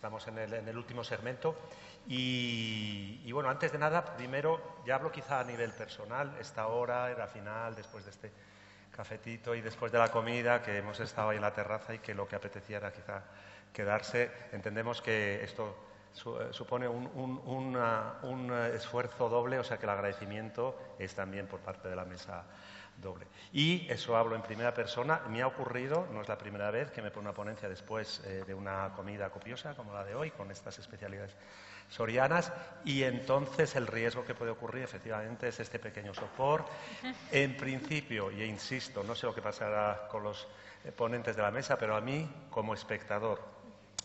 estamos en el, último segmento. Y, bueno, antes de nada, primero, ya hablo quizá a nivel personal, esta hora era final, después de este cafetito y después de la comida, que hemos estado ahí en la terraza y que lo que apetecía era quizá quedarse. Entendemos que esto eh, supone un, esfuerzo doble, o sea que el agradecimiento es también por parte de la mesa doble. Y eso hablo en primera persona. Me ha ocurrido, no es la primera vez, que me pongo una ponencia después eh, de una comida copiosa como la de hoy, con estas especialidades sorianas, y entonces el riesgo que puede ocurrir efectivamente es este pequeño sopor. En principio, y insisto, no sé lo que pasará con los eh, ponentes de la mesa, pero a mí, como espectador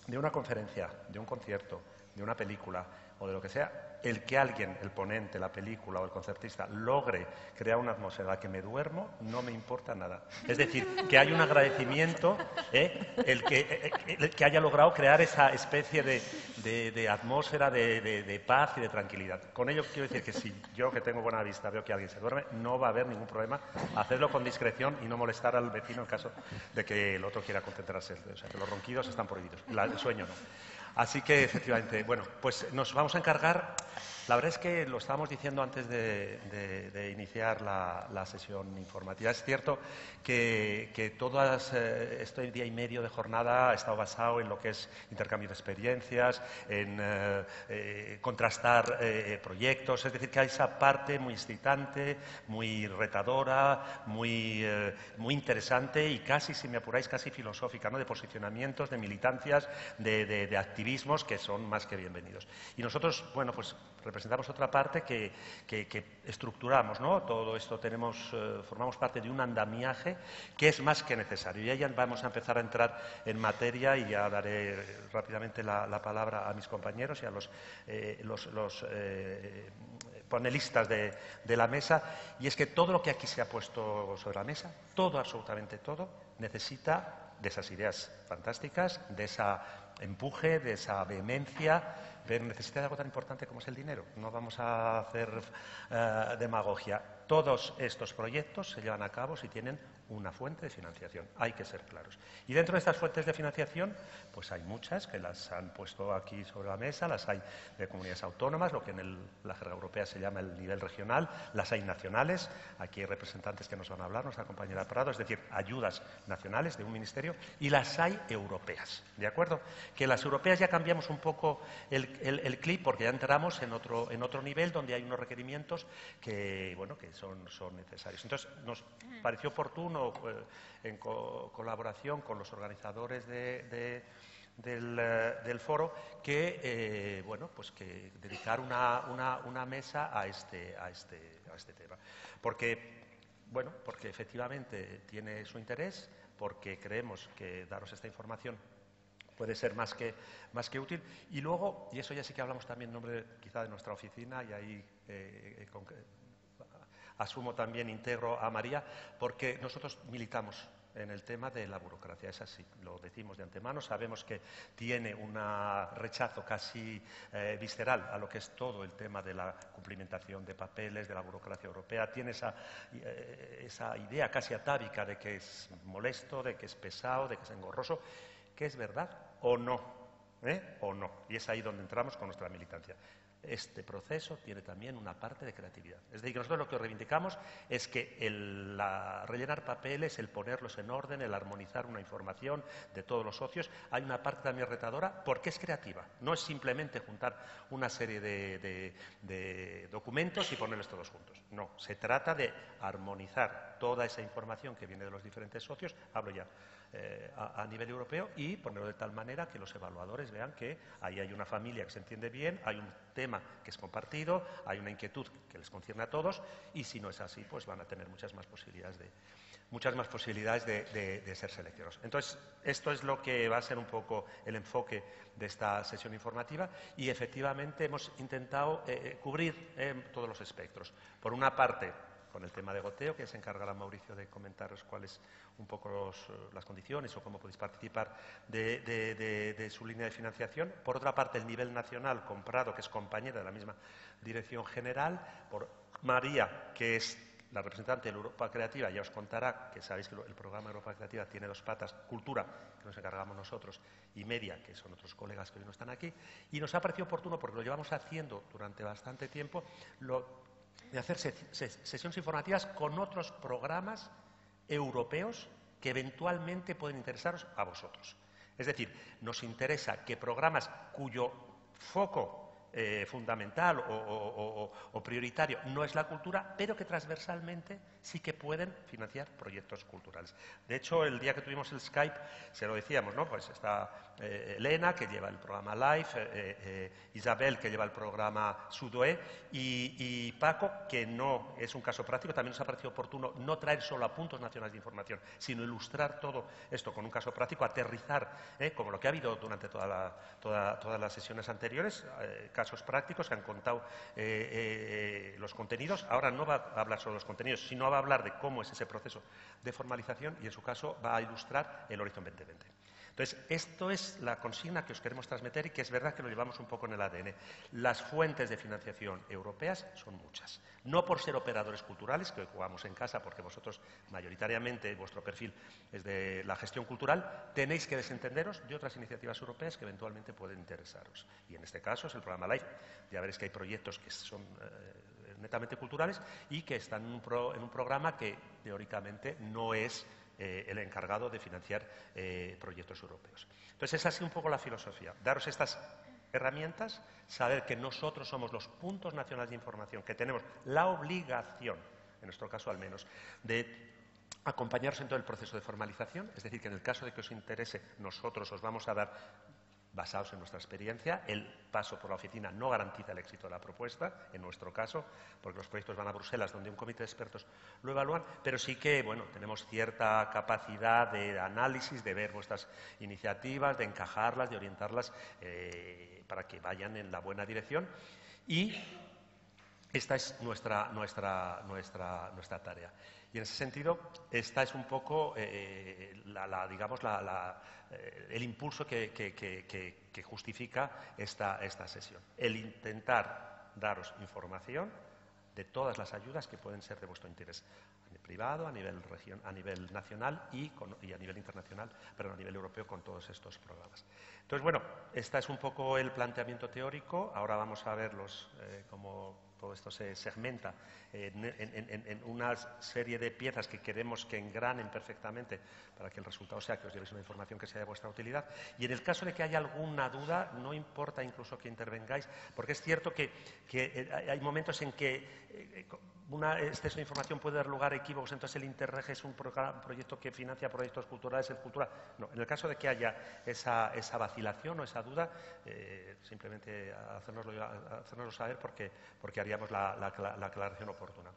de una conferencia, de un concierto, de una película o de lo que sea, el que alguien, el ponente, la película o el concertista, logre crear una atmósfera en la que me duermo, no me importa nada. Es decir, que hay un agradecimiento, ¿eh? el, que, eh, eh, haya logrado crear esa especie de, atmósfera de, paz y de tranquilidad. Con ello quiero decir que si yo, que tengo buena vista, veo que alguien se duerme, no va a haber ningún problema. Hacerlo con discreción y no molestar al vecino en caso de que el otro quiera concentrarse. O sea, que los ronquidos están prohibidos, el sueño no. Así que, efectivamente, bueno, pues nos vamos a encargar. La verdad es que lo estábamos diciendo antes de, iniciar la, sesión informativa. Es cierto que, todo eh, este día y medio de jornada ha estado basado en lo que es intercambio de experiencias, en eh, eh, contrastar proyectos, es decir, que hay esa parte muy excitante, muy retadora, muy, muy interesante y casi, si me apuráis, casi filosófica, ¿no? de posicionamientos, de militancias, de, de actividades que son más que bienvenidos. Y nosotros, bueno, pues representamos otra parte que, estructuramos, ¿no? Todo esto tenemos, eh, formamos parte de un andamiaje que es más que necesario. Y ya vamos a empezar a entrar en materia y ya daré rápidamente la, palabra a mis compañeros y a los, eh, los, eh, panelistas de, de, la mesa. Y es que todo lo que aquí se ha puesto sobre la mesa, todo, absolutamente todo, necesita de esas ideas fantásticas, de esa empuje, de esa vehemencia, pero necesita algo tan importante como es el dinero. No vamos a hacer eh, demagogia. Todos estos proyectos se llevan a cabo si tienen una fuente de financiación. Hay que ser claros. Y dentro de estas fuentes de financiación, pues hay muchas que las han puesto aquí sobre la mesa, las hay de comunidades autónomas, lo que en la jerga europea se llama el nivel regional, las hay nacionales, aquí hay representantes que nos van a hablar, nuestra compañera Prado, es decir, ayudas nacionales de un ministerio, y las hay europeas, ¿de acuerdo? Que las europeas ya cambiamos un poco el, clip porque ya entramos en otro, en otro nivel donde hay unos requerimientos que, bueno, que son, son necesarios. Entonces, nos pareció oportuno eh, en colaboración con los organizadores eh, del, foro, que, eh, bueno, pues que dedicar una, mesa a este, a, este, a este tema. Porque, bueno, porque efectivamente tiene su interés, porque creemos que daros esta información puede ser más que, más que útil. Y luego, y eso ya sí que hablamos también en nombre quizá de nuestra oficina, y ahí asumo también, integro a María, porque nosotros militamos en el tema de la burocracia. Es así, lo decimos de antemano, sabemos que tiene un rechazo casi eh, visceral a lo que es todo el tema de la cumplimentación de papeles, de la burocracia europea, tiene esa, eh, esa idea casi atávica de que es molesto, de que es pesado, de que es engorroso, que es verdad o no, ¿eh? o no. Y es ahí donde entramos con nuestra militancia este proceso tiene también una parte de creatividad. Es decir, que nosotros lo que reivindicamos es que el rellenar papeles, el ponerlos en orden, el armonizar una información de todos los socios, hay una parte también retadora porque es creativa. No es simplemente juntar una serie de documentos y ponerlos todos juntos. No, se trata de armonizar toda esa información que viene de los diferentes socios, hablo ya eh, a, nivel europeo y ponerlo de tal manera que los evaluadores vean que ahí hay una familia que se entiende bien, hay un tema que es compartido, hay una inquietud que les concierne a todos y si no es así, pues van a tener muchas más posibilidades de, muchas más posibilidades de, ser seleccionados. Entonces, esto es lo que va a ser un poco el enfoque de esta sesión informativa y efectivamente hemos intentado eh, eh, cubrir todos los espectros. Por una parte, con el tema de goteo, que se encargará Mauricio de comentaros cuáles un poco las condiciones o cómo podéis participar de, su línea de financiación. Por otra parte, el nivel nacional comprado, que es compañera de la misma dirección general, por María, que es la representante de Europa Creativa ya os contará, que sabéis que el programa Europa Creativa tiene dos patas, cultura, que nos encargamos nosotros, y media, que son otros colegas que hoy no están aquí, y nos ha parecido oportuno, porque lo llevamos haciendo durante bastante tiempo, de hacer sesiones informativas con otros programas europeos que eventualmente pueden interesaros a vosotros. Es decir, nos interesa que programas cuyo foco eh, fundamental o, prioritario no es la cultura, pero que transversalmente sí que pueden financiar proyectos culturales. De hecho, el día que tuvimos el Skype, se lo decíamos, ¿no? Pues está eh, Elena, que lleva el programa Life, eh, Isabel, que lleva el programa Sudoe, y, Paco, que no es un caso práctico, también nos ha parecido oportuno no traer solo a puntos nacionales de información, sino ilustrar todo esto con un caso práctico, aterrizar, como lo que ha habido durante toda todas las sesiones anteriores, prácticos que han contado eh, eh, los contenidos. Ahora no va a hablar solo de los contenidos, sino va a hablar de cómo es ese proceso de formalización y, en su caso, va a ilustrar el Horizon 2020. Entonces, esto es la consigna que os queremos transmitir y que es verdad que lo llevamos un poco en el ADN. Las fuentes de financiación europeas son muchas. No por ser operadores culturales, que jugamos en casa, porque vosotros mayoritariamente vuestro perfil es de la gestión cultural, tenéis que desentenderos de otras iniciativas europeas que eventualmente pueden interesaros. Y en este caso es el programa LIFE. Ya veréis que hay proyectos que son eh, netamente culturales y que están en un programa que teóricamente no es eh, el encargado de financiar eh, proyectos europeos. Entonces, ha sido un poco la filosofía, daros estas herramientas, saber que nosotros somos los puntos nacionales de información, que tenemos la obligación, en nuestro caso al menos, de acompañaros en todo el proceso de formalización, es decir, que en el caso de que os interese, nosotros os vamos a dar basados en nuestra experiencia. El paso por la oficina no garantiza el éxito de la propuesta, en nuestro caso, porque los proyectos van a Bruselas, donde un comité de expertos lo evalúan, pero sí que bueno, tenemos cierta capacidad de análisis, de ver vuestras iniciativas, de encajarlas, de orientarlas eh, para que vayan en la buena dirección. Y esta es nuestra, nuestra, nuestra, nuestra tarea. Y en ese sentido, esta es un poco, eh, la, digamos, eh, el impulso que, justifica esta, esta, sesión. El intentar daros información de todas las ayudas que pueden ser de vuestro interés a nivel privado, a nivel, a nivel nacional y, a nivel internacional, pero a nivel europeo con todos estos programas. Entonces, bueno, este es un poco el planteamiento teórico. Ahora vamos a ver los, eh, cómo todo esto se segmenta en, una serie de piezas que queremos que engranen perfectamente para que el resultado sea que os llevéis una información que sea de vuestra utilidad. Y en el caso de que haya alguna duda, no importa incluso que intervengáis, porque es cierto que, eh, hay momentos en que eh, una exceso de información puede dar lugar a equívocos, entonces el Interreg es un, proyecto que financia proyectos culturales, cultura. No, en el caso de que haya esa, vacilación o esa duda, eh, simplemente hacérnoslo, saber porque, porque haríamos la, la aclaración oportuna.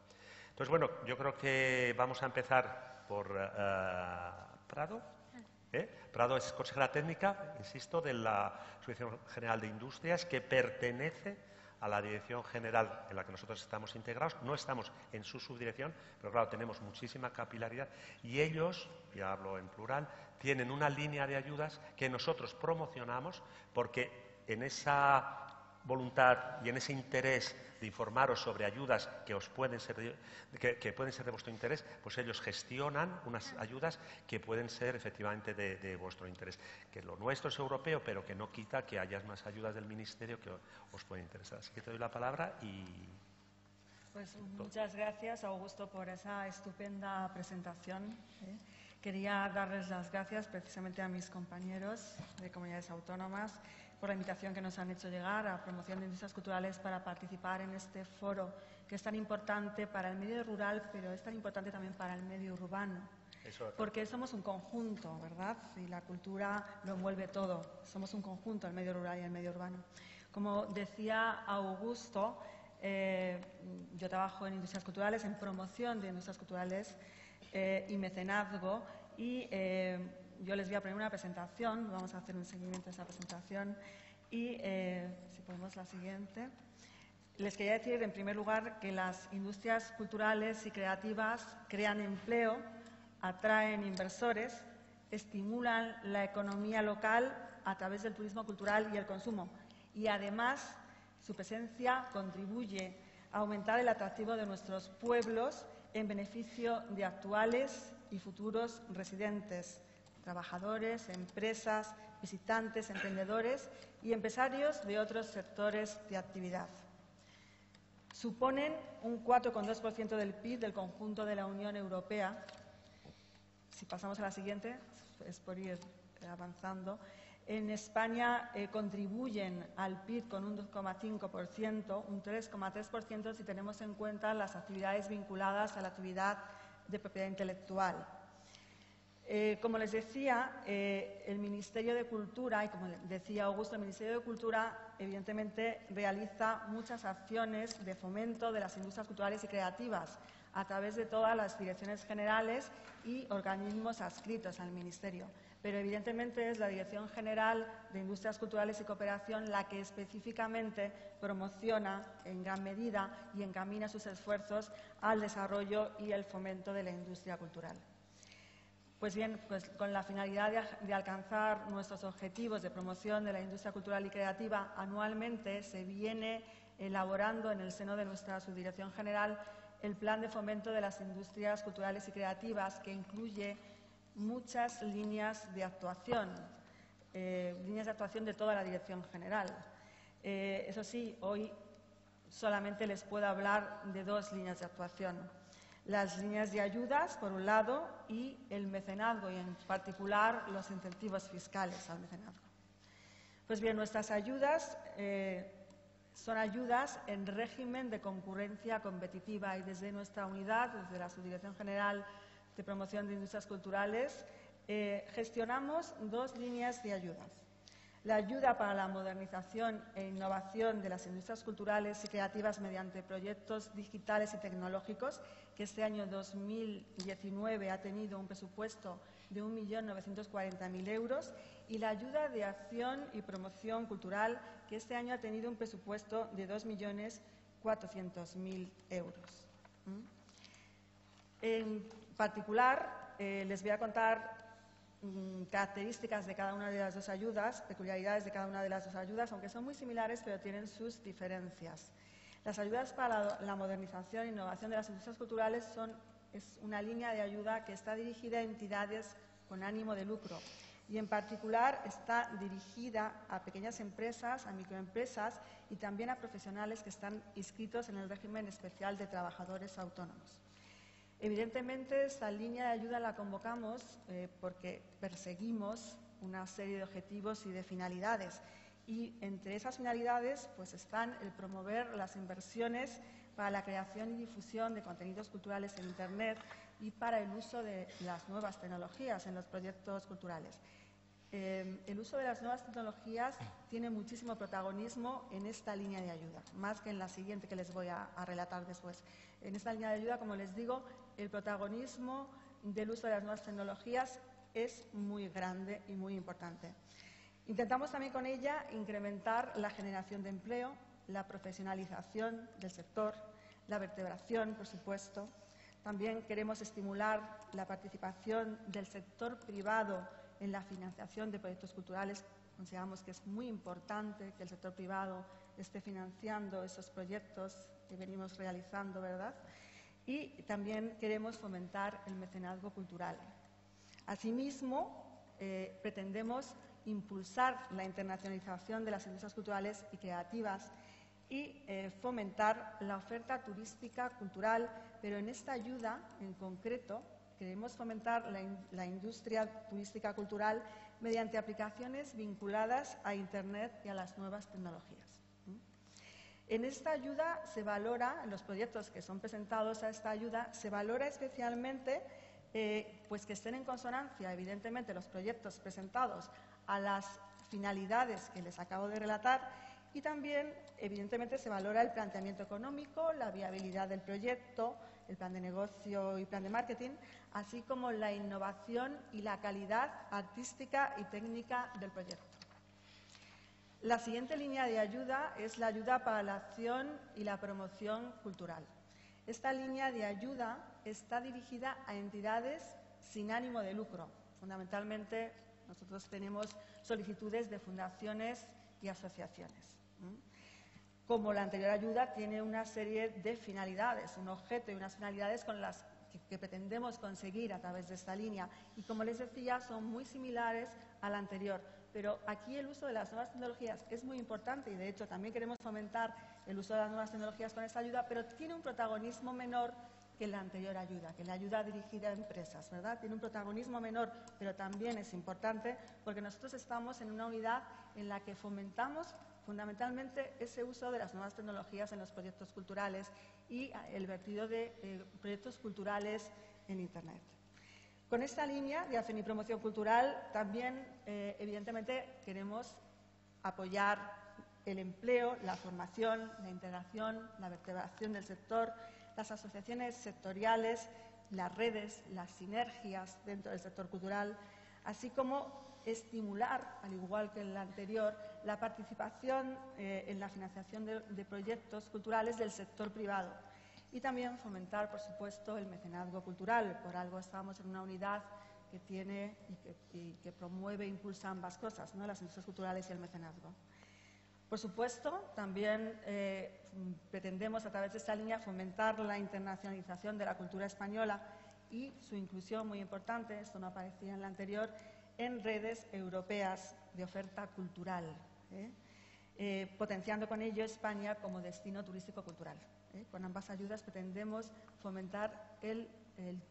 Entonces, bueno, yo creo que vamos a empezar por eh, Prado. ¿eh? Prado es consejera técnica, insisto, de la Asociación General de Industrias, que pertenece a la dirección general en la que nosotros estamos integrados. No estamos en su subdirección, pero claro, tenemos muchísima capilaridad y ellos, ya hablo en plural, tienen una línea de ayudas que nosotros promocionamos porque en esa voluntad y en ese interés de informaros sobre ayudas que os pueden ser de, que, pueden ser de vuestro interés, pues ellos gestionan unas ayudas que pueden ser efectivamente de, vuestro interés. Que lo nuestro es europeo, pero que no quita que haya más ayudas del Ministerio que os pueden interesar. Así que te doy la palabra y... Pues muchas gracias, Augusto, por esa estupenda presentación. ¿eh? Quería darles las gracias precisamente a mis compañeros de comunidades autónomas por la invitación que nos han hecho llegar a Promoción de Industrias Culturales para participar en este foro que es tan importante para el medio rural, pero es tan importante también para el medio urbano. porque somos un conjunto, ¿verdad? Y la cultura lo envuelve todo. Somos un conjunto, el medio rural y el medio urbano. Como decía Augusto, eh, yo trabajo en industrias culturales, en promoción de industrias culturales eh, y mecenazgo y eh, yo les voy a poner una presentación, vamos a hacer un seguimiento de esa presentación y, eh, si ponemos la siguiente, les quería decir, en primer lugar, que las industrias culturales y creativas crean empleo, atraen inversores, estimulan la economía local a través del turismo cultural y el consumo. Y además, su presencia contribuye a aumentar el atractivo de nuestros pueblos en beneficio de actuales y futuros residentes, trabajadores, empresas, visitantes, emprendedores y empresarios de otros sectores de actividad. Suponen un 4,2% del PIB del conjunto de la Unión Europea. Si pasamos a la siguiente, es por ir avanzando. En España eh, contribuyen al PIB con un 2,5%, un 3,3% si tenemos en cuenta las actividades vinculadas a la actividad de propiedad intelectual. Eh, como les decía, eh, el Ministerio de Cultura, y como decía Augusto, el Ministerio de Cultura evidentemente realiza muchas acciones de fomento de las industrias culturales y creativas a través de todas las direcciones generales y organismos adscritos al Ministerio. Pero evidentemente es la Dirección General de Industrias Culturales y Cooperación la que específicamente promociona en gran medida y encamina sus esfuerzos al desarrollo y el fomento de la industria cultural. Pues bien, pues con la finalidad de, alcanzar nuestros objetivos de promoción de la industria cultural y creativa, anualmente se viene elaborando en el seno de nuestra subdirección general el plan de fomento de las industrias culturales y creativas, que incluye muchas líneas de actuación, eh, líneas de actuación de toda la dirección general. Eh, eso sí, hoy solamente les puedo hablar de dos líneas de actuación las líneas de ayudas, por un lado, y el mecenazgo, y en particular los incentivos fiscales al mecenazgo. Pues bien, nuestras ayudas eh, son ayudas en régimen de concurrencia competitiva y desde nuestra unidad, desde la Subdirección General de Promoción de Industrias Culturales, eh, gestionamos dos líneas de ayudas la ayuda para la modernización e innovación de las industrias culturales y creativas mediante proyectos digitales y tecnológicos, que este año 2019 ha tenido un presupuesto de 1.940.000 euros, y la ayuda de acción y promoción cultural, que este año ha tenido un presupuesto de 2.400.000 euros. ¿Mm? En particular, eh, les voy a contar Mm, características de cada una de las dos ayudas, peculiaridades de cada una de las dos ayudas, aunque son muy similares, pero tienen sus diferencias. Las ayudas para la modernización e innovación de las industrias culturales son, una línea de ayuda que está dirigida a entidades con ánimo de lucro y en particular está dirigida a pequeñas empresas, a microempresas y también a profesionales que están inscritos en el régimen especial de trabajadores autónomos. Evidentemente, esta línea de ayuda la convocamos eh, porque perseguimos una serie de objetivos y de finalidades. Y entre esas finalidades pues, están el promover las inversiones para la creación y difusión de contenidos culturales en Internet y para el uso de las nuevas tecnologías en los proyectos culturales. Eh, el uso de las nuevas tecnologías tiene muchísimo protagonismo en esta línea de ayuda, más que en la siguiente que les voy a, relatar después. En esta línea de ayuda, como les digo, el protagonismo del uso de las nuevas tecnologías es muy grande y muy importante. Intentamos también con ella incrementar la generación de empleo, la profesionalización del sector, la vertebración, por supuesto. También queremos estimular la participación del sector privado en la financiación de proyectos culturales. Consideramos que es muy importante que el sector privado esté financiando esos proyectos que venimos realizando, ¿verdad? Y también queremos fomentar el mecenazgo cultural. Asimismo, eh, pretendemos impulsar la internacionalización de las industrias culturales y creativas y eh, fomentar la oferta turística cultural, pero en esta ayuda en concreto queremos fomentar la, industria turística cultural mediante aplicaciones vinculadas a Internet y a las nuevas tecnologías. En esta ayuda se valora, en los proyectos que son presentados a esta ayuda, se valora especialmente eh, pues que estén en consonancia, evidentemente, los proyectos presentados a las finalidades que les acabo de relatar y también, evidentemente, se valora el planteamiento económico, la viabilidad del proyecto, el plan de negocio y plan de marketing, así como la innovación y la calidad artística y técnica del proyecto. La siguiente línea de ayuda es la ayuda para la acción y la promoción cultural. Esta línea de ayuda está dirigida a entidades sin ánimo de lucro. Fundamentalmente, nosotros tenemos solicitudes de fundaciones y asociaciones. Como la anterior ayuda, tiene una serie de finalidades, un objeto y unas finalidades con las que, pretendemos conseguir a través de esta línea. Y como les decía, son muy similares a la anterior. Pero aquí el uso de las nuevas tecnologías es muy importante y, de hecho, también queremos fomentar el uso de las nuevas tecnologías con esta ayuda, pero tiene un protagonismo menor que la anterior ayuda, que la ayuda dirigida a empresas, ¿verdad? Tiene un protagonismo menor, pero también es importante porque nosotros estamos en una unidad en la que fomentamos fundamentalmente ese uso de las nuevas tecnologías en los proyectos culturales y el vertido de eh, proyectos culturales en Internet. Con esta línea de acción y promoción cultural también, eh, evidentemente, queremos apoyar el empleo, la formación, la integración, la vertebración del sector, las asociaciones sectoriales, las redes, las sinergias dentro del sector cultural, así como estimular, al igual que en la anterior, la participación eh, en la financiación de, proyectos culturales del sector privado y también fomentar, por supuesto, el mecenazgo cultural. Por algo estamos en una unidad que tiene y que, promueve e impulsa ambas cosas, ¿no? las industrias culturales y el mecenazgo. Por supuesto, también eh, pretendemos a través de esta línea fomentar la internacionalización de la cultura española y su inclusión, muy importante, esto no aparecía en la anterior, en redes europeas de oferta cultural, ¿eh? Eh, potenciando con ello España como destino turístico cultural. ¿eh? Con ambas ayudas pretendemos fomentar el,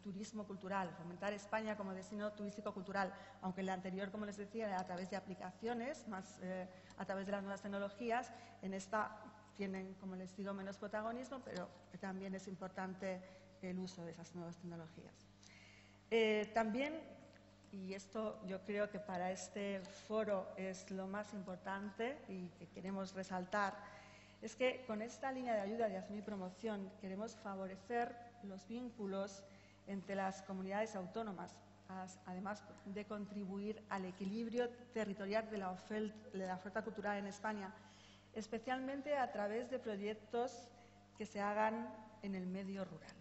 turismo cultural, fomentar España como destino turístico cultural, aunque la anterior, como les decía, era a través de aplicaciones, más a través de las nuevas tecnologías, en esta tienen, como les digo, menos protagonismo, pero también es importante el uso de esas nuevas tecnologías. también y esto yo creo que para este foro es lo más importante y que queremos resaltar, es que con esta línea de ayuda de acción y promoción queremos favorecer los vínculos entre las comunidades autónomas, además de contribuir al equilibrio territorial de la, oferta, cultural en España, especialmente a través de proyectos que se hagan en el medio rural.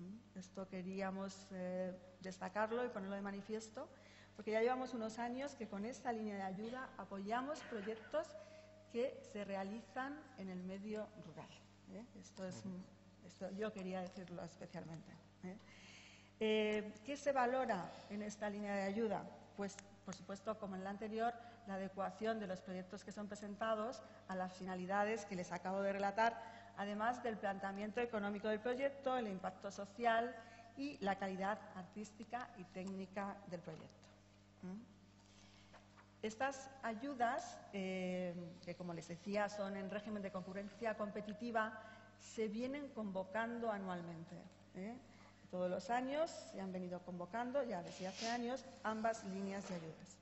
¿Mm? Esto queríamos eh, destacarlo y ponerlo de manifiesto, porque ya llevamos unos años que con esta línea de ayuda apoyamos proyectos que se realizan en el medio rural. ¿eh? Esto es, esto yo quería decirlo especialmente. ¿eh? Eh, ¿Qué se valora en esta línea de ayuda? Pues, por supuesto, como en la anterior, la adecuación de los proyectos que son presentados a las finalidades que les acabo de relatar, además del planteamiento económico del proyecto, el impacto social y la calidad artística y técnica del proyecto. Estas ayudas, eh, que como les decía son en régimen de concurrencia competitiva, se vienen convocando anualmente. ¿eh? Todos los años se han venido convocando, ya desde hace años, ambas líneas de ayudas.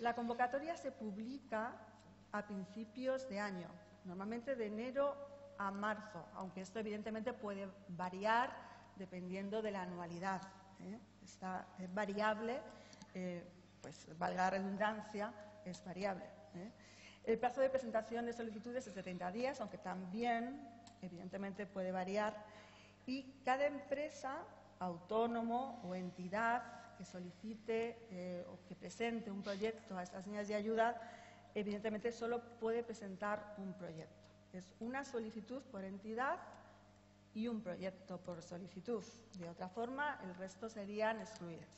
La convocatoria se publica a principios de año, normalmente de enero a marzo, aunque esto evidentemente puede variar dependiendo de la anualidad. ¿eh? Está, es variable, eh, pues valga la redundancia, es variable. ¿eh? El plazo de presentación de solicitudes es de 30 días, aunque también, evidentemente, puede variar. Y cada empresa, autónomo o entidad que solicite o que presente un proyecto a estas líneas de ayuda, evidentemente solo puede presentar un proyecto. Es una solicitud por entidad y un proyecto por solicitud. De otra forma, el resto serían excluidas.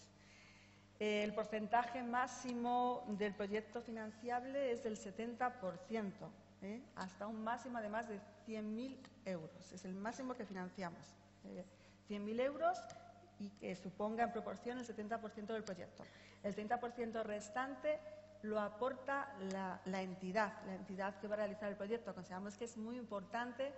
El porcentaje máximo del proyecto financiable es del 70%, ¿eh? hasta un máximo de más de 100.000 euros. Es el máximo que financiamos. 100.000 ¿eh? euros y que suponga en proporción el 70% del proyecto. El 30% restante lo aporta la, la, entidad, la entidad que va a realizar el proyecto. Consideramos que es muy importante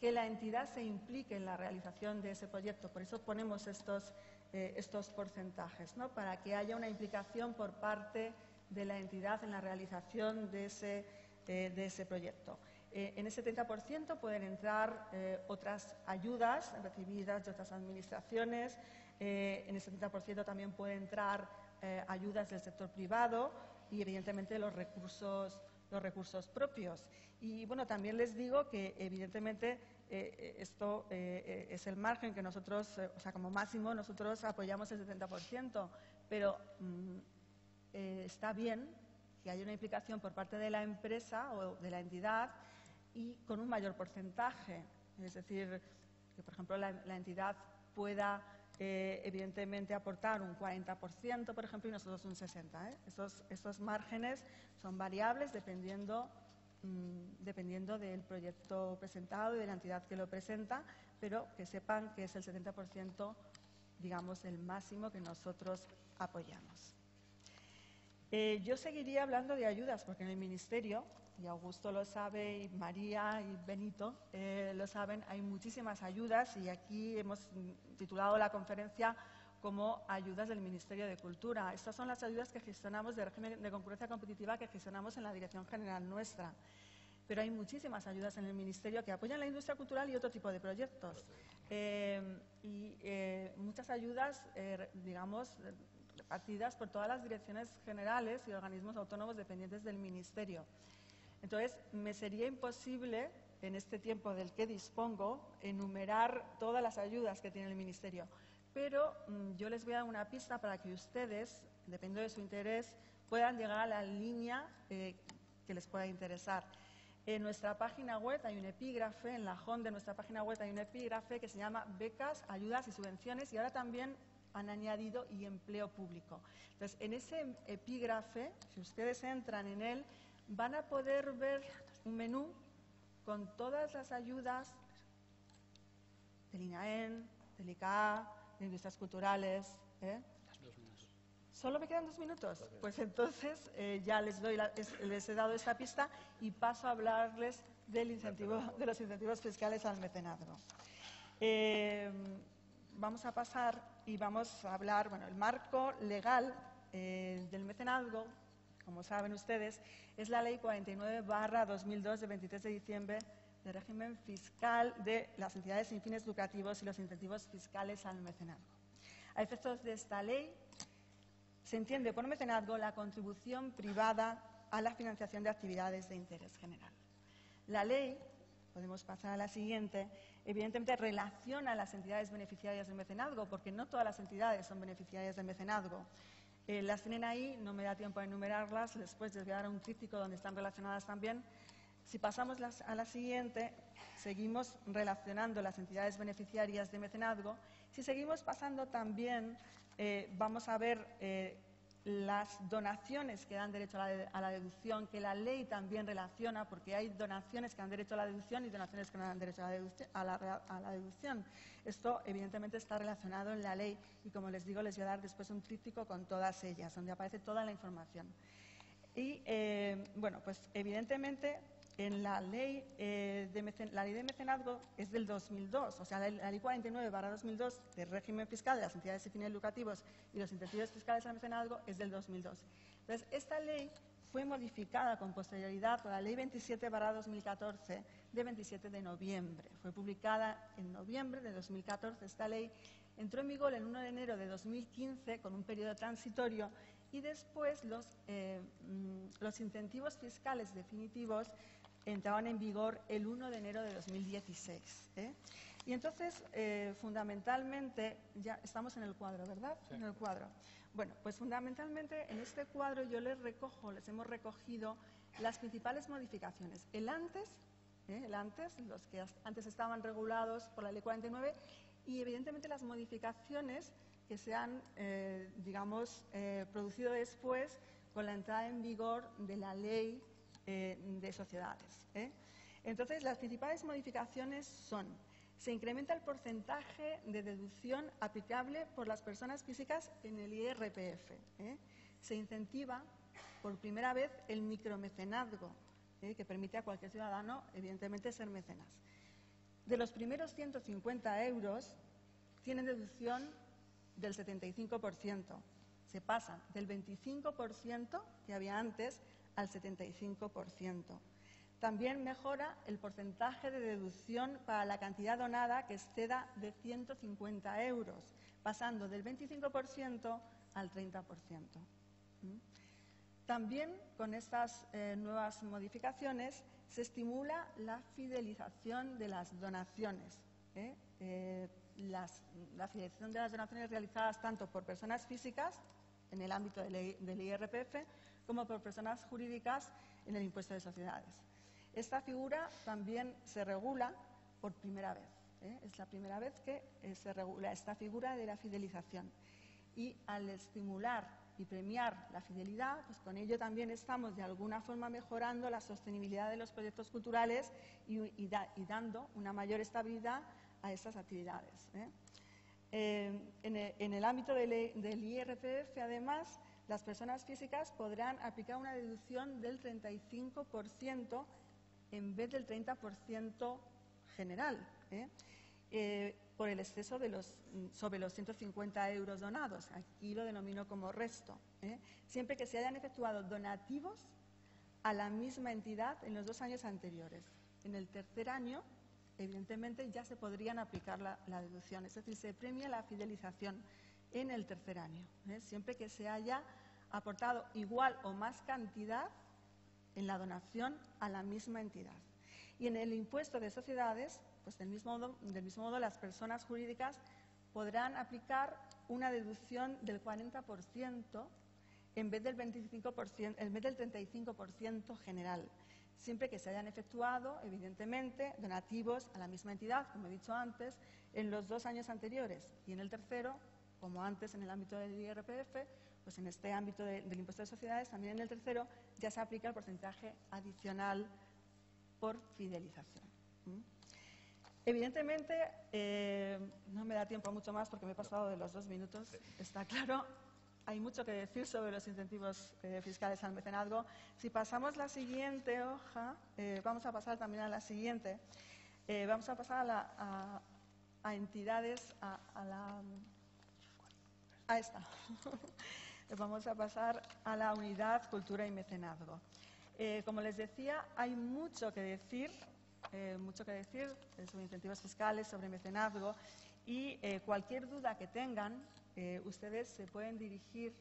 que la entidad se implique en la realización de ese proyecto. Por eso ponemos estos, eh, estos porcentajes, ¿no? para que haya una implicación por parte de la entidad en la realización de ese, eh, de ese proyecto. Eh, en ese 30% pueden entrar otras ayudas recibidas de otras administraciones, en ese 30% también pueden entrar ayudas del sector privado y, evidentemente, los recursos, los recursos propios. Y bueno, también les digo que evidentemente eh, eh, esto eh, es el margen que nosotros, o sea, como máximo nosotros apoyamos el 70%, pero mm, está bien que haya una implicación por parte de la empresa o de la entidad y con un mayor porcentaje. Es decir, que por ejemplo la, entidad pueda eh, evidentemente aportar un 40%, por ejemplo, y nosotros un 60%. ¿eh? Estos, márgenes son variables dependiendo, mm, dependiendo del proyecto presentado y de la entidad que lo presenta, pero que sepan que es el 70%, digamos, el máximo que nosotros apoyamos. Eh, yo seguiría hablando de ayudas, porque en el Ministerio, y Augusto lo sabe, y María y Benito eh, lo saben, hay muchísimas ayudas y aquí hemos titulado la conferencia como ayudas del Ministerio de Cultura. Estas son las ayudas que gestionamos de régimen de concurrencia competitiva que gestionamos en la Dirección General nuestra. Pero hay muchísimas ayudas en el Ministerio que apoyan la industria cultural y otro tipo de proyectos. Eh, y muchas ayudas, digamos, repartidas por todas las direcciones generales y organismos autónomos dependientes del Ministerio. Entonces, me sería imposible, en este tiempo del que dispongo, enumerar todas las ayudas que tiene el Ministerio. Pero mm, yo les voy a dar una pista para que ustedes, dependiendo de su interés, puedan llegar a la línea eh, que les pueda interesar. En nuestra página web hay un epígrafe, en la home de nuestra página web hay un epígrafe que se llama Becas, Ayudas y Subvenciones y ahora también han añadido y empleo público. Entonces, en ese epígrafe, si ustedes entran en él, van a poder ver un menú con todas las ayudas del INAEN, del ICA, de Industrias Culturales. ¿eh? ¿Solo me quedan dos minutos? Pues entonces eh, ya les, doy les he dado esta pista y paso a hablarles del incentivo, de los incentivos fiscales al mecenazgo. Eh, vamos a pasar y vamos a hablar, bueno, el marco legal eh, del mecenazgo, como saben ustedes, es la Ley 49-2002 de 23 de diciembre de régimen fiscal de las entidades sin fines lucrativos y los incentivos fiscales al mecenazgo. A efectos de esta ley, se entiende por mecenazgo la contribución privada a la financiación de actividades de interés general. La ley podemos pasar a la siguiente, evidentemente relaciona a las entidades beneficiarias del mecenazgo, porque no todas las entidades son beneficiarias del mecenazgo. Eh, las tienen ahí, no me da tiempo a enumerarlas, después les voy a dar un crítico donde están relacionadas también. Si pasamos a la siguiente, seguimos relacionando las entidades beneficiarias de mecenazgo. Si seguimos pasando también, eh, vamos a ver eh, las donaciones que dan derecho a la, deducción, que la ley también relaciona, porque hay donaciones que dan derecho a la deducción y donaciones que no dan derecho a la, deducción. Esto, evidentemente, está relacionado en la ley y, como les digo, les voy a dar después un tríptico con todas ellas, donde aparece toda la información. Y, eh, bueno, pues evidentemente en la ley, eh, de la ley de mecenazgo es del 2002, o sea, la, ley 49 2002 del régimen fiscal de las entidades sin fines lucrativos y los incentivos fiscales al mecenazgo es del 2002. Entonces, esta ley fue modificada con posterioridad por la ley 27 2014 de 27 de noviembre. Fue publicada en noviembre de 2014 esta ley. Entró en vigor el 1 de enero de 2015 con un periodo transitorio y después los, eh, mm, los incentivos fiscales definitivos entraban en vigor el 1 de enero de 2016. ¿eh? Y entonces, eh, fundamentalmente, ya estamos en el cuadro, ¿verdad? En el cuadro. Bueno, pues fundamentalmente en este cuadro yo les recojo, les hemos recogido las principales modificaciones. El antes, ¿eh? el antes, los que antes estaban regulados por la Ley 49, y evidentemente las modificaciones que se han, digamos, producido después con la entrada en vigor de la Ley eh, de sociedades. ¿eh? Entonces, las principales modificaciones son se incrementa el porcentaje de deducción aplicable por las personas físicas en el IRPF. ¿eh? Se incentiva por primera vez el micromecenazgo, que permite a cualquier ciudadano, evidentemente, ser mecenas. De los primeros 150 euros, tienen deducción del 75%. Se pasa del 25% que había antes al 75%. También mejora el porcentaje de deducción para la cantidad donada que exceda de 150 euros, pasando del 25% al 30%. ¿Mm? También con estas eh, nuevas modificaciones se estimula la fidelización de las donaciones. ¿eh? Eh, la fidelización de las donaciones realizadas tanto por personas físicas en el ámbito del, IRPF como por personas jurídicas en el impuesto de sociedades. Esta figura también se regula por primera vez. ¿eh? Es la primera vez que eh, se regula esta figura de la fidelización. Y al estimular y premiar la fidelidad, pues con ello también estamos de alguna forma mejorando la sostenibilidad de los proyectos culturales y, dando una mayor estabilidad a estas actividades. ¿eh? en, el, ámbito del IRPF, además, las personas físicas podrán aplicar una deducción del 35% en vez del 30% general, ¿eh? Eh, por el exceso de los, sobre los 150 euros donados. Aquí lo denomino como resto. ¿eh? Siempre que se hayan efectuado donativos a la misma entidad en los dos años anteriores. En el tercer año, evidentemente, ya se podrían aplicar la, la deducción. Es decir, se premia la fidelización en el tercer año, siempre que se haya aportado igual o más cantidad en la donación a la misma entidad. Y en el impuesto de sociedades, pues del mismo modo, del mismo modo las personas jurídicas podrán aplicar una deducción del 40% en vez del, 25%, en vez del 35% general, siempre que se hayan efectuado, evidentemente, donativos a la misma entidad, como he dicho antes, en los dos años anteriores y en el tercero, como antes en el ámbito del IRPF, pues en este ámbito del impuesto de sociedades, también en el tercero, ya se aplica el porcentaje adicional por fidelización. Evidentemente, eh, no me da tiempo mucho más porque me he pasado de los dos minutos, está claro. Hay mucho que decir sobre los incentivos eh, fiscales al mecenazgo. Si pasamos la siguiente hoja, eh, vamos a pasar también a la siguiente. vamos a pasar a, a entidades, a la... A esta. vamos a pasar a la unidad cultura y mecenazgo. Eh, como les decía, hay mucho que decir, eh, mucho que decir sobre incentivos fiscales, sobre mecenazgo y eh, cualquier duda que tengan, ustedes se pueden dirigir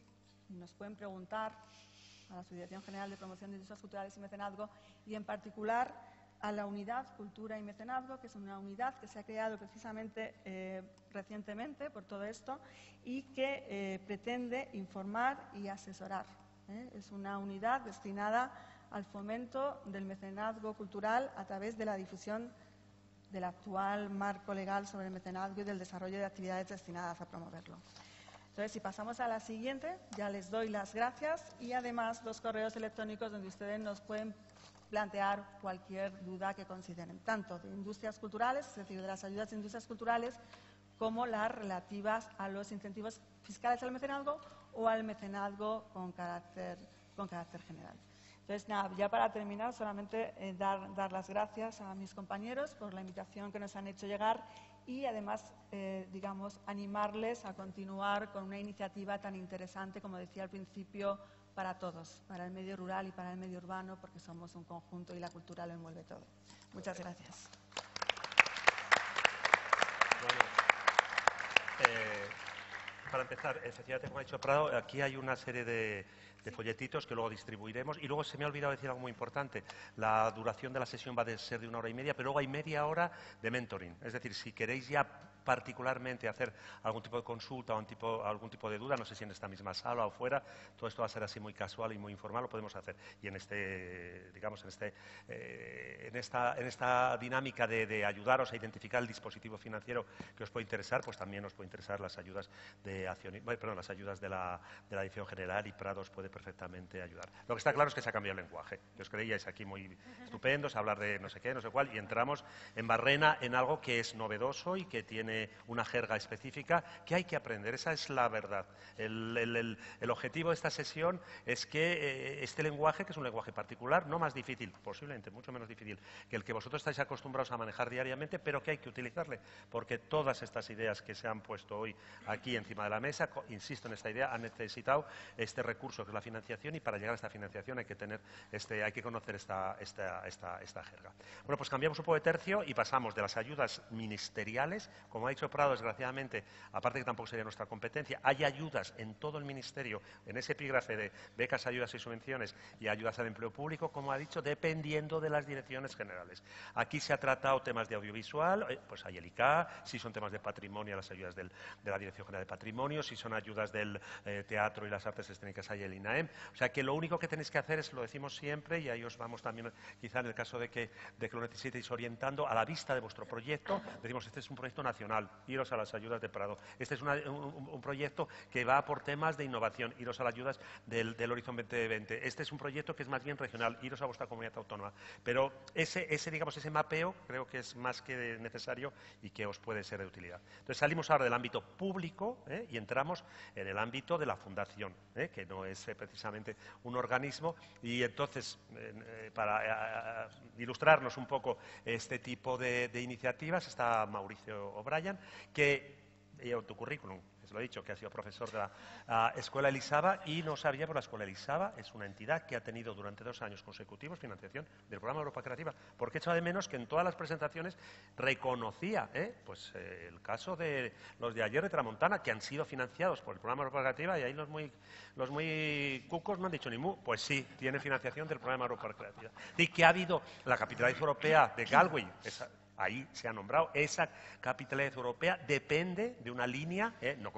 y nos pueden preguntar a la Asociación General de Promoción de Industrias Culturales y Mecenazgo y en particular a la unidad Cultura y Mecenazgo, que es una unidad que se ha creado precisamente recientemente por todo esto y que pretende informar y asesorar. Es una unidad destinada al fomento del mecenazgo cultural a través de la difusión del actual marco legal sobre el mecenazgo y del desarrollo de actividades destinadas a promoverlo. Entonces, si pasamos a la siguiente, ya les doy las gracias y además dos correos electrónicos donde ustedes nos pueden plantear cualquier duda que consideren, tanto de industrias culturales, es decir, de las ayudas de industrias culturales, como las relativas a los incentivos fiscales al mecenazgo o al mecenazgo con carácter, con carácter general. Entonces, ya para terminar, solamente eh, dar, dar, las gracias a mis compañeros por la invitación que nos han hecho llegar y además, eh, digamos, animarles a continuar con una iniciativa tan interesante, como decía al principio, para todos, para el medio rural y para el medio urbano, porque somos un conjunto y la cultura lo envuelve todo. Muchas gracias. Eh, para empezar, efectivamente, como ha dicho Prado, aquí hay una serie de, de folletitos que luego distribuiremos. Y luego se me ha olvidado decir algo muy importante. La duración de la sesión va a ser de una hora y media, pero luego hay media hora de mentoring. Es decir, si queréis ya particularmente hacer algún tipo de consulta o un tipo, algún tipo de duda, no sé si en esta misma sala o fuera, todo esto va a ser así muy casual y muy informal, lo podemos hacer. Y en este, digamos, en, este, eh, en, esta, en esta dinámica de, ayudaros a identificar el dispositivo financiero que os puede interesar, pues también os puede interesar las ayudas de acción, perdón, las ayudas de la, de la Dirección General y Prados puede perfectamente ayudar. Lo que está claro es que se ha cambiado el lenguaje. Que os creíais aquí muy estupendos, hablar de no sé qué, no sé cuál, y entramos en Barrena en algo que es novedoso y que tiene una jerga específica que hay que aprender. Esa es la verdad. El, objetivo de esta sesión es que eh, este lenguaje, que es un lenguaje particular, no más difícil, posiblemente mucho menos difícil que el que vosotros estáis acostumbrados a manejar diariamente, pero que hay que utilizarle, porque todas estas ideas que se han puesto hoy aquí encima de la mesa, insisto en esta idea, han necesitado este recurso que es la financiación y para llegar a esta financiación hay que tener este, hay que conocer esta, esta, esta, esta jerga. Bueno, pues cambiamos un poco de tercio y pasamos de las ayudas ministeriales, como ha dicho Prado, desgraciadamente, aparte que tampoco sería nuestra competencia, hay ayudas en todo el ministerio, en ese epígrafe de becas, ayudas y subvenciones y ayudas al empleo público, como ha dicho, dependiendo de las direcciones generales. Aquí se ha tratado temas de audiovisual, eh, pues hay el ICA, si son temas de patrimonio, las ayudas de la Dirección General de Patrimonio, si son ayudas del eh, teatro y las artes escénicas, hay el INAE UNAEM. O sea que lo único que tenéis que hacer es, lo decimos siempre, y ahí os vamos también, quizá en el caso de que, de que lo necesitéis orientando, a la vista de vuestro proyecto, decimos, este es un proyecto nacional, iros a las ayudas de Prado. Este es un, proyecto que va por temas de innovación, iros a las ayudas del, del Horizon 2020. Este es un proyecto que es más bien regional, iros a vuestra comunidad autónoma. Pero ese, ese digamos, ese mapeo creo que es más que necesario y que os puede ser de utilidad. Entonces salimos ahora del ámbito público ¿eh? y entramos en el ámbito de la fundación, ¿eh? que no es eh, precisamente un organismo. Y entonces, para ilustrarnos un poco este tipo de, de iniciativas, está Mauricio O'Brien, que tu currículum lo he dicho, que ha sido profesor de la Escuela Elisaba y no sabía, por la Escuela Elisaba es una entidad que ha tenido durante dos años consecutivos financiación del programa Europa Creativa, porque echaba de menos que en todas las presentaciones reconocía ¿eh? pues, eh, el caso de los de ayer de Tramontana, que han sido financiados por el programa Europa Creativa y ahí los muy, los muy cucos no han dicho ni mu. Pues sí, tiene financiación del programa Europa Creativa. Y que ha habido la capitalidad europea de Galway, esa, ahí se ha nombrado, esa capitalidad europea depende de una línea, eh, no,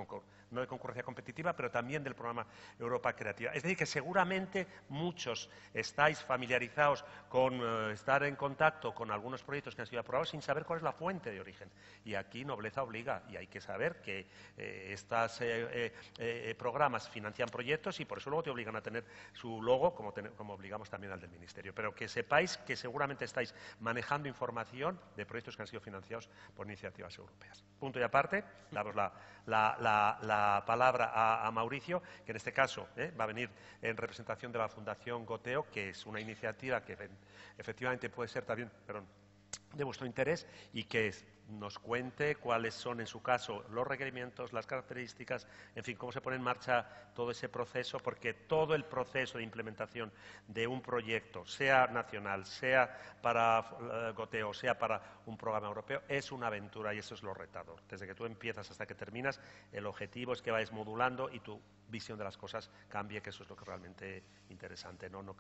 no de concurrencia competitiva, pero también del programa Europa Creativa. Es decir, que seguramente muchos estáis familiarizados con eh, estar en contacto con algunos proyectos que han sido aprobados sin saber cuál es la fuente de origen. Y aquí nobleza obliga, y hay que saber que eh, estos eh, programas financian proyectos y por eso luego te obligan a tener su logo, como, obligamos también al del Ministerio. Pero que sepáis que seguramente estáis manejando información de proyectos que han sido financiados por iniciativas europeas. Punto y aparte, damos la, palabra a, Mauricio, que en este caso eh, va a venir en representación de la Fundación Goteo, que es una iniciativa que efectivamente puede ser también de vuestro interés y que nos cuente cuáles son, en su caso, los requerimientos, las características, en fin, cómo se pone en marcha todo ese proceso, porque todo el proceso de implementación de un proyecto, sea nacional, sea para eh, goteo, sea para un programa europeo, es una aventura y eso es lo retador. Desde que tú empiezas hasta que terminas, el objetivo es que vayas modulando y tu visión de las cosas cambie, que eso es lo que es realmente interesante, no, no,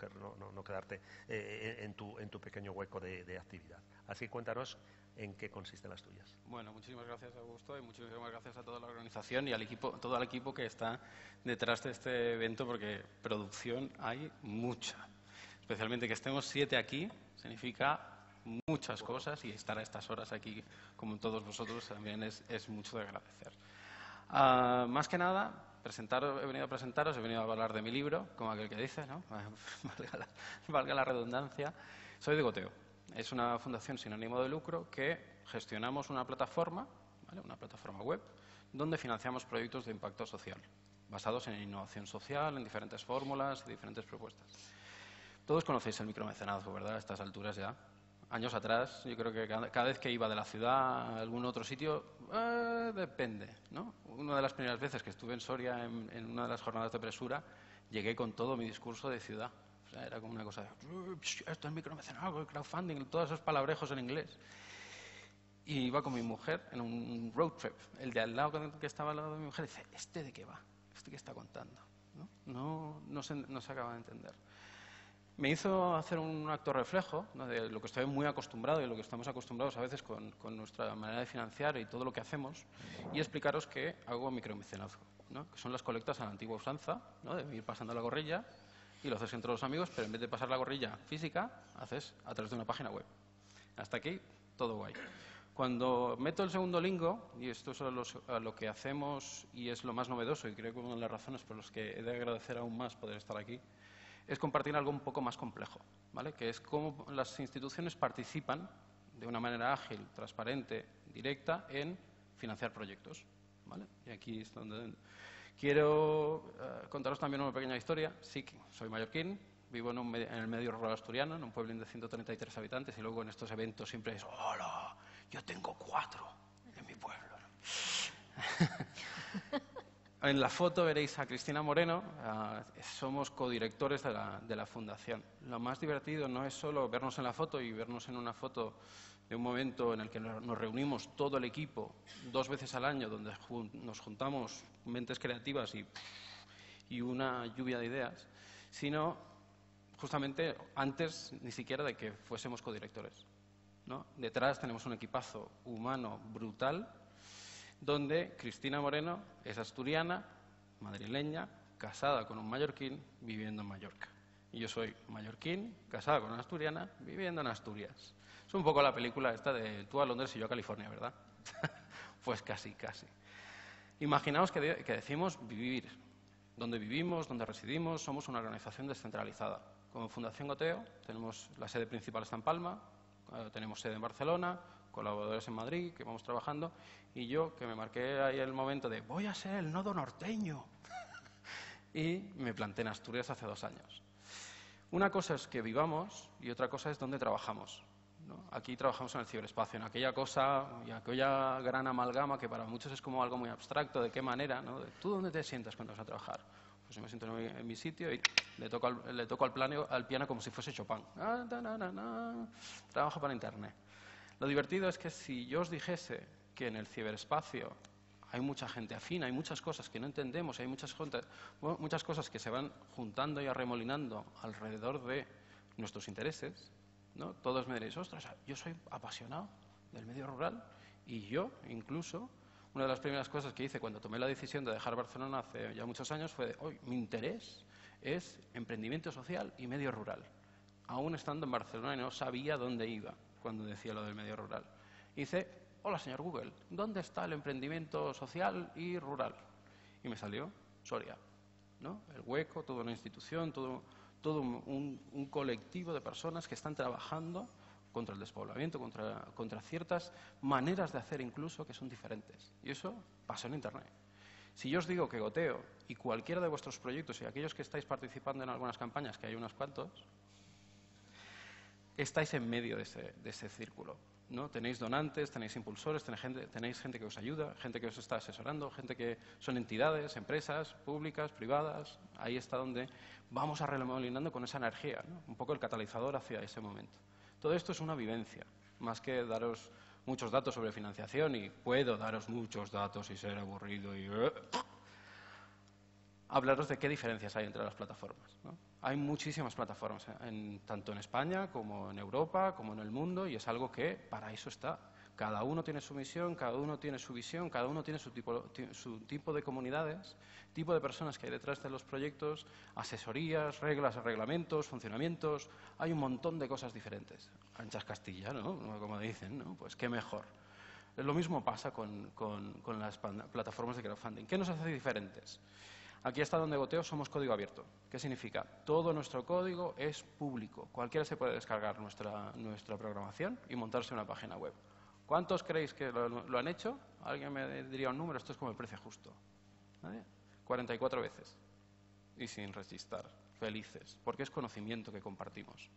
quedarte eh, en, tu, pequeño hueco de, actividad. Así cuéntanos en qué consisten tuyas. Bueno, muchísimas gracias Augusto y muchísimas gracias a toda la organización y al equipo, todo el equipo que está detrás de este evento porque producción hay mucha. Especialmente que estemos siete aquí significa muchas cosas y estar a estas horas aquí como todos vosotros también es, mucho de agradecer. Ah, más que nada, he venido a presentaros, he venido a hablar de mi libro, como aquel que dice, ¿no? valga la redundancia. Soy de Goteo, es una fundación sin ánimo de lucro que gestionamos una plataforma, una plataforma web, donde financiamos proyectos de impacto social, basados en innovación social, en diferentes fórmulas, diferentes propuestas. Todos conocéis el micromecenazgo, ¿verdad? A estas alturas ya. Años atrás, yo creo que cada, vez que iba de la ciudad a algún otro sitio, eh, depende, ¿no? Una de las primeras veces que estuve en Soria en, en una de las jornadas de presura, llegué con todo mi discurso de ciudad era como una cosa de, esto es micromecenazgo, crowdfunding, todos esos palabrejos en inglés. Y iba con mi mujer en un road trip. El de al lado que estaba al lado de mi mujer dice, ¿este de qué va? ¿Este qué está contando? No, no, no, se, no se acaba de entender. Me hizo hacer un acto reflejo de lo que estoy muy acostumbrado y lo que estamos acostumbrados a veces con, con, nuestra manera de financiar y todo lo que hacemos y explicaros que hago micromecenazgo, ¿no? que son las colectas a la antigua usanza, ¿no? de ir pasando la gorrilla y lo haces entre los amigos, pero en vez de pasar la gorrilla física, haces a través de una página web. Hasta aquí, todo guay. Cuando meto el segundo lingo, y esto es lo que hacemos y es lo más novedoso, y creo que una de las razones por las que he de agradecer aún más poder estar aquí, es compartir algo un poco más complejo, ¿vale? que es cómo las instituciones participan de una manera ágil, transparente, directa en financiar proyectos. ¿vale? Y aquí es donde Quiero eh, contaros también una pequeña historia. Sí, soy mallorquín, vivo en, el medio rural asturiano, en un pueblo de 133 habitantes, y luego en estos eventos siempre es, hola, yo tengo cuatro en mi pueblo. en la foto veréis a Cristina Moreno, somos codirectores de la, de la fundación. Lo más divertido no es solo vernos en la foto y vernos en una foto de un momento en el que nos reunimos todo el equipo dos veces al año, donde nos juntamos mentes creativas y, y una lluvia de ideas, sino justamente antes ni siquiera de que fuésemos codirectores. ¿No? Detrás tenemos un equipazo humano brutal, donde Cristina Moreno es asturiana, madrileña, casada con un mallorquín, viviendo en Mallorca. Y yo soy mallorquín, casada con una asturiana, viviendo en Asturias. Es un poco la película esta de tú a Londres y yo a California, ¿verdad? pues casi, casi. Imaginaos que, decimos vivir. Donde vivimos, donde residimos, somos una organización descentralizada. Como Fundación Goteo tenemos la sede principal está en Palma, tenemos sede en Barcelona, colaboradores en Madrid que vamos trabajando, y yo que me marqué ahí el momento de voy a ser el nodo norteño. y me planté en Asturias hace dos años. Una cosa es que vivamos y otra cosa es dónde trabajamos. Aquí trabajamos en el ciberespacio, en aquella cosa y aquella gran amalgama que para muchos es como algo muy abstracto, de qué manera, ¿no? ¿Tú dónde te sientas cuando vas a trabajar? Pues yo me siento en mi, sitio y le toco, al, le toco al, piano, al piano como si fuese Chopin. Ah, Trabajo para Internet. Lo divertido es que si yo os dijese que en el ciberespacio hay mucha gente afín, hay muchas cosas que no entendemos, hay muchas, muchas cosas que se van juntando y arremolinando alrededor de nuestros intereses, ¿no? Todos me diréis, ostras, yo soy apasionado del medio rural y yo incluso, una de las primeras cosas que hice cuando tomé la decisión de dejar Barcelona hace ya muchos años fue, hoy mi interés es emprendimiento social y medio rural. Aún estando en Barcelona no sabía dónde iba cuando decía lo del medio rural. Hice, hola señor Google, ¿dónde está el emprendimiento social y rural? Y me salió Soria, ¿no? El hueco, toda una institución, todo todo un, colectivo de personas que están trabajando contra el despoblamiento, contra, contra ciertas maneras de hacer incluso que son diferentes. Y eso pasa en Internet. Si yo os digo que Goteo y cualquiera de vuestros proyectos y aquellos que estáis participando en algunas campañas, que hay unos cuantos, estáis en medio de ese, círculo. ¿no? Tenéis donantes, tenéis impulsores, tenéis gente, tenéis gente que os ayuda, gente que os está asesorando, gente que son entidades, empresas públicas, privadas. Ahí está donde vamos a remolinando con esa energía, un poco el catalizador hacia ese momento. Todo esto es una vivencia, más que daros muchos datos sobre financiación, y puedo daros muchos datos y ser aburrido y... Eh, hablaros de qué diferencias hay entre las plataformas. Hay muchísimas plataformas, tanto en España como en Europa, como en el mundo, y es algo que para eso está. Cada uno tiene su misión, cada uno tiene su visión, cada uno tiene su tipo, su tipo de comunidades, tipo de personas que hay detrás de los proyectos, asesorías, reglas, reglamentos, funcionamientos. Hay un montón de cosas diferentes. Anchas Castilla, ¿no? Como dicen, ¿no? Pues qué mejor. Lo mismo pasa con, las plataformas de crowdfunding. ¿Qué nos hace diferentes? Aquí está donde goteo somos código abierto. ¿Qué significa? Todo nuestro código es público. Cualquiera se puede descargar nuestra, nuestra programación y montarse una página web. ¿Cuántos creéis que lo, han hecho? Alguien me diría un número, esto es como el precio justo. 44 veces. Y sin registrar. Felices. Porque es conocimiento que compartimos.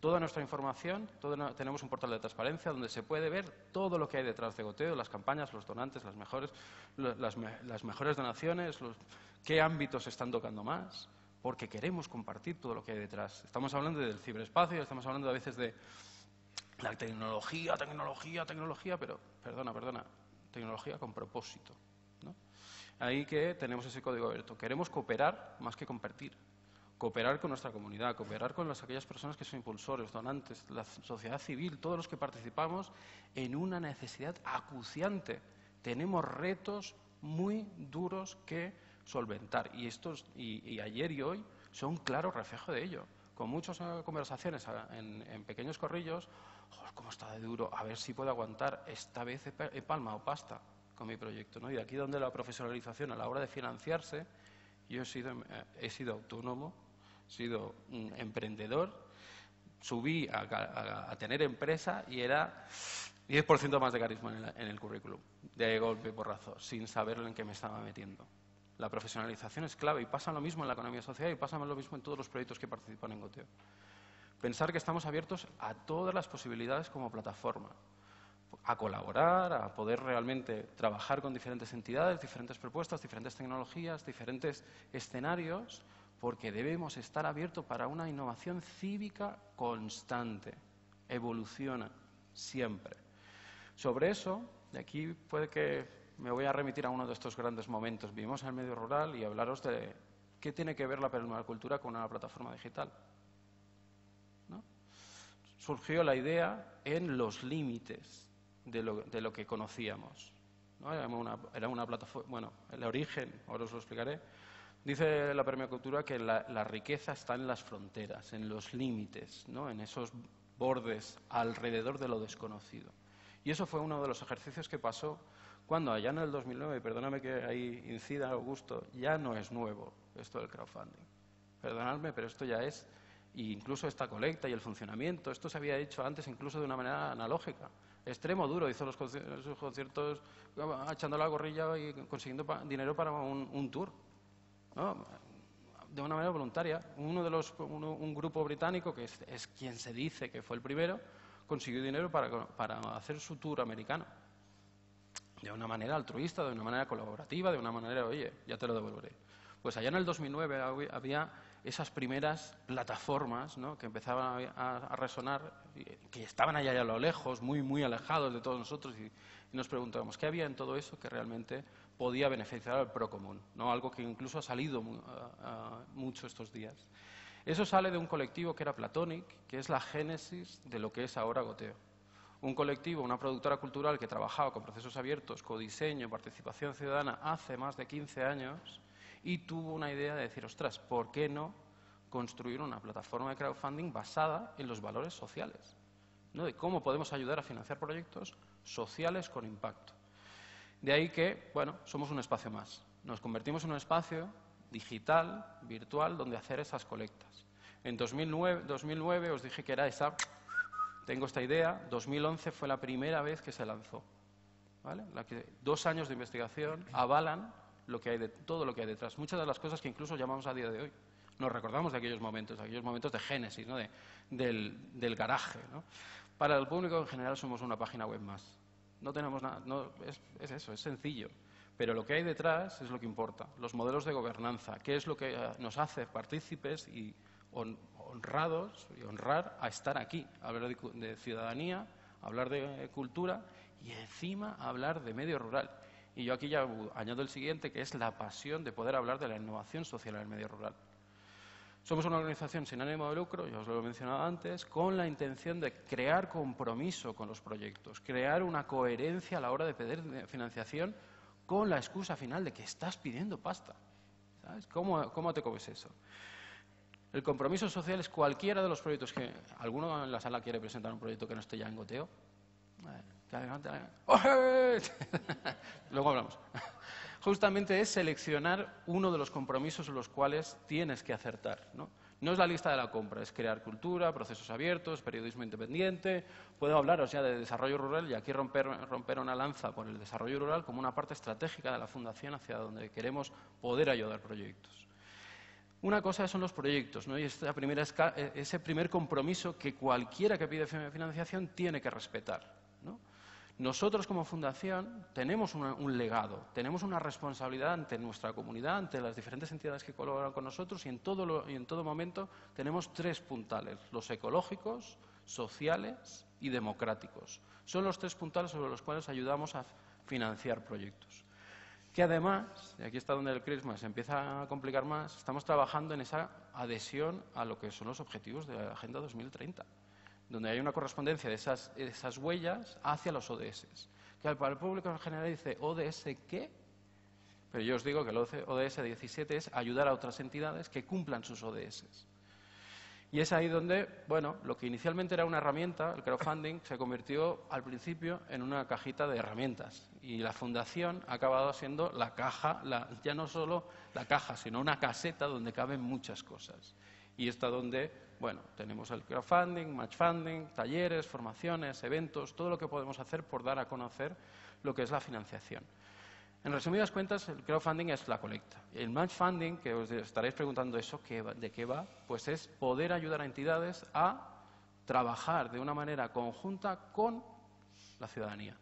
Toda nuestra información, tenemos un portal de transparencia donde se puede ver todo lo que hay detrás de Goteo, las campañas, los donantes, las mejores, las, mejores donaciones, qué ámbitos están tocando más, porque queremos compartir todo lo que hay detrás. Estamos hablando del ciberespacio, estamos hablando a veces de la tecnología, tecnología, tecnología, pero perdona, perdona, tecnología con propósito. ¿no? Ahí que tenemos ese código abierto. Queremos cooperar más que compartir. Cooperar con nuestra comunidad, cooperar con las, aquellas personas que son impulsores, donantes, la sociedad civil, todos los que participamos en una necesidad acuciante. Tenemos retos muy duros que solventar. Y, estos, y, ayer y hoy son claro reflejo de ello. Con muchas conversaciones eh, en, pequeños corrillos, oh, ¿cómo está de duro? A ver si puedo aguantar. Esta vez he palma o pasta con mi proyecto. ¿no? Y aquí donde la profesionalización a la hora de financiarse, yo he sido, eh, he sido autónomo, he sido un emprendedor, subí a, tener empresa y era 10% más de carisma en el, en el currículum, de golpe porrazo, sin saber en qué me estaba metiendo. La profesionalización es clave y pasa lo mismo en la economía social y pasa lo mismo en todos los proyectos que participan en Goteo. Pensar que estamos abiertos a todas las posibilidades como plataforma, a colaborar, a poder realmente trabajar con diferentes entidades, diferentes propuestas, diferentes tecnologías, diferentes escenarios, porque debemos estar abiertos para una innovación cívica constante, evoluciona siempre. Sobre eso, de aquí puede que me voy a remitir a uno de estos grandes momentos. Vivimos en el medio rural y hablaros de qué tiene que ver la permacultura con una plataforma digital. Surgió la idea en los límites de lo, que conocíamos. Era, una, plataforma, bueno, el origen, ahora os lo explicaré, Dice la permacultura que la, la, riqueza está en las fronteras, en los límites, ¿no? en esos bordes alrededor de lo desconocido. Y eso fue uno de los ejercicios que pasó cuando allá en el 2009, perdóname que ahí incida Augusto, ya no es nuevo esto del crowdfunding. Perdonadme, pero esto ya es, incluso esta colecta y el funcionamiento, esto se había hecho antes incluso de una manera analógica. Extremo duro hizo los conciertos echando la gorrilla y consiguiendo dinero para un, tour. De una manera voluntaria. Uno de los, un grupo británico, que es, quien se dice que fue el primero, consiguió dinero para, para hacer su tour americano de una manera altruista, de una manera colaborativa, de una manera, oye, ya te lo devolveré. Pues allá en el 2009 había esas primeras plataformas que empezaban a, resonar, que estaban allá a lo lejos, muy, muy alejados de todos nosotros, y, nos preguntábamos qué había en todo eso que realmente podía beneficiar al procomún, ¿no? algo que incluso ha salido mucho estos días. Eso sale de un colectivo que era Platonic, que es la génesis de lo que es ahora Goteo un colectivo, una productora cultural que trabajaba con procesos abiertos, codiseño, participación ciudadana hace más de 15 años y tuvo una idea de decir, ostras, ¿por qué no construir una plataforma de crowdfunding basada en los valores sociales? ¿no? De cómo podemos ayudar a financiar proyectos sociales con impacto. De ahí que, bueno, somos un espacio más. Nos convertimos en un espacio digital, virtual, donde hacer esas colectas. En 2009, 2009 os dije que era esa tengo esta idea, 2011 fue la primera vez que se lanzó. La que, dos años de investigación avalan lo que hay de, todo lo que hay detrás. Muchas de las cosas que incluso llamamos a día de hoy. Nos recordamos de aquellos momentos, de aquellos momentos de génesis, ¿no? de, del, garaje. Para el público en general somos una página web más. No tenemos nada, no, es, es eso, es sencillo. Pero lo que hay detrás es lo que importa. Los modelos de gobernanza, qué es lo que eh, nos hace partícipes y honrados y honrar a estar aquí, hablar de, ciudadanía, hablar de cultura y encima hablar de medio rural. Y yo aquí ya añado el siguiente, que es la pasión de poder hablar de la innovación social en el medio rural. Somos una organización sin ánimo de lucro, ya os lo he mencionado antes, con la intención de crear compromiso con los proyectos, crear una coherencia a la hora de pedir financiación con la excusa final de que estás pidiendo pasta. ¿Sabes? ¿Cómo, cómo te comes eso? El compromiso social es cualquiera de los proyectos que... ¿Alguno en la sala quiere presentar un proyecto que no esté ya en goteo? Luego hablamos. Justamente es seleccionar uno de los compromisos en los cuales tienes que acertar. ¿no? no es la lista de la compra, es crear cultura, procesos abiertos, periodismo independiente. Puedo hablaros ya de desarrollo rural y aquí romper, una lanza por el desarrollo rural como una parte estratégica de la Fundación hacia donde queremos poder ayudar proyectos. Una cosa son los proyectos, ¿no? y esta primera, e, ese primer compromiso que cualquiera que pide financiación tiene que respetar. Nosotros como fundación tenemos un legado, tenemos una responsabilidad ante nuestra comunidad, ante las diferentes entidades que colaboran con nosotros y en todo, y en todo momento tenemos tres puntales, los ecológicos, sociales y democráticos. Son los tres puntales sobre los cuales ayudamos a financiar proyectos que además, y aquí está donde el Christmas empieza a complicar más, estamos trabajando en esa adhesión a lo que son los objetivos de la Agenda 2030, donde hay una correspondencia de esas, huellas hacia los ODS. Que para el público en general dice, ¿ODS qué? Pero yo os digo que el ODS 17 es ayudar a otras entidades que cumplan sus ODS. Y es ahí donde, bueno, lo que inicialmente era una herramienta, el crowdfunding, se convirtió al principio en una cajita de herramientas. Y la fundación ha acabado siendo la caja, ya no solo la caja, sino una caseta donde caben muchas cosas. Y está donde, bueno, tenemos el crowdfunding, matchfunding, talleres, formaciones, eventos, todo lo que podemos hacer por dar a conocer lo que es la financiación. En resumidas cuentas, el crowdfunding es la colecta. El match funding, que os estaréis preguntando eso, ¿de qué va? Pues es poder ayudar a entidades a trabajar de una manera conjunta con la ciudadanía,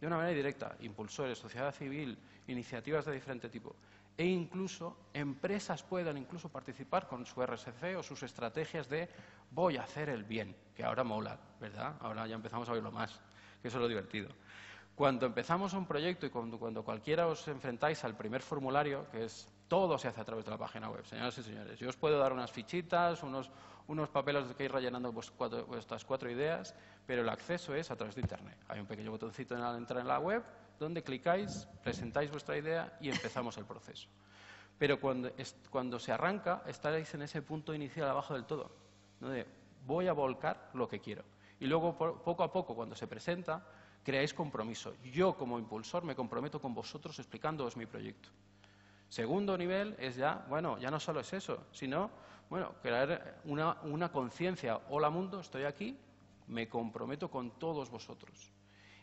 de una manera directa, impulsores, sociedad civil, iniciativas de diferente tipo. E incluso empresas puedan incluso participar con su RSC o sus estrategias de voy a hacer el bien, que ahora mola, ¿verdad? Ahora ya empezamos a oírlo más, que eso es lo divertido. Cuando empezamos un proyecto y cuando, cualquiera os enfrentáis al primer formulario, que es todo se hace a través de la página web, señoras y señores. Yo os puedo dar unas fichitas, unos, unos papeles que ir rellenando vuestras cuatro ideas, pero el acceso es a través de Internet. Hay un pequeño botoncito al entrar en la web donde clicáis, presentáis vuestra idea y empezamos el proceso. Pero cuando, cuando se arranca, estaréis en ese punto inicial abajo del todo, ¿no? de voy a volcar lo que quiero. Y luego, poco a poco, cuando se presenta, creáis compromiso. Yo, como impulsor, me comprometo con vosotros explicándoos mi proyecto. Segundo nivel es ya, bueno, ya no solo es eso, sino, bueno, crear una, una conciencia. Hola mundo, estoy aquí, me comprometo con todos vosotros.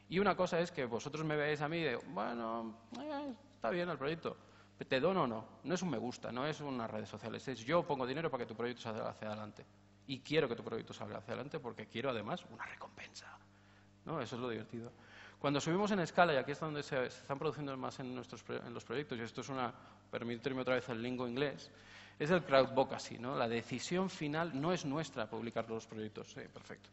Y una cosa es que vosotros me veáis a mí de, bueno, eh, está bien el proyecto, te dono o no. No es un me gusta, no es unas redes sociales, es yo pongo dinero para que tu proyecto salga hacia adelante. Y quiero que tu proyecto salga hacia adelante porque quiero además una recompensa. ¿no? Eso es lo divertido. Cuando subimos en escala, y aquí es donde se, están produciendo más en, nuestros, en los proyectos, y esto es una, permítanme otra vez el lingo inglés, es el crowdvocacy, ¿no? La decisión final no es nuestra publicar los proyectos. Sí, perfecto.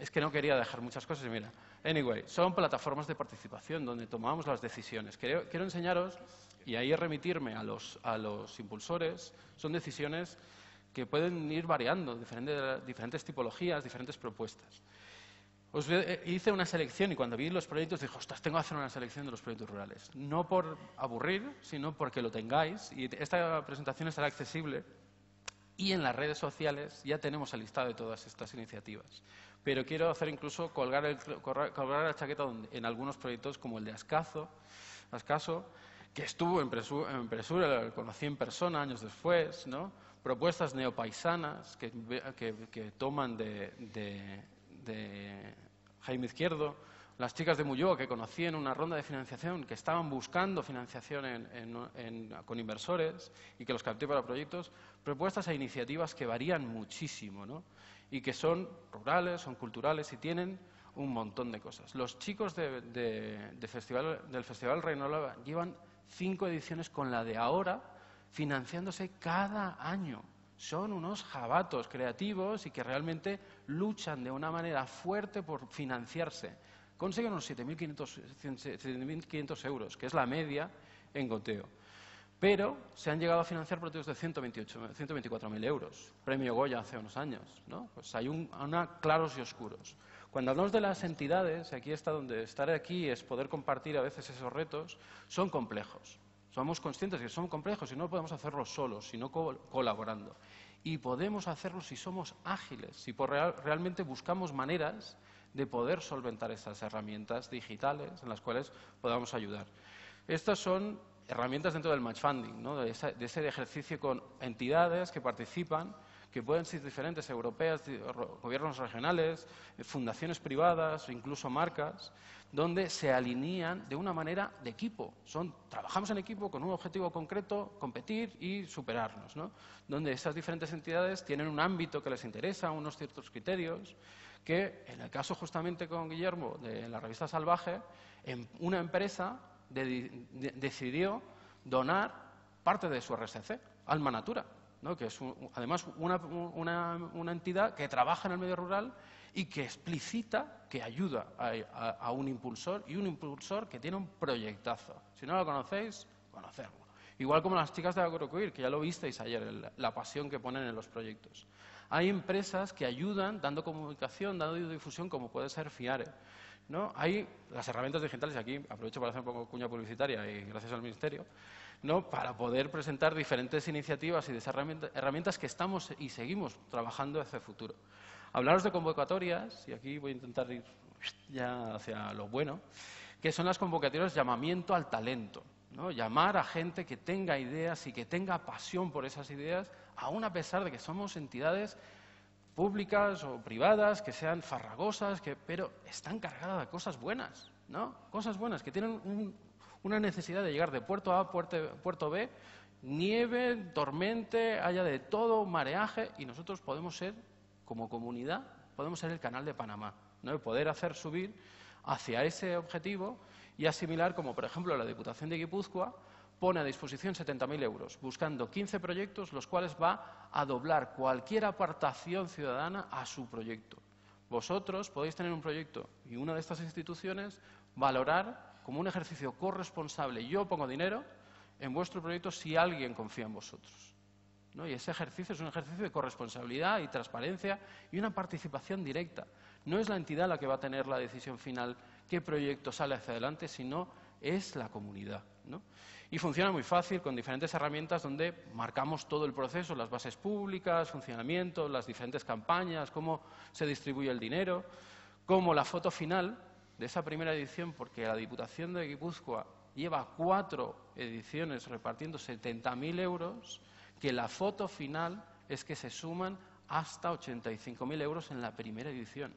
Es que no quería dejar muchas cosas mira. Anyway, son plataformas de participación donde tomamos las decisiones. Quiero, quiero enseñaros, y ahí remitirme a los, a los impulsores, son decisiones que pueden ir variando, diferentes, diferentes tipologías, diferentes propuestas. Os hice una selección y cuando vi los proyectos dije, ostras, tengo que hacer una selección de los proyectos rurales. No por aburrir, sino porque lo tengáis. Y esta presentación estará accesible. Y en las redes sociales ya tenemos el listado de todas estas iniciativas. Pero quiero hacer incluso colgar, el, colgar la chaqueta en algunos proyectos como el de Ascaso, que estuvo en Presura, en Presura lo conocí persona años después, ¿no? propuestas neopaisanas que, toman de, Jaime Izquierdo, las chicas de Muyó que conocí en una ronda de financiación, que estaban buscando financiación con inversores y que los capté para proyectos, propuestas e iniciativas que varían muchísimo ¿no? y que son rurales, son culturales y tienen un montón de cosas. Los chicos festival, del Festival Reino llevan cinco ediciones con la de ahora financiándose cada año. Son unos jabatos creativos y que realmente luchan de una manera fuerte por financiarse. Consiguen unos 7.500 euros, que es la media en goteo. Pero se han llegado a financiar proyectos de 124.000 euros. Premio Goya hace unos años. ¿no? Pues hay un, una claros y oscuros. Cuando hablamos de las entidades, aquí está donde estar aquí es poder compartir a veces esos retos, son complejos. Somos conscientes de que son complejos y no podemos hacerlo solos, sino colaborando. Y podemos hacerlo si somos ágiles, si realmente buscamos maneras de poder solventar esas herramientas digitales en las cuales podamos ayudar. Estas son herramientas dentro del match funding, de, ese, ejercicio con entidades que participan que pueden ser diferentes, europeas, gobiernos regionales, fundaciones privadas, incluso marcas, donde se alinean de una manera de equipo. Son, trabajamos en equipo con un objetivo concreto, competir y superarnos, donde esas diferentes entidades tienen un ámbito que les interesa, unos ciertos criterios, que en el caso justamente con Guillermo de la revista Salvaje, en una empresa decidió donar parte de su RSC, Alma Natura, que es además una, entidad que trabaja en el medio rural y que explicita que ayuda a, un impulsor y un impulsor que tiene un proyectazo. Si no lo conocéis, conocerlo. Igual como las chicas de Agroqueer, que ya lo visteis ayer, la pasión que ponen en los proyectos. Hay empresas que ayudan dando comunicación, dando difusión, como puede ser FIARE. ¿no? Hay las herramientas digitales, aquí aprovecho para hacer un poco cuña publicitaria y gracias al Ministerio, para poder presentar diferentes iniciativas y herramientas que estamos y seguimos trabajando hacia el futuro. Hablaros de convocatorias, y aquí voy a intentar ir ya hacia lo bueno, que son las convocatorias llamamiento al talento. ¿No? Llamar a gente que tenga ideas y que tenga pasión por esas ideas, aún a pesar de que somos entidades públicas o privadas, que sean farragosas, que, pero están cargadas de cosas buenas, ¿no? Cosas buenas, que tienen una necesidad de llegar de puerto A a puerto, puerto B, nieve, tormente, haya de todo, mareaje, y nosotros podemos ser, como comunidad, podemos ser el canal de Panamá, ¿no? Y poder hacer subir hacia ese objetivo y asimilar, como por ejemplo la Diputación de Guipúzcoa, pone a disposición 70.000 euros, buscando 15 proyectos, los cuales va a doblar cualquier apartación ciudadana a su proyecto. Vosotros podéis tener un proyecto y una de estas instituciones valorar como un ejercicio corresponsable, yo pongo dinero en vuestro proyecto si alguien confía en vosotros. Y ese ejercicio es un ejercicio de corresponsabilidad y transparencia y una participación directa. No es la entidad la que va a tener la decisión final qué proyecto sale hacia adelante, sino es la comunidad. Y funciona muy fácil con diferentes herramientas donde marcamos todo el proceso, las bases públicas, funcionamiento, las diferentes campañas, cómo se distribuye el dinero, cómo la foto final de esa primera edición, porque la Diputación de Guipúzcoa lleva cuatro ediciones repartiendo 70.000 euros, que la foto final es que se suman hasta 85.000 euros en la primera edición.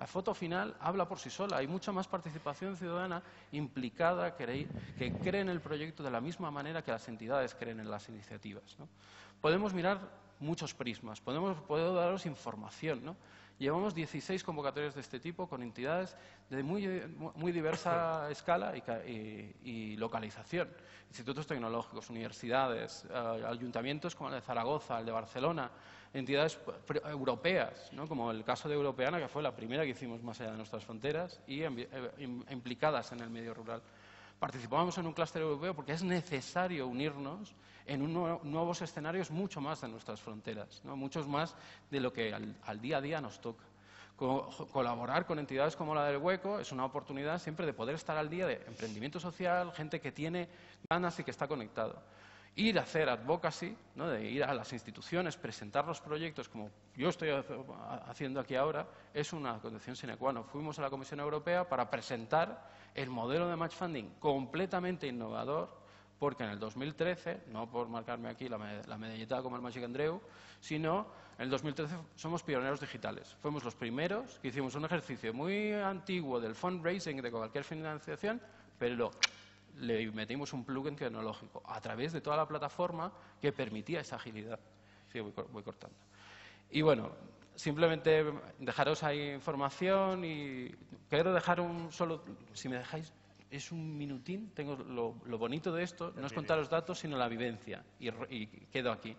La foto final habla por sí sola. Hay mucha más participación ciudadana implicada que, cree en el proyecto de la misma manera que las entidades creen en las iniciativas. Podemos mirar muchos prismas, podemos, puedo daros información. ¿no? Llevamos 16 convocatorias de este tipo con entidades de muy, muy diversa escala y, localización. Institutos tecnológicos, universidades, eh, ayuntamientos como el de Zaragoza, el de Barcelona, entidades europeas, como el caso de Europeana, que fue la primera que hicimos más allá de nuestras fronteras y eh, implicadas en el medio rural. Participamos en un clúster europeo porque es necesario unirnos en nuevos escenarios mucho más de nuestras fronteras, muchos más de lo que al, día a día nos toca. colaborar con entidades como la del Hueco es una oportunidad siempre de poder estar al día de emprendimiento social, gente que tiene ganas y que está conectado. Ir a hacer advocacy, de ir a las instituciones, presentar los proyectos como yo estoy haciendo aquí ahora, es una condición sine qua non. Fuimos a la Comisión Europea para presentar el modelo de match funding completamente innovador porque en el 2013, no por marcarme aquí la, medallita como el Magic Andreu, sino en el 2013 somos pioneros digitales. Fuimos los primeros que hicimos un ejercicio muy antiguo del fundraising de cualquier financiación, pero le metimos un plugin tecnológico a través de toda la plataforma que permitía esa agilidad. Sí, voy, voy cortando. Y bueno, simplemente dejaros ahí información y quiero dejar un solo, si me dejáis es un minutín, tengo lo, bonito de esto, no es contar los datos, sino la vivencia, y, quedo aquí.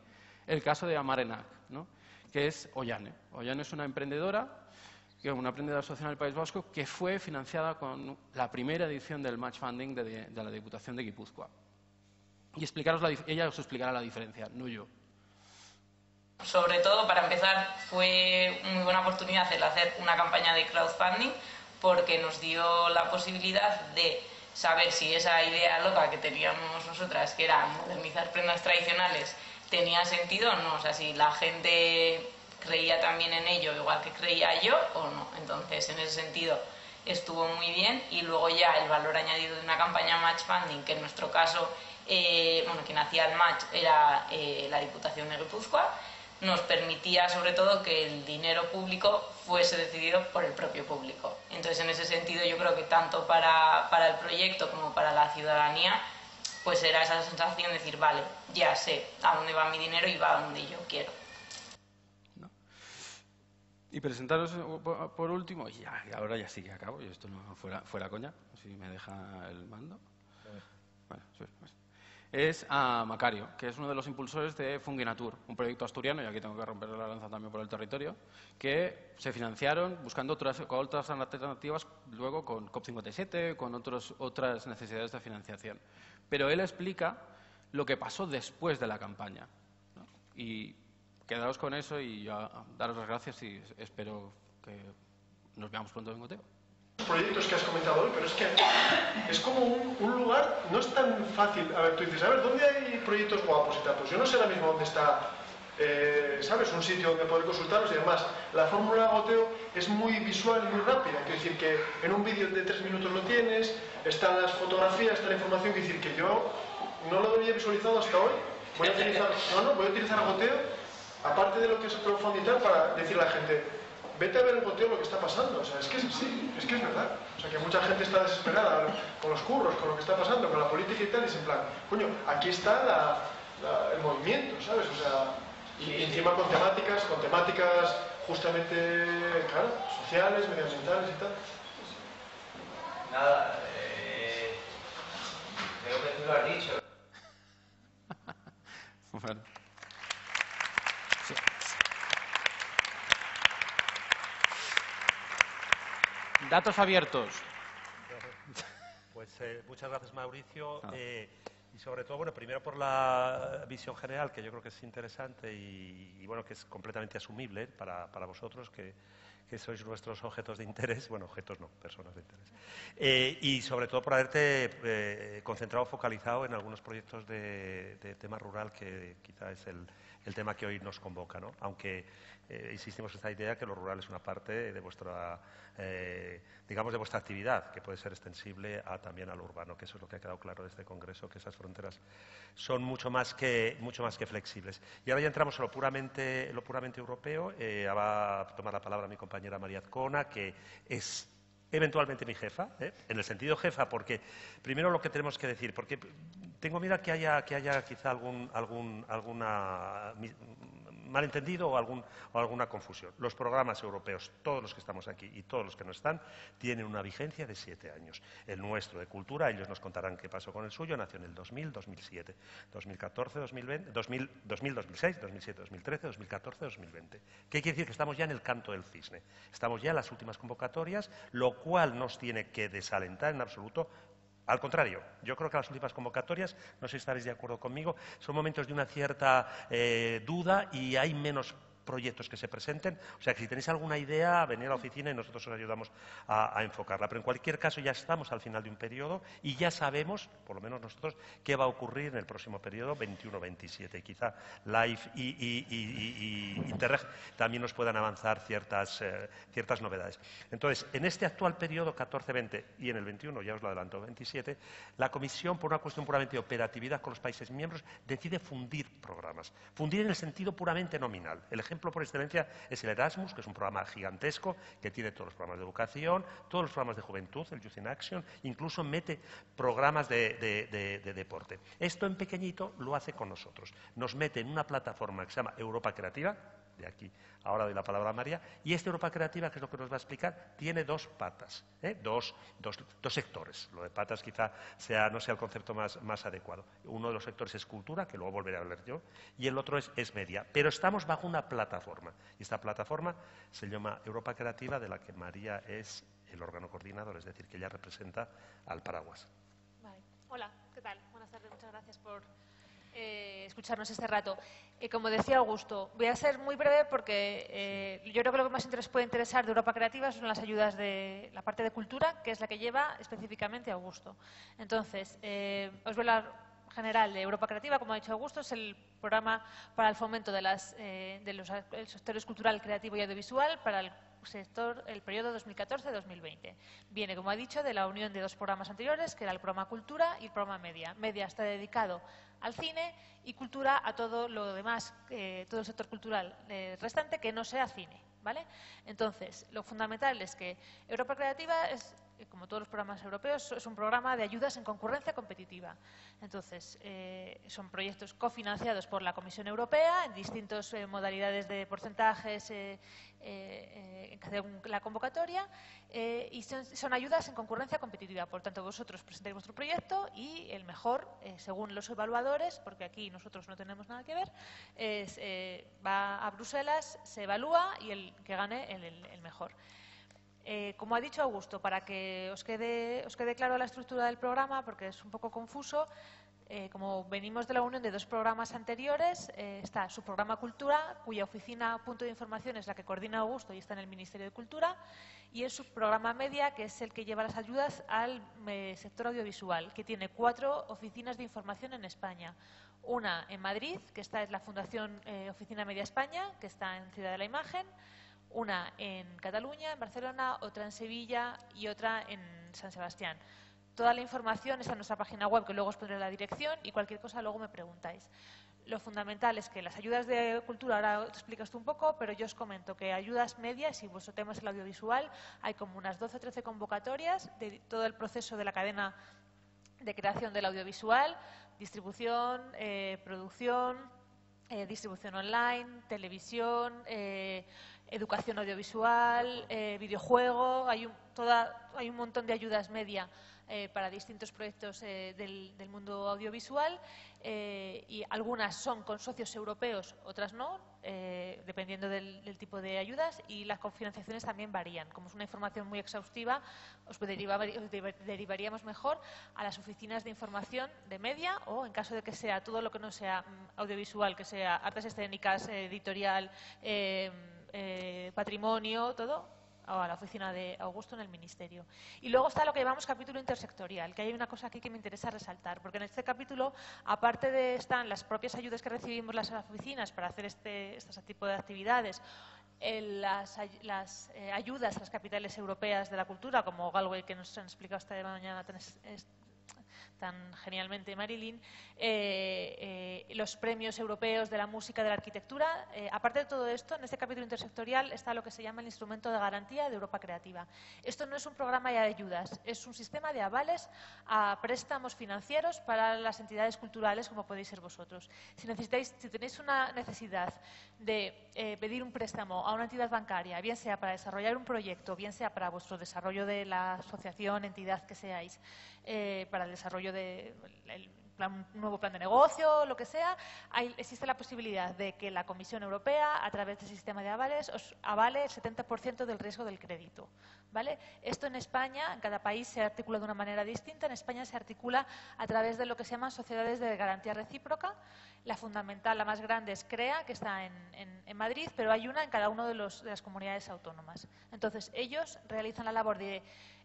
El caso de Amarenac, ¿no? que es Ollane. Ollane es una emprendedora, una emprendedora social en el País Vasco, que fue financiada con la primera edición del Match Funding de, la Diputación de Guipúzcoa. Y explicaros ella os explicará la diferencia, no yo. Sobre todo, para empezar, fue muy buena oportunidad el hacer una campaña de crowdfunding porque nos dio la posibilidad de saber si esa idea loca que teníamos nosotras, que era modernizar prendas tradicionales, tenía sentido o no. O sea, si la gente creía también en ello, igual que creía yo, o no. Entonces, en ese sentido, estuvo muy bien. Y luego ya el valor añadido de una campaña match funding, que en nuestro caso, eh, bueno, quien hacía el match era eh, la Diputación de Guipúzcoa, nos permitía sobre todo que el dinero público fuese decidido por el propio público. Entonces, en ese sentido, yo creo que tanto para, para el proyecto como para la ciudadanía, pues era esa sensación de decir, vale, ya sé a dónde va mi dinero y va a donde yo quiero. Y presentaros por último, y ahora ya sí que acabo, y esto no fuera, fuera coña, si me deja el mando. Bueno, pues es a Macario, que es uno de los impulsores de Funginatur, un proyecto asturiano, y aquí tengo que romper la lanza también por el territorio, que se financiaron buscando otras, otras alternativas luego con COP57, con otros, otras necesidades de financiación. Pero él explica lo que pasó después de la campaña. Y quedaros con eso y yo daros las gracias y espero que nos veamos pronto en Goteo proyectos que has comentado hoy, pero es que es como un, lugar, no es tan fácil. A ver, tú dices, a ver, ¿dónde hay proyectos guapos y tantos? Yo no sé ahora mismo dónde está, eh, ¿sabes? Un sitio donde poder consultarlos y además la fórmula goteo es muy visual y muy rápida. Quiero decir que en un vídeo de tres minutos lo tienes, están las fotografías, está la información. Quiero decir que yo no lo había visualizado hasta hoy. Voy a utilizar, no, no, voy a utilizar goteo, aparte de lo que es profundizar, para decirle a la gente, vete a ver el goteo lo que está pasando. O sea, es que es así, es que es verdad. O sea, que mucha gente está desesperada con los curros, con lo que está pasando, con la política y tal, y es en plan, coño, aquí está el movimiento, ¿sabes? O sea, y, encima con temáticas, con temáticas justamente, claro, sociales, medioambientales y tal. Nada, eh, creo que tú lo has dicho. bueno. Datos abiertos. Pues eh, muchas gracias, Mauricio. Ah. Eh, y sobre todo, bueno, primero por la visión general, que yo creo que es interesante y, bueno, que es completamente asumible para, vosotros, que, que sois nuestros objetos de interés, bueno, objetos no, personas de interés. Eh, y sobre todo por haberte eh, concentrado, focalizado en algunos proyectos de, tema rural, que quizá es el, tema que hoy nos convoca, ¿no? Aunque eh, insistimos en esta idea que lo rural es una parte de vuestra, digamos, de vuestra actividad, que puede ser extensible a, también al urbano, que eso es lo que ha quedado claro de este congreso, que esas fronteras son mucho más que, mucho más que flexibles. Y ahora ya entramos en lo puramente, en lo puramente europeo. va a tomar la palabra mi compañera María Azcona, que es eventualmente mi jefa, ¿eh? en el sentido jefa, porque primero lo que tenemos que decir, porque tengo miedo que haya, que haya quizá algún, algún, alguna malentendido o, o alguna confusión. Los programas europeos, todos los que estamos aquí y todos los que no están, tienen una vigencia de siete años. El nuestro de cultura, ellos nos contarán qué pasó con el suyo, nació en el 2000, 2007, 2014, 2020, 2000, 2000 2006, 2007, 2013, 2014, 2020. ¿Qué quiere decir? Que estamos ya en el canto del cisne. Estamos ya en las últimas convocatorias, lo cual nos tiene que desalentar en absoluto al contrario, yo creo que las últimas convocatorias, no sé si estaréis de acuerdo conmigo, son momentos de una cierta eh, duda y hay menos proyectos que se presenten. O sea, que si tenéis alguna idea, venid a la oficina y nosotros os ayudamos a, enfocarla. Pero en cualquier caso ya estamos al final de un periodo y ya sabemos, por lo menos nosotros, qué va a ocurrir en el próximo periodo 21-27. Y quizá LIFE y, Interreg también nos puedan avanzar ciertas, eh, ciertas novedades. Entonces, en este actual periodo 14-20 y en el 21, ya os lo adelanto, 27, la Comisión, por una cuestión puramente de operatividad con los países miembros, decide fundir programas. Fundir en el sentido puramente nominal. El ejemplo ejemplo por excelencia es el Erasmus, que es un programa gigantesco que tiene todos los programas de educación, todos los programas de juventud, el Youth in Action, incluso mete programas de, deporte. Esto en pequeñito lo hace con nosotros. Nos mete en una plataforma que se llama Europa Creativa, de aquí ahora doy la palabra María, y esta Europa Creativa, que es lo que nos va a explicar, tiene dos patas, ¿eh? dos, sectores. Lo de patas quizá sea, no sea el concepto más, adecuado. Uno de los sectores es cultura, que luego volveré a hablar yo, y el otro es, es media. Pero estamos bajo una plataforma, y esta plataforma se llama Europa Creativa, de la que María es el órgano coordinador, es decir, que ella representa al paraguas. Hola, ¿qué tal? Buenas tardes, muchas gracias por eh, escucharnos este rato. Eh, como decía Augusto, voy a ser muy breve porque eh, yo creo que lo que más interés puede interesar de Europa Creativa son las ayudas de la parte de cultura, que es la que lleva específicamente Augusto. Entonces, os voy a hablar general de Europa Creativa, como ha dicho Augusto, es el programa para el fomento de, las, de los sectores cultural, creativo y audiovisual para el sector el periodo 2014-2020. Viene, como ha dicho, de la unión de dos programas anteriores, que era el programa Cultura y el programa Media. Media está dedicado al cine y Cultura a todo lo demás, eh, todo el sector cultural eh, restante que no sea cine. ¿vale? Entonces, lo fundamental es que Europa Creativa es como todos los programas europeos, es un programa de ayudas en concurrencia competitiva. Entonces, eh, son proyectos cofinanciados por la Comisión Europea en distintas eh, modalidades de porcentajes eh, según la convocatoria y son, ayudas en concurrencia competitiva. Por tanto, vosotros presentáis vuestro proyecto y el mejor, según los evaluadores, porque aquí nosotros no tenemos nada que ver, va a Bruselas, se evalúa y el que gane el mejor. Eh, como ha dicho Augusto, para que os quede, claro la estructura del programa, porque es un poco confuso, eh, como venimos de la unión de dos programas anteriores, eh, está su programa Cultura, cuya oficina punto de información es la que coordina Augusto y está en el Ministerio de Cultura, y es su programa Media, que es el que lleva las ayudas al sector audiovisual, que tiene cuatro oficinas de información en España. Una en Madrid, que esta es la Fundación Oficina Media España, que está en Ciudad de la Imagen una en Cataluña, en Barcelona, otra en Sevilla y otra en San Sebastián. Toda la información está en nuestra página web, que luego os pondré la dirección y cualquier cosa luego me preguntáis. Lo fundamental es que las ayudas de cultura, ahora te explicas tú un poco, pero yo os comento que ayudas medias, si vuestro tema es el audiovisual, hay como unas 12 o 13 convocatorias de todo el proceso de la cadena de creación del audiovisual, distribución, eh, producción, eh, distribución online, televisión, eh, educación audiovisual, eh, videojuego, hay un, toda, hay un montón de ayudas media eh, para distintos proyectos eh, del, mundo audiovisual y algunas son con socios europeos, otras no, dependiendo del, tipo de ayudas y las confinanciaciones también varían. Como es una información muy exhaustiva, os, derivaríamos mejor a las oficinas de información de media o, en caso de que sea todo lo que no sea mm, audiovisual, que sea artes escénicas, editorial, eh, patrimonio, todo, a la oficina de Augusto en el Ministerio. Y luego está lo que llamamos capítulo intersectorial, que hay una cosa aquí que me interesa resaltar, porque en este capítulo, aparte de están las propias ayudas que recibimos las oficinas para hacer este, este tipo de actividades, las, ayudas a las capitales europeas de la cultura, como Galway, que nos han explicado esta mañana genialmente Marilyn, eh, eh, los premios europeos de la música, de la arquitectura. Eh, aparte de todo esto, en este capítulo intersectorial está lo que se llama el instrumento de garantía de Europa Creativa. Esto no es un programa de ayudas, es un sistema de avales a préstamos financieros para las entidades culturales, como podéis ser vosotros. Si, necesitáis, si tenéis una necesidad de pedir un préstamo a una entidad bancaria, bien sea para desarrollar un proyecto, bien sea para vuestro desarrollo de la asociación, entidad que seáis, para el desarrollo de un nuevo plan de negocio, lo que sea, existe la posibilidad de que la Comisión Europea, a través del sistema de avales, os avale el 70% del riesgo del crédito. ¿vale? Esto en España, en cada país se articula de una manera distinta. En España se articula a través de lo que se llaman sociedades de garantía recíproca. La fundamental, la más grande, es CREA, que está en, Madrid, pero hay una en cada una de, de las comunidades autónomas. Entonces, ellos realizan la labor de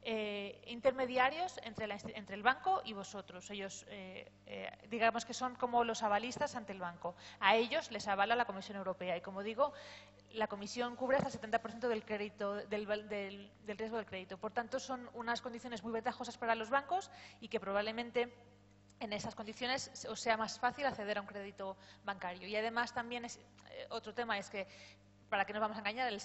eh, intermediarios entre, el banco y vosotros. Ellos, eh, eh, digamos que son como los avalistas ante el banco. A ellos les avala la Comisión Europea y, como digo, la Comisión cubre hasta el 70% del, crédito, del, riesgo del crédito. Por tanto, son unas condiciones muy ventajosas para los bancos y que probablemente en esas condiciones os sea más fácil acceder a un crédito bancario. Y además también es, otro tema es que para que nos vamos a engañar, el,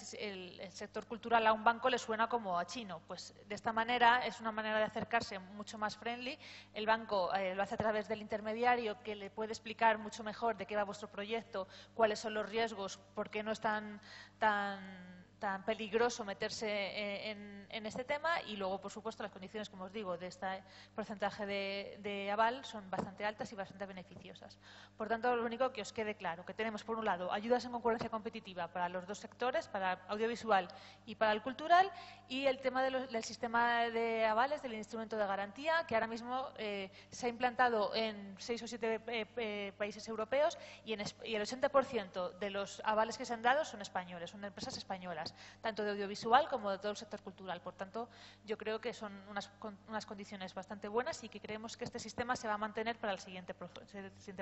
sector cultural a un banco le suena como a chino. Pues de esta manera es una manera de acercarse mucho más friendly. El banco eh, lo hace a través del intermediario que le puede explicar mucho mejor de qué va vuestro proyecto, cuáles son los riesgos, por qué no están tan tan peligroso meterse eh, en, este tema y luego, por supuesto, las condiciones, como os digo, de este porcentaje de, aval son bastante altas y bastante beneficiosas. Por tanto, lo único que os quede claro, que tenemos, por un lado, ayudas en concurrencia competitiva para los dos sectores, para audiovisual y para el cultural, y el tema del sistema de avales, del instrumento de garantía, que ahora mismo eh, se ha implantado en seis o siete eh, países europeos y, en, y el 80% de los avales que se han dado son españoles, son empresas españolas tanto de audiovisual como de todo el sector cultural. Por tanto, yo creo que son unas, unas condiciones bastante buenas y que creemos que este sistema se va a mantener para el siguiente,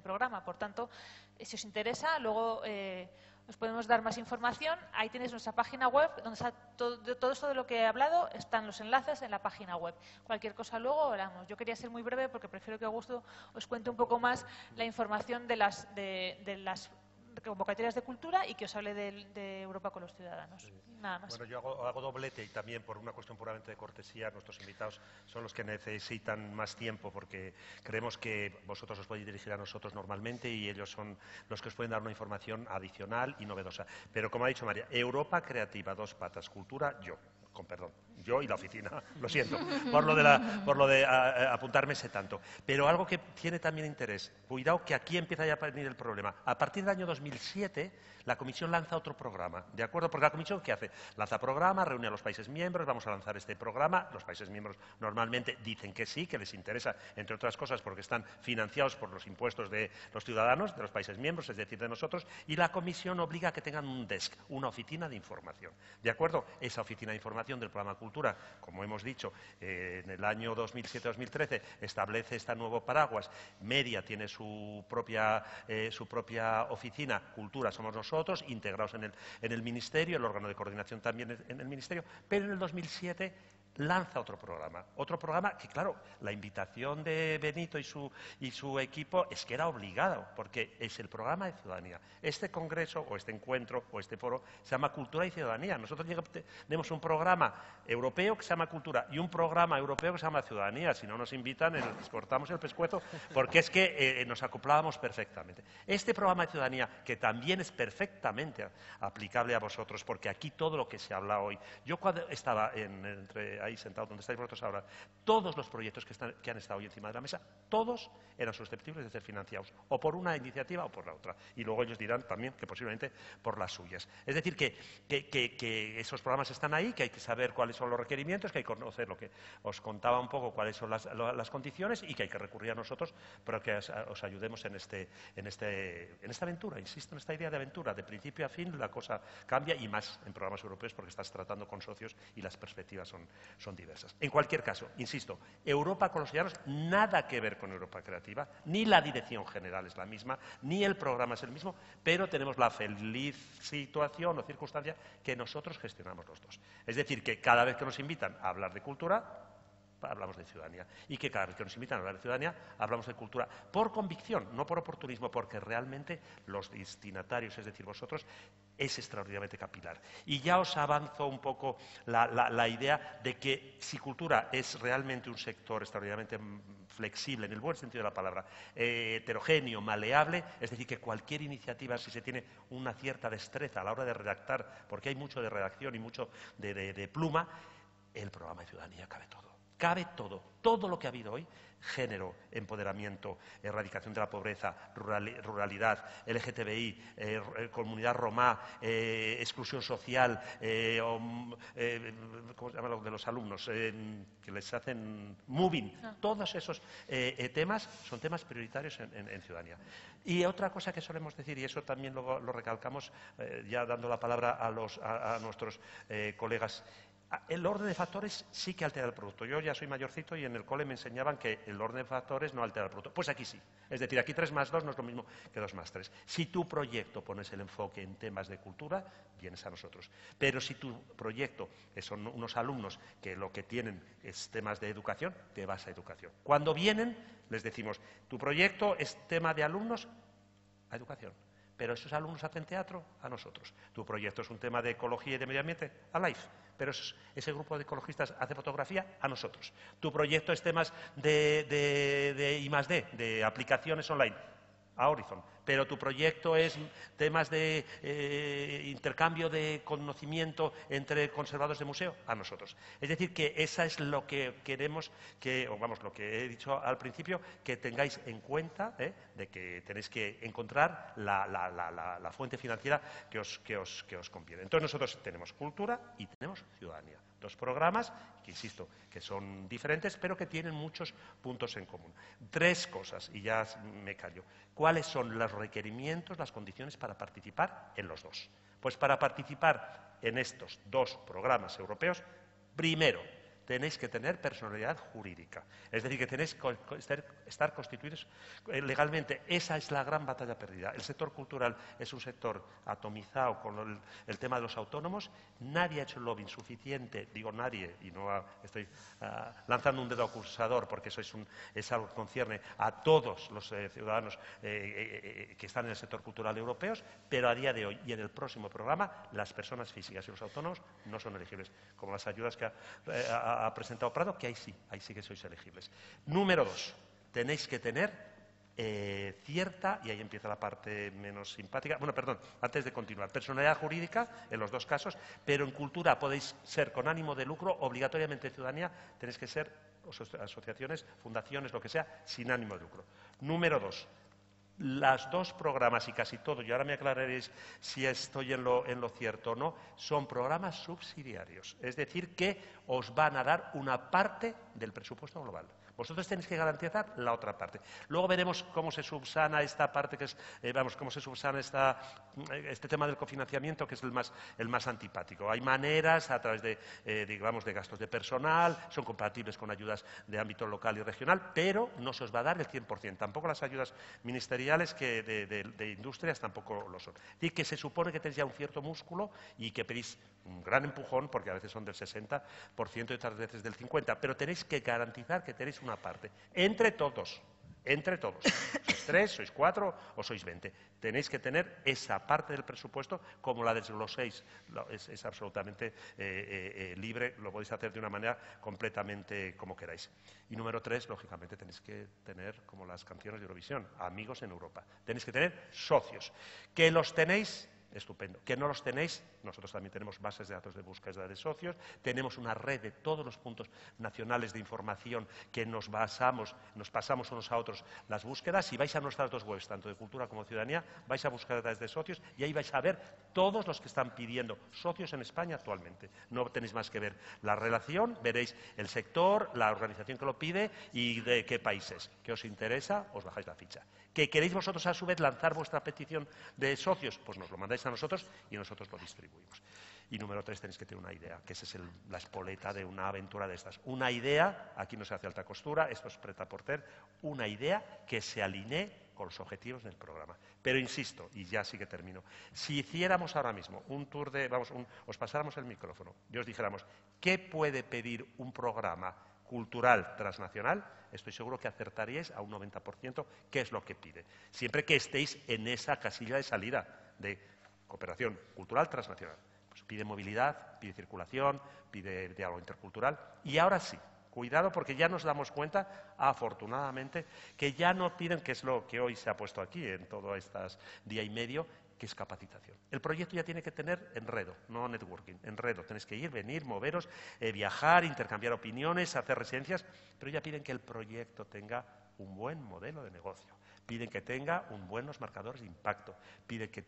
programa. Por tanto, eh, si os interesa, luego eh, os podemos dar más información. Ahí tenéis nuestra página web, donde está todo, todo, esto de lo que he hablado, están los enlaces en la página web. Cualquier cosa luego hablamos. Yo quería ser muy breve porque prefiero que Augusto os cuente un poco más la información de las, de las convocatorias de cultura y que os hable de, Europa con los ciudadanos. Nada más. Bueno, yo hago, doblete y también por una cuestión puramente de cortesía, nuestros invitados son los que necesitan más tiempo porque creemos que vosotros os podéis dirigir a nosotros normalmente y ellos son los que os pueden dar una información adicional y novedosa. Pero como ha dicho María, Europa creativa, dos patas, cultura, yo con perdón, yo y la oficina, lo siento, por lo de, la, por lo de apuntarme ese tanto. Pero algo que tiene también interés, cuidado que aquí empieza ya a venir el problema. A partir del año 2007, la Comisión lanza otro programa, ¿de acuerdo? Porque la Comisión, ¿qué hace? Lanza programa, reúne a los países miembros, vamos a lanzar este programa. Los países miembros normalmente dicen que sí, que les interesa, entre otras cosas, porque están financiados por los impuestos de los ciudadanos, de los países miembros, es decir, de nosotros, y la Comisión obliga a que tengan un desk, una oficina de información, ¿de acuerdo? Esa oficina de información del programa Cultura, como hemos dicho, eh, en el año 2007-2013 establece este nuevo paraguas. Media tiene su propia, eh, su propia oficina, Cultura somos nosotros, integrados en el, en el Ministerio, el órgano de coordinación también en el Ministerio, pero en el 2007 lanza otro programa. Otro programa que, claro, la invitación de Benito y su, y su equipo es que era obligado, porque es el programa de ciudadanía. Este congreso, o este encuentro, o este foro, se llama Cultura y Ciudadanía. Nosotros tenemos un programa europeo que se llama Cultura y un programa europeo que se llama Ciudadanía. Si no nos invitan, nos cortamos el pescuezo, porque es que eh, nos acoplábamos perfectamente. Este programa de Ciudadanía, que también es perfectamente aplicable a vosotros, porque aquí todo lo que se habla hoy, yo cuando estaba en, entre ahí sentado donde estáis vosotros ahora, todos los proyectos que, están, que han estado hoy encima de la mesa, todos eran susceptibles de ser financiados, o por una iniciativa o por la otra. Y luego ellos dirán también que posiblemente por las suyas. Es decir, que, que, esos programas están ahí, que hay que saber cuáles son los requerimientos, que hay que conocer lo que os contaba un poco, cuáles son las, las condiciones y que hay que recurrir a nosotros para que os, ayudemos en, este, en, este, en esta aventura. Insisto en esta idea de aventura. De principio a fin la cosa cambia y más en programas europeos porque estás tratando con socios y las perspectivas son, son diversas. En cualquier caso, insisto, Europa con los ciudadanos, nada que ver con Europa Creativa, ni la dirección general es la misma, ni el programa es el mismo, pero tenemos la feliz situación o circunstancia que nosotros gestionamos los dos. Es decir, que cada vez que nos invitan a hablar de cultura, hablamos de ciudadanía. Y que cada vez que nos invitan a hablar de ciudadanía, hablamos de cultura. Por convicción, no por oportunismo, porque realmente los destinatarios, es decir, vosotros, es extraordinariamente capilar. Y ya os avanzo un poco la, idea de que si cultura es realmente un sector extraordinariamente flexible, en el buen sentido de la palabra, eh, heterogéneo, maleable, es decir, que cualquier iniciativa, si se tiene una cierta destreza a la hora de redactar, porque hay mucho de redacción y mucho de pluma, el programa de ciudadanía cabe todo cabe todo, todo lo que ha habido hoy, género, empoderamiento, erradicación de la pobreza, ruralidad, LGTBI, eh, eh, comunidad romá, eh, exclusión social, ¿cómo se llama lo de los alumnos? que les hacen moving. Ah. Todos esos temas son temas prioritarios en, ciudadanía. Y otra cosa que solemos decir, y eso también lo, recalcamos ya dando la palabra a nuestros colegas, el orden de factores sí que altera el producto. Yo ya soy mayorcito y en el cole me enseñaban que el orden de factores no altera el producto. Pues aquí sí. Es decir, aquí 3 más 2 no es lo mismo que 2 más 3. Si tu proyecto pones el enfoque en temas de cultura, vienes a nosotros. Pero si tu proyecto son unos alumnos que lo que tienen es temas de educación, te vas a educación. Cuando vienen, les decimos, tu proyecto es tema de alumnos, a educación. Pero esos alumnos hacen teatro, a nosotros. Tu proyecto es un tema de ecología y de medio ambiente, a LIFE pero ese grupo de ecologistas hace fotografía a nosotros. Tu proyecto es temas de, de, de I de aplicaciones online, a Horizon pero tu proyecto es temas de eh, intercambio de conocimiento entre conservadores de museo, a nosotros. Es decir, que esa es lo que queremos que, o vamos, lo que he dicho al principio, que tengáis en cuenta ¿eh? de que tenéis que encontrar la, fuente financiera que os, que, os, que os conviene. Entonces nosotros tenemos cultura y tenemos ciudadanía. Dos programas que, insisto, que son diferentes, pero que tienen muchos puntos en común. Tres cosas, y ya me callo. ¿Cuáles son los requerimientos, las condiciones para participar en los dos? Pues para participar en estos dos programas europeos, primero, tenéis que tener personalidad jurídica. Es decir, que tenéis que estar constituidos eh, legalmente. Esa es la gran batalla perdida. El sector cultural es un sector atomizado con el, tema de los autónomos. Nadie ha hecho el lobbying suficiente, digo nadie, y no estoy ah, lanzando un dedo acusador porque eso es, algo que concierne a todos los eh, ciudadanos eh, que están en el sector cultural europeos, pero a día de hoy y en el próximo programa, las personas físicas y los autónomos no son elegibles, como las ayudas que ha ha presentado Prado, que ahí sí, ahí sí que sois elegibles. Número dos, tenéis que tener eh, cierta, y ahí empieza la parte menos simpática, bueno, perdón, antes de continuar, personalidad jurídica en los dos casos, pero en cultura podéis ser con ánimo de lucro, obligatoriamente ciudadanía, tenéis que ser asociaciones, fundaciones, lo que sea, sin ánimo de lucro. Número dos, las dos programas y casi todo, y ahora me aclararéis si estoy en lo, en lo, cierto o no, son programas subsidiarios. Es decir, que os van a dar una parte del presupuesto global. Vosotros tenéis que garantizar la otra parte. Luego veremos cómo se subsana esta parte, que es, eh, vamos, cómo se subsana eh, este tema del cofinanciamiento, que es el más, el más antipático. Hay maneras a través de, eh, digamos, de gastos de personal, son compatibles con ayudas de ámbito local y regional, pero no se os va a dar el 100%. Tampoco las ayudas ministeriales que de, de industrias tampoco lo son. Y que se supone que tenéis ya un cierto músculo y que pedís un gran empujón, porque a veces son del 60% y otras veces del 50%, pero tenéis que garantizar que tenéis una parte, entre todos, entre todos. Sois tres, sois cuatro o sois veinte. Tenéis que tener esa parte del presupuesto como la de los seis. Es, absolutamente eh, eh, eh, libre, lo podéis hacer de una manera completamente como queráis. Y número tres, lógicamente, tenéis que tener, como las canciones de Eurovisión, amigos en Europa. Tenéis que tener socios. Que los tenéis estupendo. Que no los tenéis, nosotros también tenemos bases de datos de búsqueda de socios, tenemos una red de todos los puntos nacionales de información que nos basamos, nos pasamos unos a otros las búsquedas y vais a nuestras dos webs, tanto de cultura como ciudadanía, vais a buscar de socios y ahí vais a ver todos los que están pidiendo socios en España actualmente. No tenéis más que ver la relación, veréis el sector, la organización que lo pide y de qué países. ¿Qué os interesa? Os bajáis la ficha. ¿Que queréis vosotros a su vez lanzar vuestra petición de socios? Pues nos lo mandáis a nosotros y nosotros lo distribuimos. Y número tres, tenéis que tener una idea, que esa es la espoleta de una aventura de estas. Una idea, aquí no se hace alta costura, esto es preta por ter, una idea que se alinee con los objetivos del programa. Pero insisto, y ya sí que termino, si hiciéramos ahora mismo un tour de, vamos, os pasáramos el micrófono y os dijéramos, ¿qué puede pedir un programa cultural transnacional? Estoy seguro que acertaríais a un 90% qué es lo que pide. Siempre que estéis en esa casilla de salida de cooperación cultural transnacional. Pues pide movilidad, pide circulación, pide diálogo intercultural. Y ahora sí, Cuidado porque ya nos damos cuenta, afortunadamente, que ya no piden, que es lo que hoy se ha puesto aquí en todo estos día y medio, que es capacitación. El proyecto ya tiene que tener enredo, no networking, enredo. Tenéis que ir, venir, moveros, eh, viajar, intercambiar opiniones, hacer residencias, pero ya piden que el proyecto tenga un buen modelo de negocio piden que tenga un buenos marcadores de impacto, piden que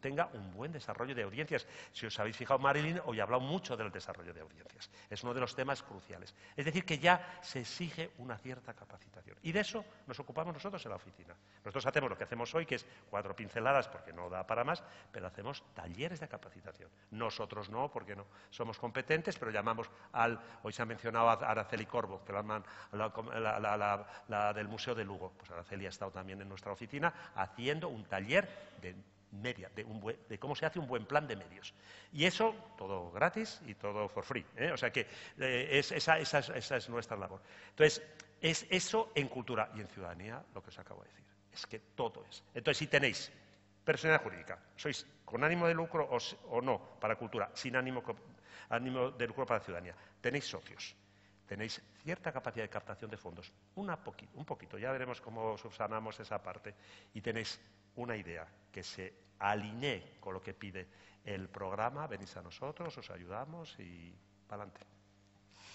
tenga un buen desarrollo de audiencias. Si os habéis fijado, Marilyn hoy ha hablado mucho del desarrollo de audiencias. Es uno de los temas cruciales. Es decir, que ya se exige una cierta capacitación. Y de eso nos ocupamos nosotros en la oficina. Nosotros hacemos lo que hacemos hoy, que es cuatro pinceladas, porque no da para más, pero hacemos talleres de capacitación. Nosotros no, porque no somos competentes, pero llamamos al, hoy se ha mencionado a Araceli Corvo, que la, la, del Museo de Lugo. Pues Araceli ha estado también en nuestra oficina haciendo un taller de media, de, cómo se hace un buen plan de medios. Y eso, todo gratis y todo for free. ¿eh? O sea que eh, esa, es nuestra labor. Entonces, es eso en cultura y en ciudadanía lo que os acabo de decir. Es que todo es. Entonces, si tenéis personalidad jurídica, sois con ánimo de lucro o, no para cultura, sin ánimo, ánimo de lucro para ciudadanía, tenéis socios tenéis cierta capacidad de captación de fondos, una un poquito, ya veremos cómo subsanamos esa parte, y tenéis una idea que se alinee con lo que pide el programa, venís a nosotros, os ayudamos y para adelante.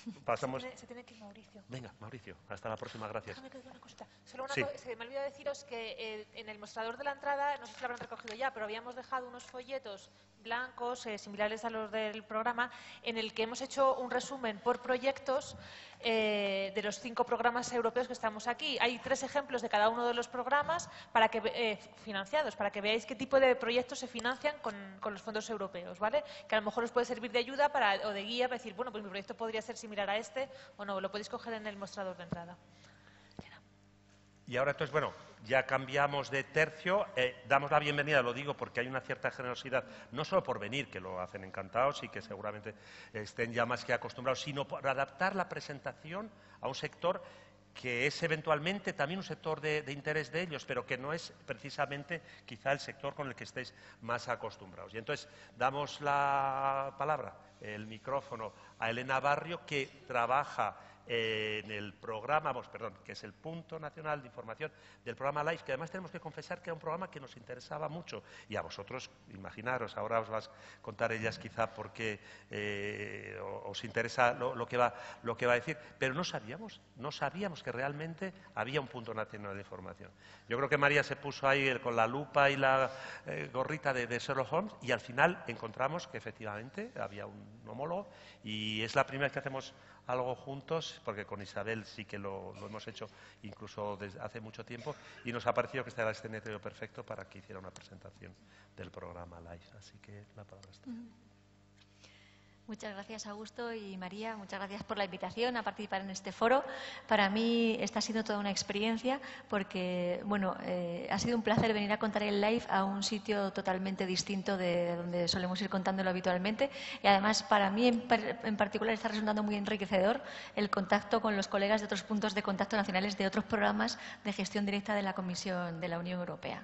Pasamos... Se, tiene, que ir Mauricio. Venga, Mauricio, hasta la próxima, gracias. Déjame que una cosita. Solo una cosa, se me olvidó deciros que eh, en el mostrador de la entrada, no sé si lo habrán recogido ya, pero habíamos dejado unos folletos blancos, eh, similares a los del programa, en el que hemos hecho un resumen por proyectos eh, de los cinco programas europeos que estamos aquí. Hay tres ejemplos de cada uno de los programas para que, eh, financiados, para que veáis qué tipo de proyectos se financian con, los fondos europeos, ¿vale? Que a lo mejor os puede servir de ayuda para, o de guía para decir, bueno, pues mi proyecto podría ser similar a este, o no, lo podéis coger en el mostrador de entrada. Y ahora entonces, bueno, ya cambiamos de tercio, eh, damos la bienvenida, lo digo porque hay una cierta generosidad, no solo por venir, que lo hacen encantados y que seguramente estén ya más que acostumbrados, sino por adaptar la presentación a un sector que es eventualmente también un sector de, interés de ellos, pero que no es precisamente quizá el sector con el que estéis más acostumbrados. Y entonces damos la palabra, el micrófono a Elena Barrio, que trabaja en el programa, perdón, que es el punto nacional de información del programa LIFE, que además tenemos que confesar que era un programa que nos interesaba mucho. Y a vosotros, imaginaros, ahora os vas a contar ellas quizá porque eh, os interesa lo, que va, a decir, pero no sabíamos, no sabíamos que realmente había un punto nacional de información. Yo creo que María se puso ahí con la lupa y la eh, gorrita de, de Sherlock Holmes y al final encontramos que efectivamente había un homólogo y es la primera vez que hacemos algo juntos, porque con Isabel sí que lo, hemos hecho incluso desde hace mucho tiempo, y nos ha parecido que este era el escenario perfecto para que hiciera una presentación del programa Live. Así que la palabra está. Muchas gracias, Augusto y María. Muchas gracias por la invitación a participar en este foro. Para mí esta ha sido toda una experiencia porque, bueno, eh, ha sido un placer venir a contar el live a un sitio totalmente distinto de donde solemos ir contándolo habitualmente. Y además, para mí en, particular está resultando muy enriquecedor el contacto con los colegas de otros puntos de contacto nacionales de otros programas de gestión directa de la Comisión de la Unión Europea.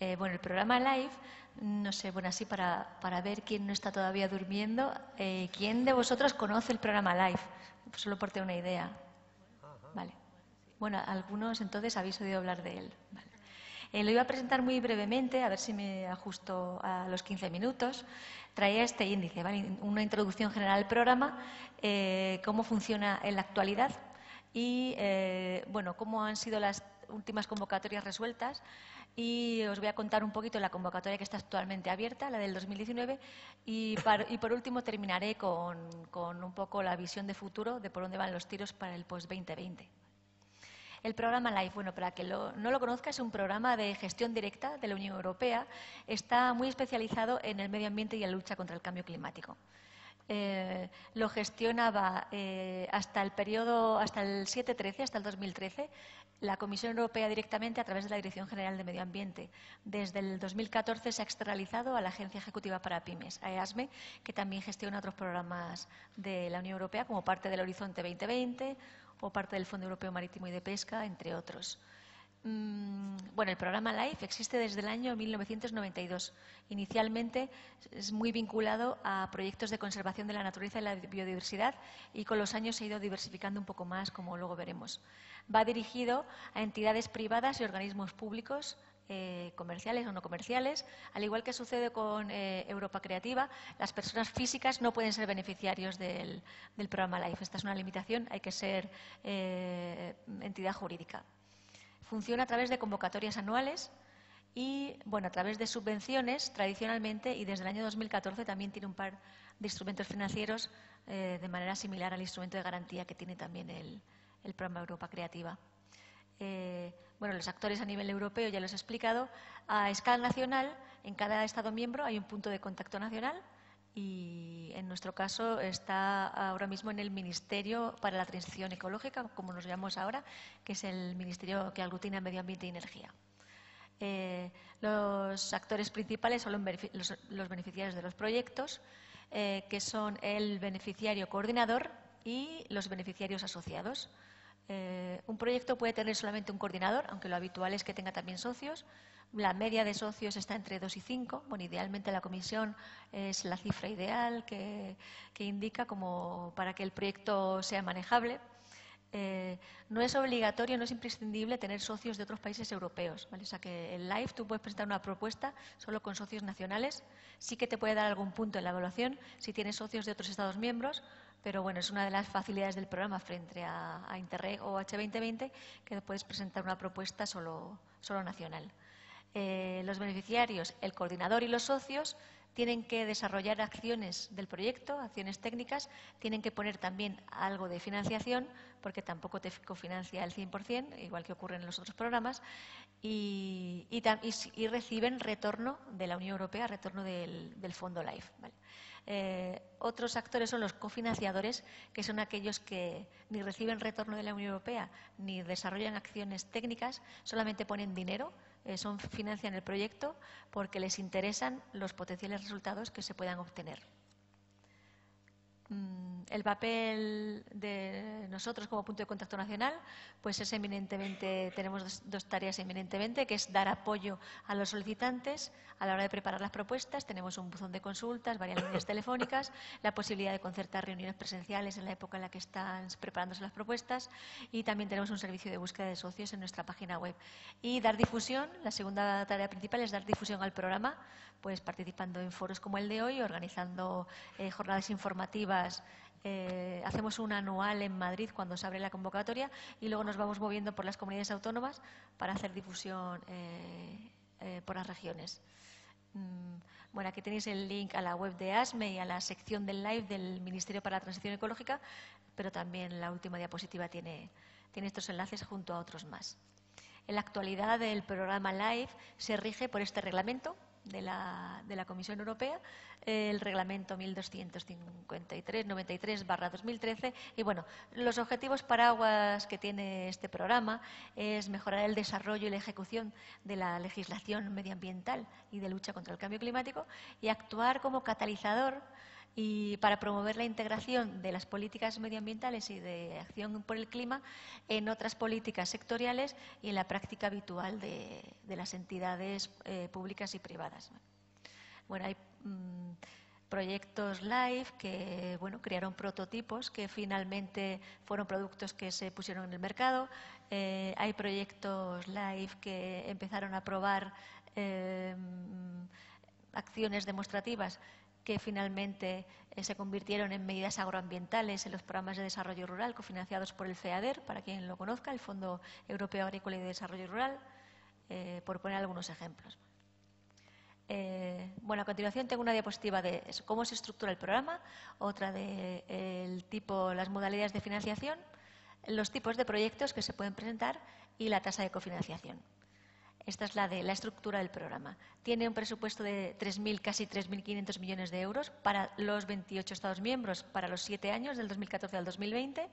Eh, bueno, el programa Live no sé, bueno, así para, para ver quién no está todavía durmiendo, eh, ¿quién de vosotros conoce el programa Live? solo por tener una idea. Vale. Bueno, algunos entonces habéis oído hablar de él. lo iba a presentar muy brevemente, a ver si me ajusto a los 15 minutos. Traía este índice, una introducción general al programa, cómo funciona en la actualidad y bueno, cómo han sido las últimas convocatorias resueltas y os voy a contar un poquito la convocatoria que está actualmente abierta, la del 2019, y, y por último terminaré con, un poco la visión de futuro de por dónde van los tiros para el post-2020. El programa LIFE, bueno, para que no lo conozca, es un programa de gestión directa de la Unión Europea. Está muy especializado en el medio ambiente y la lucha contra el cambio climático. Eh, lo gestionaba eh, hasta el periodo, hasta el 7-13, hasta el 2013, la Comisión Europea directamente a través de la Dirección General de Medio Ambiente. Desde el 2014 se ha externalizado a la Agencia Ejecutiva para Pymes, a EASME, que también gestiona otros programas de la Unión Europea como parte del Horizonte 2020 o parte del Fondo Europeo Marítimo y de Pesca, entre otros. Mm, bueno, el programa LIFE existe desde el año 1992. Inicialmente es muy vinculado a proyectos de conservación de la naturaleza y la biodiversidad y con los años se ha ido diversificando un poco más, como luego veremos. Va dirigido a entidades privadas y organismos públicos eh, comerciales o no comerciales. Al igual que sucede con eh, Europa Creativa, las personas físicas no pueden ser beneficiarios del, programa LIFE. Esta es una limitación, hay que ser eh, entidad jurídica. Funciona a través de convocatorias anuales y, bueno, a través de subvenciones tradicionalmente y desde el año 2014 también tiene un par de instrumentos financieros eh, de manera similar al instrumento de garantía que tiene también el, programa Europa Creativa. Eh, bueno, los actores a nivel europeo ya los he explicado. A escala nacional, en cada Estado miembro hay un punto de contacto nacional y en nuestro caso está ahora mismo en el Ministerio para la Transición Ecológica, como nos llamamos ahora, que es el ministerio que aglutina Medio Ambiente y Energía. Eh, los actores principales son los, beneficiarios de los proyectos, eh, que son el beneficiario coordinador y los beneficiarios asociados. Eh, un proyecto puede tener solamente un coordinador, aunque lo habitual es que tenga también socios. La media de socios está entre 2 y 5. Bueno, idealmente la comisión es la cifra ideal que, indica como para que el proyecto sea manejable. Eh, no es obligatorio, no es imprescindible tener socios de otros países europeos. O sea que en LIFE tú puedes presentar una propuesta solo con socios nacionales. Sí que te puede dar algún punto en la evaluación si tienes socios de otros Estados miembros, pero bueno, es una de las facilidades del programa frente a, Interreg o H2020 que puedes presentar una propuesta solo, solo nacional. Eh, los beneficiarios, el coordinador y los socios tienen que desarrollar acciones del proyecto, acciones técnicas, tienen que poner también algo de financiación, porque tampoco te cofinancia el 100%, igual que ocurre en los otros programas, y, reciben retorno de la Unión Europea, retorno del, Fondo LIFE. Eh, otros actores son los cofinanciadores, que son aquellos que ni reciben retorno de la Unión Europea ni desarrollan acciones técnicas, solamente ponen dinero eh, son, financian el proyecto porque les interesan los potenciales resultados que se puedan obtener. Mm, el papel de nosotros como punto de contacto nacional, pues es eminentemente, tenemos dos, tareas eminentemente, que es dar apoyo a los solicitantes a la hora de preparar las propuestas. Tenemos un buzón de consultas, varias líneas telefónicas, la posibilidad de concertar reuniones presenciales en la época en la que están preparándose las propuestas y también tenemos un servicio de búsqueda de socios en nuestra página web. Y dar difusión, la segunda tarea principal es dar difusión al programa, pues participando en foros como el de hoy, organizando eh, jornadas informativas eh, hacemos un anual en Madrid cuando se abre la convocatoria y luego nos vamos moviendo por las comunidades autónomas para hacer difusión eh, por las regiones. Mm, bueno, aquí tenéis el link a la web de ASME y a la sección del live del Ministerio para la Transición Ecológica, pero también la última diapositiva tiene, tiene estos enlaces junto a otros más. En la actualidad el programa LIFE se rige por este reglamento de la, de la Comisión Europea, el reglamento 1253-93-2013. Y bueno, los objetivos paraguas que tiene este programa es mejorar el desarrollo y la ejecución de la legislación medioambiental y de lucha contra el cambio climático y actuar como catalizador y para promover la integración de las políticas medioambientales y de acción por el clima en otras políticas sectoriales y en la práctica habitual de, las entidades eh, públicas y privadas. Bueno, hay, mm, proyectos live que bueno, crearon prototipos que finalmente fueron productos que se pusieron en el mercado. Eh, hay proyectos live que empezaron a probar eh, acciones demostrativas que finalmente eh, se convirtieron en medidas agroambientales en los programas de desarrollo rural cofinanciados por el FEADER, para quien lo conozca, el Fondo Europeo Agrícola y de Desarrollo Rural, por poner algunos ejemplos. Eh, bueno, a continuación tengo una diapositiva de cómo se estructura el programa, otra de tipo, las modalidades de financiación, los tipos de proyectos que se pueden presentar y la tasa de cofinanciación. Esta es la de la estructura del programa. Tiene un presupuesto de 3.000, casi 3.500 millones de euros para los 28 Estados miembros para los siete años, del 2014 al 2020.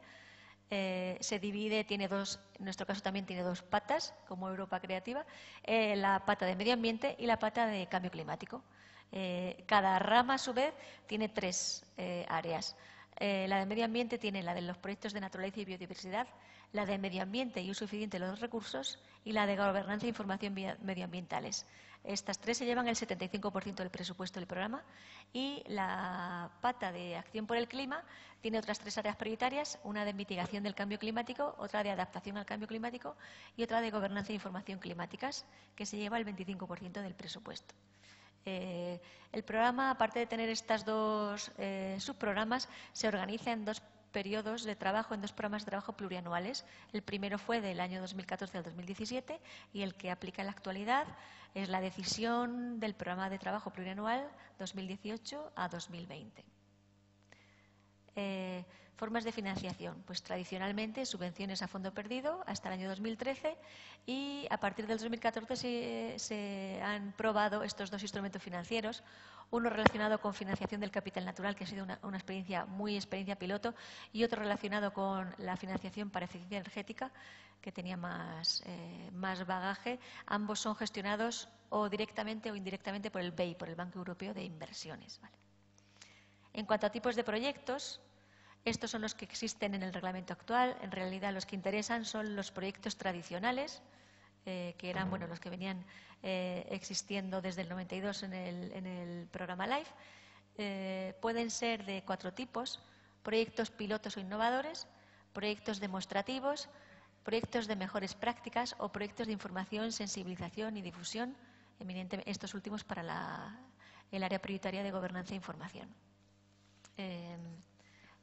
Eh, se divide, tiene dos, en nuestro caso también tiene dos patas, como Europa Creativa, eh, la pata de medio ambiente y la pata de cambio climático. Eh, cada rama, a su vez, tiene tres áreas. La de medio ambiente tiene la de los proyectos de naturaleza y biodiversidad, la de medio ambiente y uso eficiente de los recursos y la de gobernanza e información medioambientales. Estas tres se llevan el 75% del presupuesto del programa y la pata de acción por el clima tiene otras tres áreas prioritarias, una de mitigación del cambio climático, otra de adaptación al cambio climático y otra de gobernanza e información climáticas, que se lleva el 25% del presupuesto. Eh, el programa, aparte de tener estos dos eh, subprogramas, se organiza en dos periodos de trabajo en dos programas de trabajo plurianuales. El primero fue del año 2014 al 2017 y el que aplica en la actualidad es la decisión del programa de trabajo plurianual 2018 a 2020. Eh, formas de financiación, pues tradicionalmente subvenciones a fondo perdido hasta el año 2013 y a partir del 2014 se, se han probado estos dos instrumentos financieros uno relacionado con financiación del capital natural, que ha sido una, experiencia muy experiencia piloto, y otro relacionado con la financiación para eficiencia energética, que tenía más, eh, más bagaje. Ambos son gestionados o directamente o indirectamente por el BEI, por el Banco Europeo de Inversiones. En cuanto a tipos de proyectos, estos son los que existen en el reglamento actual. En realidad, los que interesan son los proyectos tradicionales, eh, que eran bueno, los que venían eh, existiendo desde el 92 en el, en el programa LIFE. Eh, pueden ser de cuatro tipos, proyectos pilotos o innovadores, proyectos demostrativos, proyectos de mejores prácticas o proyectos de información, sensibilización y difusión, eminentemente estos últimos para la, el área prioritaria de gobernanza e información.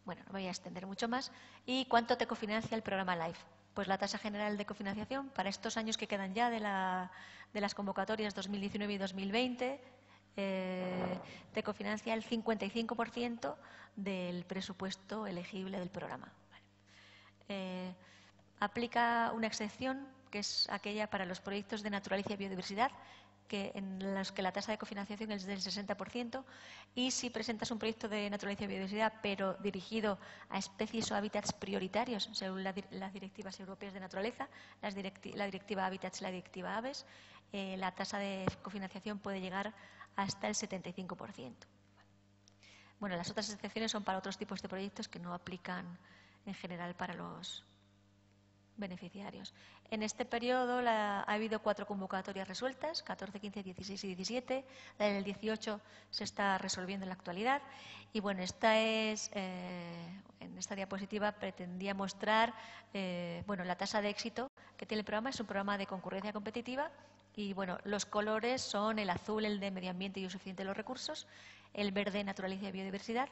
Bueno, no voy a extender mucho más. ¿Y cuánto te cofinancia el programa LIFE? pues la tasa general de cofinanciación para estos años que quedan ya de, las convocatorias 2019 y 2020 eh, te cofinancia el 55% del presupuesto elegible del programa. Eh, aplica una excepción que es aquella para los proyectos de naturaleza y biodiversidad que en los que la tasa de cofinanciación es del 60%, y si presentas un proyecto de naturaleza y biodiversidad, pero dirigido a especies o hábitats prioritarios, según las directivas europeas de naturaleza, la directiva Hábitats y la directiva Aves, eh, la tasa de cofinanciación puede llegar hasta el 75%. Bueno, las otras excepciones son para otros tipos de proyectos que no aplican en general para los, beneficiarios. En este periodo ha habido cuatro convocatorias resueltas, 14, 15, 16 y 17. La del 18 se está resolviendo en la actualidad. Y bueno, esta es, eh, en esta diapositiva pretendía mostrar eh, bueno, la tasa de éxito que tiene el programa. Es un programa de concurrencia competitiva y bueno, los colores son el azul, el de medio ambiente y uso eficiente de los recursos, el verde, naturaleza y biodiversidad,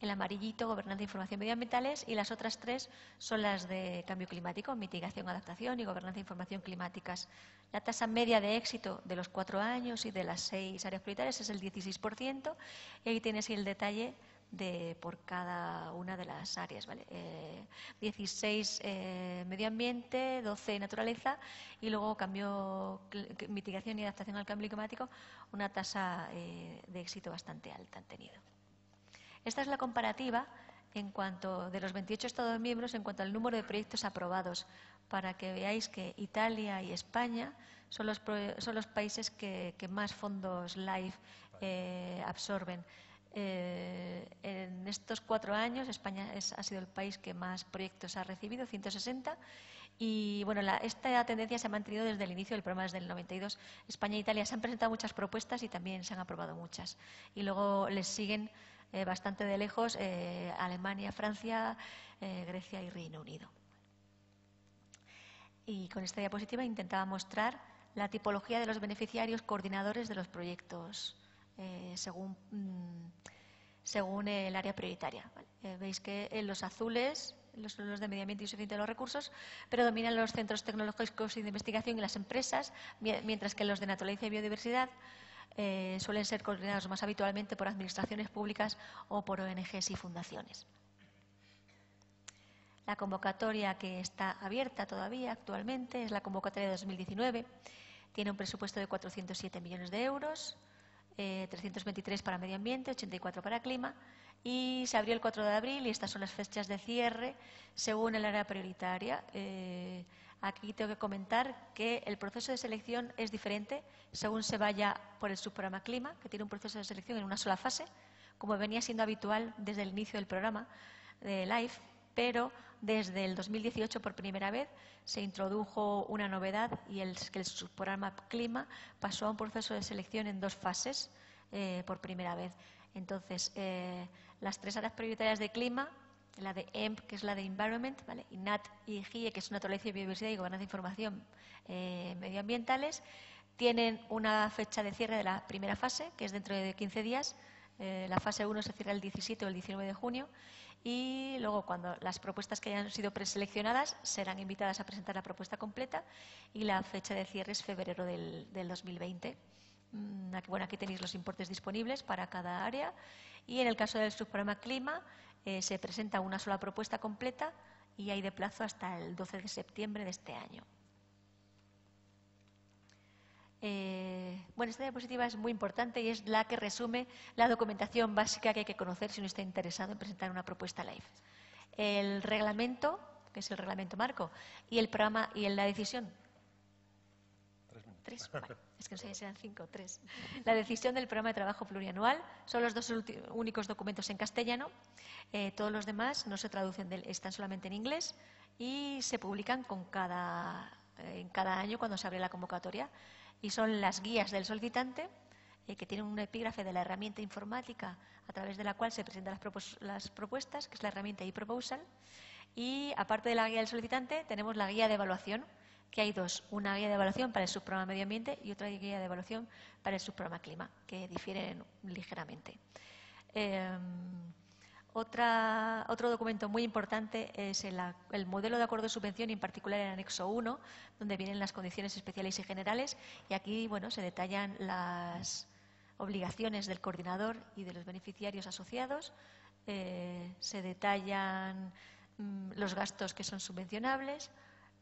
el amarillito, gobernanza información medioambientales, y las otras tres son las de cambio climático, mitigación, adaptación y gobernanza información climáticas. La tasa media de éxito de los cuatro años y de las seis áreas prioritarias es el 16%, y ahí tienes el detalle de por cada una de las áreas. ¿vale? 16 eh, eh, medio ambiente, 12 naturaleza y luego cambio, mitigación y adaptación al cambio climático, una tasa eh, de éxito bastante alta han tenido. Esta es la comparativa en cuanto de los 28 Estados miembros en cuanto al número de proyectos aprobados, para que veáis que Italia y España son los, son los países que, más fondos LIFE eh, absorben. Eh, en estos cuatro años España ha sido el país que más proyectos ha recibido, 160, Y bueno, esta tendencia se ha mantenido desde el inicio del programa, desde el 92. España e Italia se han presentado muchas propuestas y también se han aprobado muchas. Y luego les siguen eh, bastante de lejos eh, Alemania, Francia, eh, Grecia y Reino Unido. Y con esta diapositiva intentaba mostrar la tipología de los beneficiarios coordinadores de los proyectos según, mm, según el área prioritaria. veis que en los azules los, los, de medio ambiente y suficiente de los recursos, predominan los centros tecnológicos y de investigación y las empresas, mientras que los de naturaleza y biodiversidad eh, suelen ser coordinados más habitualmente por administraciones públicas o por ONGs y fundaciones. La convocatoria que está abierta todavía actualmente es la convocatoria de 2019. Tiene un presupuesto de 407 millones de euros, 323 eh, para medio ambiente, 84 para clima y se abrió el 4 de abril y estas son las fechas de cierre según el área prioritaria. Eh, aquí tengo que comentar que el proceso de selección es diferente según se vaya por el subprograma Clima, que tiene un proceso de selección en una sola fase, como venía siendo habitual desde el inicio del programa de LIFE, pero desde el 2018 por primera vez se introdujo una novedad y el que el subprograma Clima pasó a un proceso de selección en dos fases eh, por primera vez. Entonces, eh, las tres áreas prioritarias de clima, la de EMP, que es la de Environment, ¿vale? y NAT y GIE, que es Naturaleza y Biodiversidad y Gobernanza de Información eh, Medioambientales, tienen una fecha de cierre de la primera fase, que es dentro de 15 días. Eh, la fase 1 se cierra el 17 o el 19 de junio y luego cuando las propuestas que hayan sido preseleccionadas serán invitadas a presentar la propuesta completa y la fecha de cierre es febrero del, del 2020. Mm, bueno, aquí tenéis los importes disponibles para cada área y en el caso del subprograma Clima eh, se presenta una sola propuesta completa y hay de plazo hasta el 12 de septiembre de este año. Eh, bueno, esta diapositiva es muy importante y es la que resume la documentación básica que hay que conocer si uno está interesado en presentar una propuesta live. El reglamento, que es el reglamento marco, y el programa y la decisión Tres. Es que no sé si eran cinco o tres. La decisión del programa de trabajo plurianual son los dos únicos documentos en castellano. Eh, todos los demás no se traducen, están solamente en inglés y se publican con cada, eh, en cada año cuando se abre la convocatoria. Y son las guías del solicitante eh, que tienen un epígrafe de la herramienta informática a través de la cual se presentan las, las propuestas, que es la herramienta eProposal. Y aparte de la guía del solicitante, tenemos la guía de evaluación que hay dos, una guía de evaluación para el subprograma medio ambiente y otra guía de evaluación para el subprograma clima, que difieren ligeramente. Em, otro documento muy importante es el, modelo de acuerdo de subvención en particular el anexo 1, donde vienen las condiciones especiales y generales y aquí bueno, se detallan las obligaciones del coordinador y de los beneficiarios asociados, eh, se detallan mm, los gastos que son subvencionables,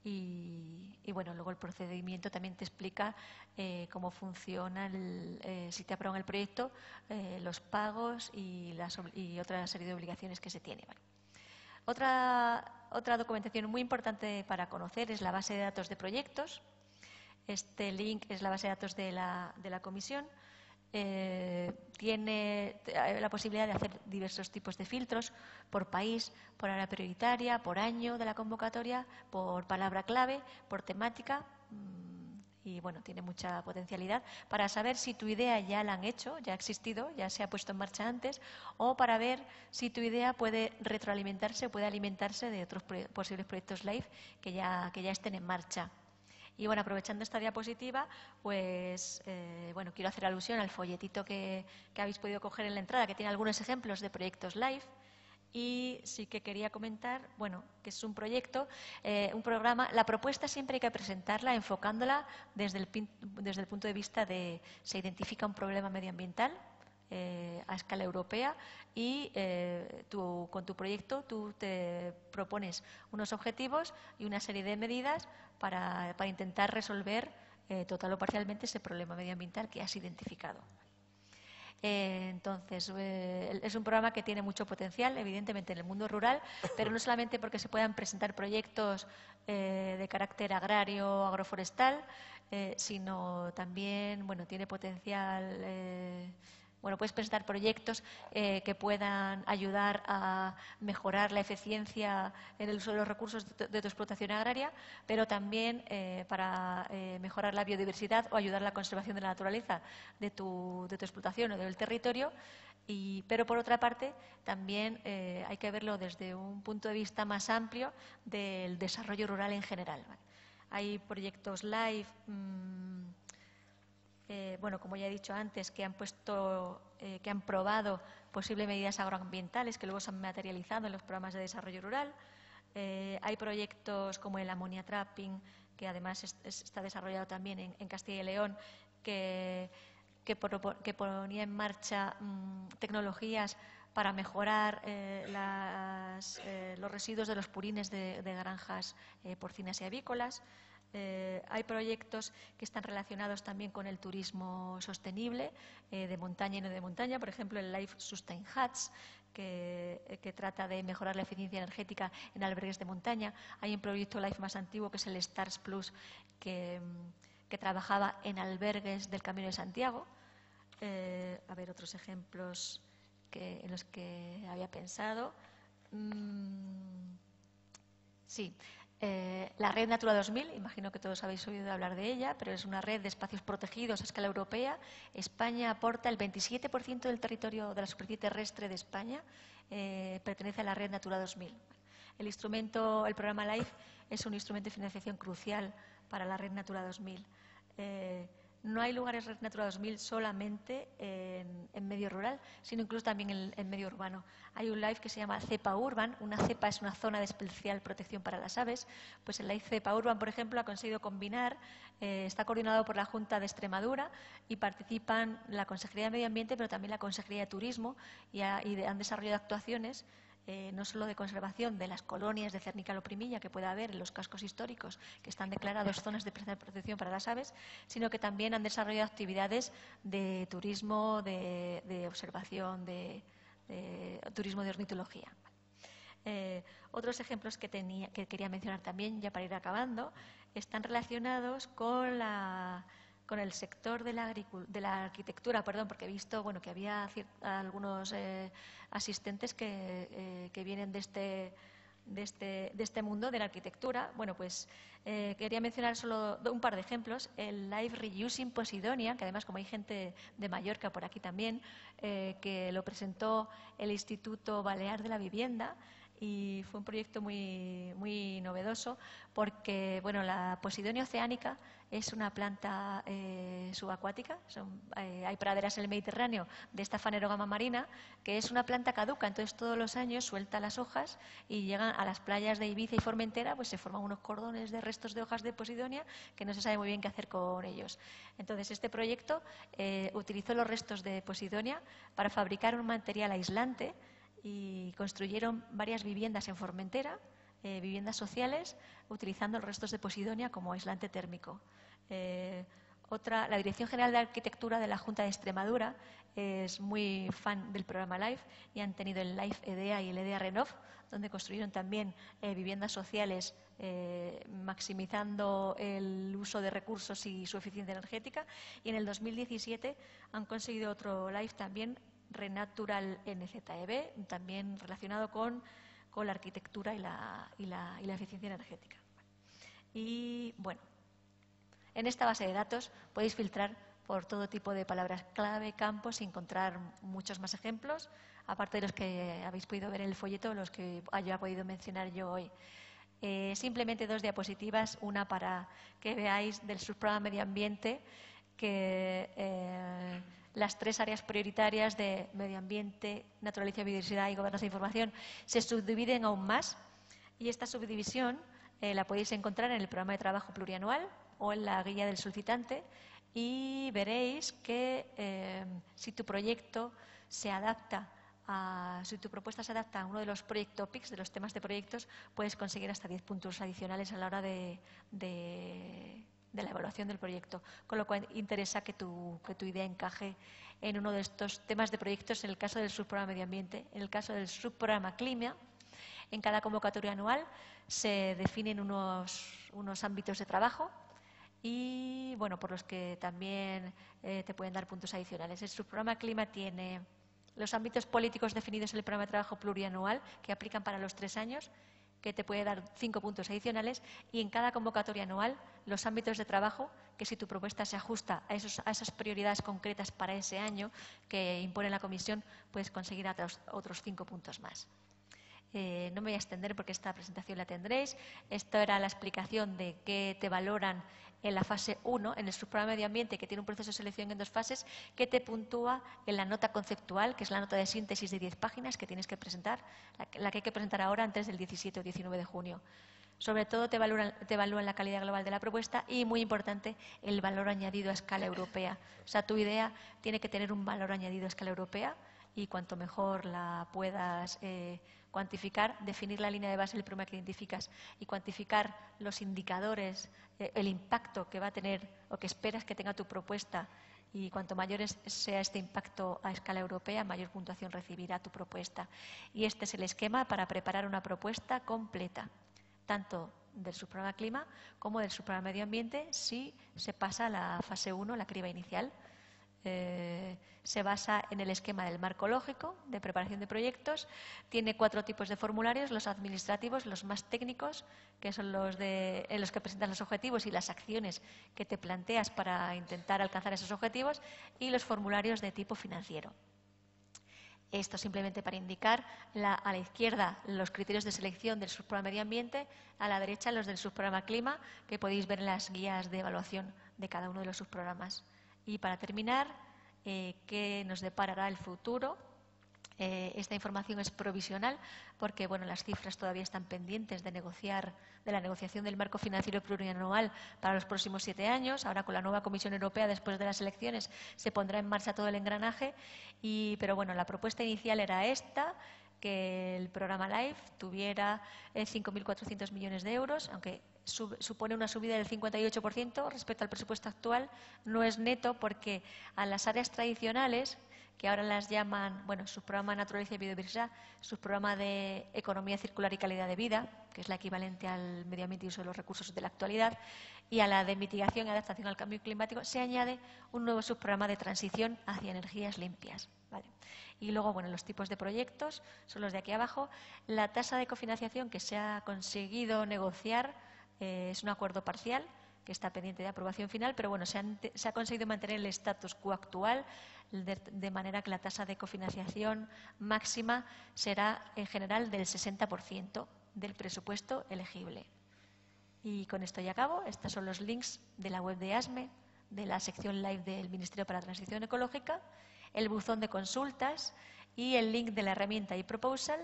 y, bueno, luego el procedimiento también te explica eh, cómo funciona, eh, si te aprueban el proyecto, eh, los pagos y, las, otra serie de obligaciones que se tiene. Otra, otra documentación muy importante para conocer es la base de datos de proyectos. Este link es la base de datos de la, de la comisión eh, tiene la posibilidad de hacer diversos tipos de filtros por país, por área prioritaria, por año de la convocatoria, por palabra clave, por temática. Mm, y bueno, tiene mucha potencialidad para saber si tu idea ya la han hecho, ya ha existido, ya se ha puesto en marcha antes, o para ver si tu idea puede retroalimentarse, puede alimentarse de otros posibles proyectos live que ya, que ya estén en marcha. Y bueno, aprovechando esta diapositiva, pues eh, bueno, quiero hacer alusión al folletito que, habéis podido coger en la entrada, que tiene algunos ejemplos de proyectos live. Y sí que quería comentar, bueno, que es un proyecto, eh, un programa. La propuesta siempre hay que presentarla enfocándola desde el, desde el punto de vista de se identifica un problema medioambiental, eh, a escala europea y eh, con tu proyecto tú te propones unos objetivos y una serie de medidas para, intentar resolver eh, total o parcialmente ese problema medioambiental que has identificado. entonces, es un programa que tiene mucho potencial, evidentemente, en el mundo rural, pero no solamente porque se puedan presentar proyectos de carácter agrario, agroforestal, sino también, bueno, tiene potencial Bueno, puedes presentar proyectos eh, que puedan ayudar a mejorar la eficiencia en el uso de los recursos de tu, explotación agraria, pero también eh, para eh, mejorar la biodiversidad o ayudar a la conservación de la naturaleza de tu, explotación o del territorio. Pero por otra parte, también hay que verlo desde un punto de vista más amplio del desarrollo rural en general. Hay proyectos live, mm, eh, bueno, como ya he dicho antes, que han puesto, eh, que han probado posibles medidas agroambientales que luego se han materializado en los programas de desarrollo rural. Eh, hay proyectos como el ammonia trapping, que además está desarrollado también en, Castilla y León, que, ponía en marcha mm, tecnologías para mejorar los residuos de los purines de granjas porcinas y avícolas. Eh, hay proyectos que están relacionados también con el turismo sostenible eh, de montaña y no de montaña, por ejemplo el Life Sustain que, eh, que, trata de mejorar la eficiencia energética en albergues de montaña. Hay un proyecto Life más antiguo que es el Stars Plus, que, mm, trabajaba en albergues del Camino de Santiago. a ver otros ejemplos en los que había pensado. Mm, sí, eh, la red Natura 2000, imagino que todos habéis oído hablar de ella, pero es una red de espacios protegidos a escala europea. España aporta el 27% del territorio de la superficie terrestre de España, eh, pertenece a la red Natura 2000. El instrumento, el programa LIFE, es un instrumento de financiación crucial para la red Natura 2000 no hay lugares Red Natura 2000 solamente en, medio rural, sino incluso también en, medio urbano. Hay un live que se llama CEPA Urban. Una CEPA es una zona de especial protección para las aves. Pues el live CEPA Urban, por ejemplo, ha conseguido combinar, eh, está coordinado por la Junta de Extremadura y participan la Consejería de Medio Ambiente, pero también la Consejería de Turismo y han desarrollado actuaciones eh, no solo de conservación de las colonias de cernícalo primilla que pueda haber en los cascos históricos que están declarados zonas de protección para las aves, sino que también han desarrollado actividades de turismo, de, observación, de, turismo de ornitología. Eh, otros ejemplos que, tenía, que quería mencionar también, ya para ir acabando, están relacionados con la con el sector de la, de la arquitectura, perdón, porque he visto bueno, que había algunos eh, asistentes que, eh, que, vienen de este, de, este, de este mundo de la arquitectura. Bueno, pues eh, quería mencionar solo un par de ejemplos. El Live Reusing Posidonia, que además como hay gente de Mallorca por aquí también, que lo presentó el Instituto Balear de la Vivienda, y fue un proyecto muy, muy novedoso porque bueno, la Posidonia oceánica es una planta eh, subacuática, eh, hay praderas en el Mediterráneo de esta fanerogama marina, que es una planta caduca, entonces todos los años suelta las hojas y llegan a las playas de Ibiza y Formentera, pues se forman unos cordones de restos de hojas de Posidonia que no se sabe muy bien qué hacer con ellos. Entonces este proyecto eh, utilizó los restos de Posidonia para fabricar un material aislante y construyeron varias viviendas en Formentera, eh, viviendas sociales, utilizando los restos de Posidonia como aislante térmico. Eh, otra, la Dirección General de Arquitectura de la Junta de Extremadura es muy fan del programa LIFE y han tenido el LIFE EDEA y el EDEA Renov, donde construyeron también eh, viviendas sociales maximizando el uso de recursos y su eficiencia energética. Y en el 2017 han conseguido otro LIFE también Renatural NZEB, también relacionado con, la arquitectura y la, y, la, y la eficiencia energética. Y bueno, en esta base de datos podéis filtrar por todo tipo de palabras clave, campos y encontrar muchos más ejemplos, aparte de los que habéis podido ver en el folleto, los que haya podido mencionar yo hoy. Eh, simplemente dos diapositivas, una para que veáis del subprograma medio ambiente, que eh, las tres áreas prioritarias de medio ambiente, naturaleza, biodiversidad y gobernanza de información se subdividen aún más. Y esta subdivisión eh, la podéis encontrar en el programa de trabajo plurianual o en la guía del solicitante. Y veréis que eh, si tu proyecto se adapta si tu propuesta se adapta a uno de los project topics, de los temas de proyectos, puedes conseguir hasta 10 puntos adicionales a la hora de la evaluación del proyecto, con lo cual interesa que tu, que tu idea encaje en uno de estos temas de proyectos, en el caso del subprograma Medio Ambiente, en el caso del subprograma Clima. En cada convocatoria anual se definen unos, unos ámbitos de trabajo y bueno, por los que también eh, te pueden dar puntos adicionales. El subprograma Clima tiene los ámbitos políticos definidos en el programa de trabajo plurianual que aplican para los tres años, que te puede dar cinco puntos adicionales, y en cada convocatoria anual los ámbitos de trabajo, que si tu propuesta se ajusta a, esas prioridades concretas para ese año que impone la Comisión, puedes conseguir otros cinco puntos más. Eh, no me voy a extender porque esta presentación la tendréis. Esto era la explicación de qué te valoran en la fase 1, en el subprograma de medio ambiente, que tiene un proceso de selección en dos fases, que te puntúa en la nota conceptual, que es la nota de síntesis de 10 páginas que tienes que presentar, la que hay que presentar ahora antes del 17 o 19 de junio. Sobre todo te evalúan, te evalúan la calidad global de la propuesta y, muy importante, el valor añadido a escala europea. O sea, tu idea tiene que tener un valor añadido a escala europea y cuanto mejor la puedas eh, cuantificar, definir la línea de base del problema que identificas y cuantificar los indicadores, eh, el impacto que va a tener o que esperas que tenga tu propuesta y cuanto mayor sea este impacto a escala europea, mayor puntuación recibirá tu propuesta. Y este es el esquema para preparar una propuesta completa, tanto del subprograma clima como del subprograma medio ambiente, si se pasa a la fase 1, la criba inicial. Eh, se basa en el esquema del marco lógico de preparación de proyectos. Tiene cuatro tipos de formularios, los administrativos, los más técnicos, que son los en los que presentas los objetivos y las acciones que te planteas para intentar alcanzar esos objetivos, y los formularios de tipo financiero. Esto simplemente para indicar a la izquierda los criterios de selección del subprograma medio ambiente, a la derecha los del subprograma clima, que podéis ver en las guías de evaluación de cada uno de los subprogramas. Y para terminar, eh, ¿qué nos deparará el futuro? Eh, esta información es provisional porque bueno, las cifras todavía están pendientes de negociar, de la negociación del marco financiero plurianual para los próximos siete años. Ahora con la nueva Comisión Europea, después de las elecciones, se pondrá en marcha todo el engranaje. Y, pero bueno, la propuesta inicial era esta que el programa LIFE tuviera 5.400 eh, millones de euros, aunque supone una subida del 58% respecto al presupuesto actual. No es neto porque a las áreas tradicionales, que ahora las llaman, bueno, su programa Naturaleza y Biodiversidad, su programa de Economía Circular y Calidad de Vida, que es la equivalente al medio ambiente y uso de los recursos de la actualidad, y a la de mitigación y adaptación al cambio climático, se añade un nuevo subprograma de transición hacia energías limpias. Y luego, bueno, los tipos de proyectos son los de aquí abajo. La tasa de cofinanciación que se ha conseguido negociar eh, es un acuerdo parcial que está pendiente de aprobación final, pero bueno, se, ha conseguido mantener el status quo actual, de, manera que la tasa de cofinanciación máxima será en general del 60% del presupuesto elegible. Y con esto ya acabo. Estos son los links de la web de ASME, de la sección live del Ministerio para la Transición Ecológica, el buzón de consultas y el link de la herramienta y proposal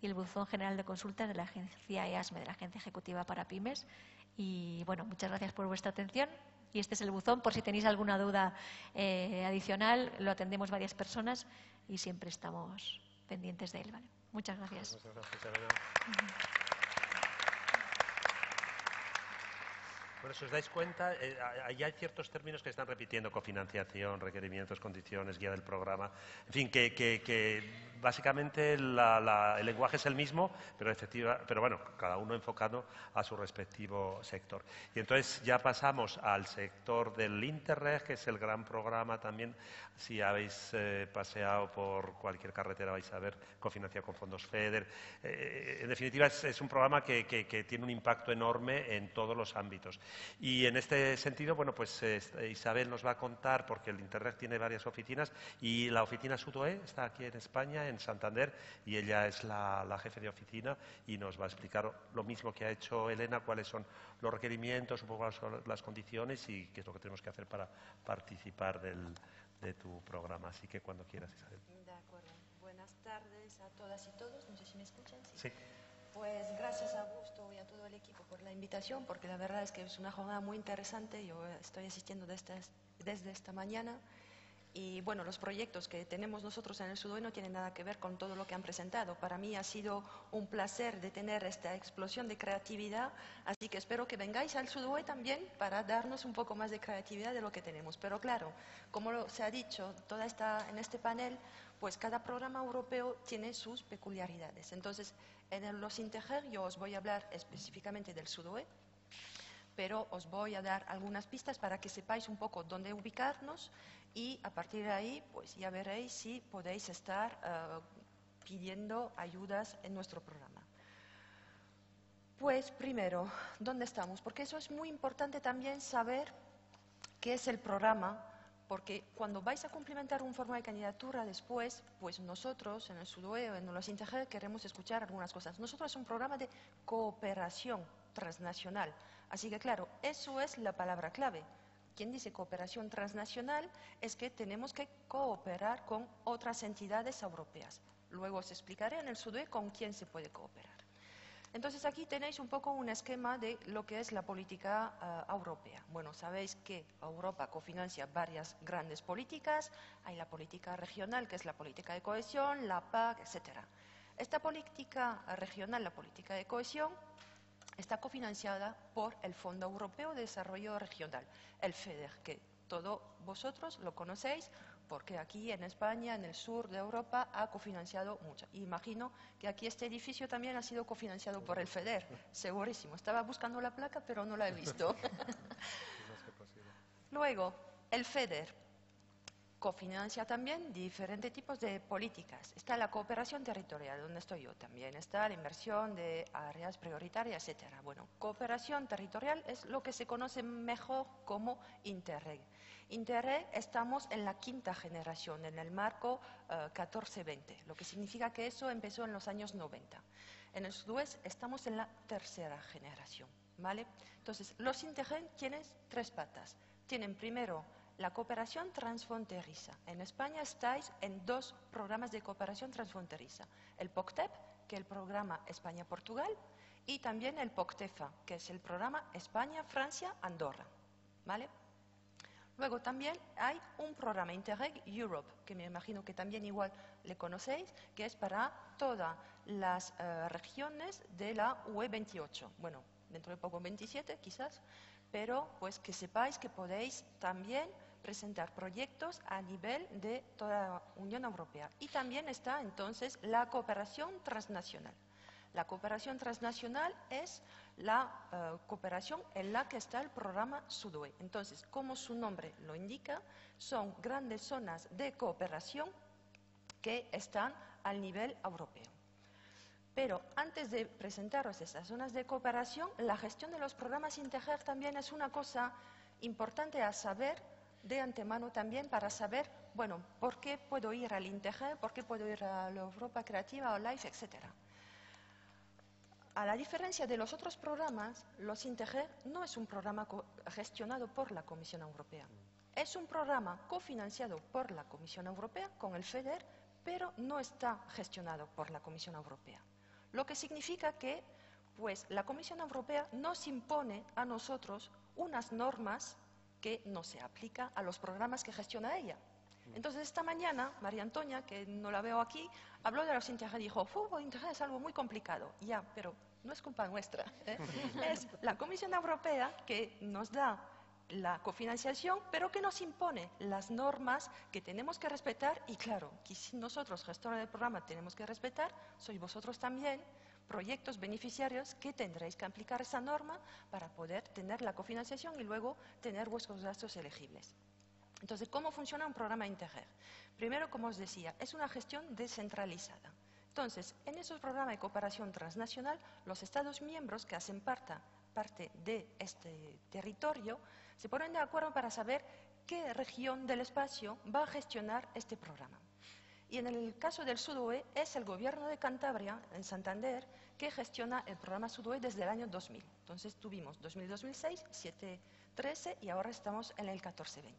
y el buzón general de consultas de la agencia EASME, de la Agencia Ejecutiva para Pymes. Y bueno, muchas gracias por vuestra atención. Y este es el buzón, por si tenéis alguna duda eh, adicional, lo atendemos varias personas y siempre estamos pendientes de él. ¿vale? Muchas gracias. Muchas gracias Bueno, si os dais cuenta, eh, hay ciertos términos que están repitiendo, cofinanciación, requerimientos, condiciones, guía del programa, en fin, que, básicamente el lenguaje es el mismo, pero, efectiva, pero bueno, cada uno enfocado a su respectivo sector. Y entonces ya pasamos al sector del Interreg, que es el gran programa también, si habéis eh, paseado por cualquier carretera vais a ver cofinanciado con fondos FEDER. Eh, en definitiva, es, un programa que tiene un impacto enorme en todos los ámbitos. Y en este sentido, bueno, pues Isabel nos va a contar, porque el Interreg tiene varias oficinas, y la oficina Sudoe está aquí en España, en Santander, y ella es la, jefe de oficina y nos va a explicar lo mismo que ha hecho Elena, cuáles son los requerimientos, un poco las, las condiciones y qué es lo que tenemos que hacer para participar de tu programa. Así que cuando quieras, Isabel. De acuerdo. Buenas tardes a todas y todos. No sé si me escuchan. sí. Pues gracias a Augusto y a todo el equipo por la invitación, porque la verdad es que es una jornada muy interesante. Yo estoy asistiendo desde, desde esta mañana. Y bueno, los proyectos que tenemos nosotros en el Sudoe no tienen nada que ver con todo lo que han presentado. Para mí ha sido un placer de tener esta explosión de creatividad, así que espero que vengáis al Sudoe también para darnos un poco más de creatividad de lo que tenemos. Pero claro, como se ha dicho toda esta, en este panel, pues cada programa europeo tiene sus peculiaridades. Entonces, en los Integer yo os voy a hablar específicamente del Sudoe, pero os voy a dar algunas pistas para que sepáis un poco dónde ubicarnos y a partir de ahí, pues ya veréis si podéis estar eh, pidiendo ayudas en nuestro programa. Pues primero, ¿dónde estamos? Porque eso es muy importante también saber qué es el programa, porque cuando vais a cumplimentar un forma de candidatura después, pues nosotros en el SUDOE o en los INTEGER queremos escuchar algunas cosas. Nosotros es un programa de cooperación transnacional. Así que claro, eso es la palabra clave. Quien dice cooperación transnacional es que tenemos que cooperar con otras entidades europeas. Luego os explicaré en el SUDOE con quién se puede cooperar. Entonces aquí tenéis un poco un esquema de lo que es la política eh, europea. Bueno, sabéis que Europa cofinancia varias grandes políticas. Hay la política regional, que es la política de cohesión, la PAC, etc. Esta política regional, la política de cohesión, está cofinanciada por el Fondo Europeo de Desarrollo Regional, el FEDER, que todos vosotros lo conocéis porque aquí en España, en el sur de Europa, ha cofinanciado mucho. Imagino que aquí este edificio también ha sido cofinanciado por el FEDER, segurísimo. Estaba buscando la placa, pero no la he visto. Luego, el FEDER cofinancia también diferentes tipos de políticas. Está la cooperación territorial, donde estoy yo también. Está la inversión de áreas prioritarias, etcétera. Bueno, cooperación territorial es lo que se conoce mejor como Interreg. Interreg estamos en la quinta generación, en el marco 14-20, eh, lo que significa que eso empezó en los años 90. En el sudoeste estamos en la tercera generación, ¿vale? Entonces, los Interreg tienen tres patas. Tienen primero la cooperación transfronteriza. En España estáis en dos programas de cooperación transfronteriza. El POCTEP, que es el programa España-Portugal, y también el POCTEFA, que es el programa España-Francia-Andorra. ¿Vale? Luego también hay un programa Interreg Europe, que me imagino que también igual le conocéis, que es para todas las eh, regiones de la UE 28. Bueno, dentro de poco 27 quizás, pero pues que sepáis que podéis también presentar proyectos a nivel de toda la Unión Europea. Y también está entonces la cooperación transnacional. La cooperación transnacional es la eh, cooperación en la que está el programa SUDOE. Entonces, como su nombre lo indica, son grandes zonas de cooperación que están al nivel europeo. Pero antes de presentaros esas zonas de cooperación, la gestión de los programas Integer también es una cosa importante a saber de antemano también para saber, bueno, por qué puedo ir al Integer, por qué puedo ir a la Europa Creativa o Life, etcétera. A la diferencia de los otros programas, los Integer no es un programa gestionado por la Comisión Europea. Es un programa cofinanciado por la Comisión Europea con el FEDER, pero no está gestionado por la Comisión Europea. Lo que significa que pues, la Comisión Europea nos impone a nosotros unas normas que no se aplica a los programas que gestiona ella. Entonces, esta mañana, María Antonia, que no la veo aquí, habló de los Internet y dijo, fútbol Internet es algo muy complicado. Ya, pero no es culpa nuestra. ¿eh? es la Comisión Europea que nos da la cofinanciación, pero que nos impone las normas que tenemos que respetar y claro, que si nosotros, gestores del programa, tenemos que respetar, sois vosotros también, proyectos beneficiarios que tendréis que aplicar esa norma para poder tener la cofinanciación y luego tener vuestros gastos elegibles. Entonces, ¿cómo funciona un programa Integer? Primero, como os decía, es una gestión descentralizada. Entonces, en esos programas de cooperación transnacional, los Estados miembros que hacen parte, parte de este territorio se ponen de acuerdo para saber qué región del espacio va a gestionar este programa. Y en el caso del SUDOE es el gobierno de Cantabria, en Santander, que gestiona el programa SUDOE desde el año 2000. Entonces tuvimos 2000-2006, 7-13 y ahora estamos en el 14-20.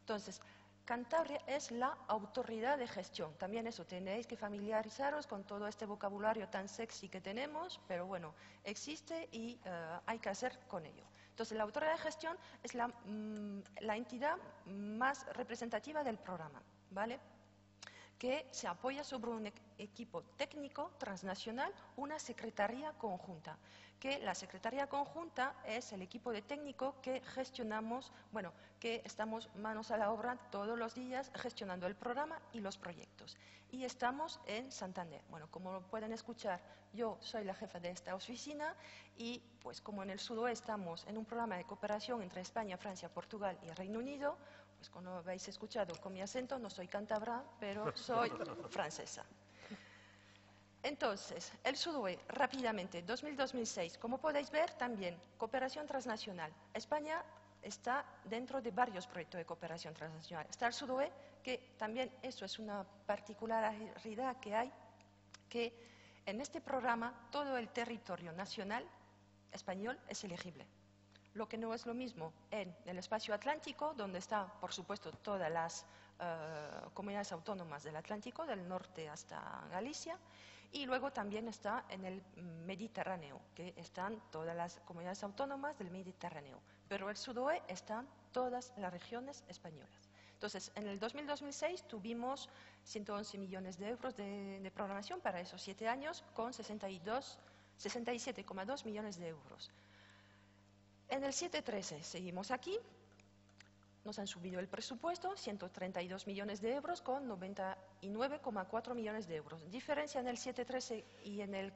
Entonces, Cantabria es la autoridad de gestión. También eso, tenéis que familiarizaros con todo este vocabulario tan sexy que tenemos, pero bueno, existe y eh, hay que hacer con ello. Entonces, la autoridad de gestión es la, mm, la entidad más representativa del programa, ¿vale? Que se apoya sobre un e- equipo técnico transnacional, una secretaría conjunta, que la secretaría conjunta es el equipo de técnico que gestionamos, bueno, que estamos manos a la obra todos los días gestionando el programa y los proyectos. Y estamos en Santander. Bueno, como pueden escuchar, yo soy la jefa de esta oficina y pues como en el sudoeste estamos en un programa de cooperación entre España, Francia, Portugal y Reino Unido, pues como habéis escuchado con mi acento, no soy cántabra, pero soy francesa. Entonces, el SUDOE, rápidamente, 2000-2006, como podéis ver, también cooperación transnacional. España está dentro de varios proyectos de cooperación transnacional. Está el SUDOE, que también eso es una particularidad que hay, que en este programa todo el territorio nacional español es elegible lo que no es lo mismo en el espacio atlántico, donde están, por supuesto, todas las eh, comunidades autónomas del Atlántico, del norte hasta Galicia, y luego también está en el Mediterráneo, que están todas las comunidades autónomas del Mediterráneo. Pero el sudoe están todas las regiones españolas. Entonces, en el 2000-2006 tuvimos 111 millones de euros de, de programación para esos siete años, con 67,2 millones de euros. En el 713 seguimos aquí, nos han subido el presupuesto, 132 millones de euros con 99,4 millones de euros. Diferencia en el 713 y en el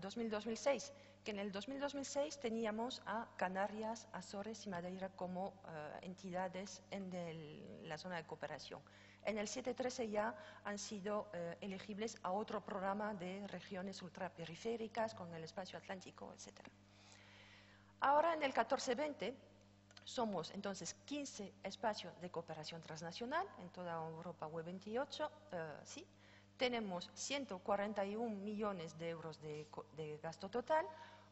2000-2006, eh, que en el 2000-2006 teníamos a Canarias, Azores y Madeira como eh, entidades en la zona de cooperación. En el 713 ya han sido eh, elegibles a otro programa de regiones ultraperiféricas con el espacio atlántico, etcétera. Ahora en el 1420 somos entonces 15 espacios de cooperación transnacional en toda Europa Web 28, eh, sí. Tenemos 141 millones de euros de, gasto total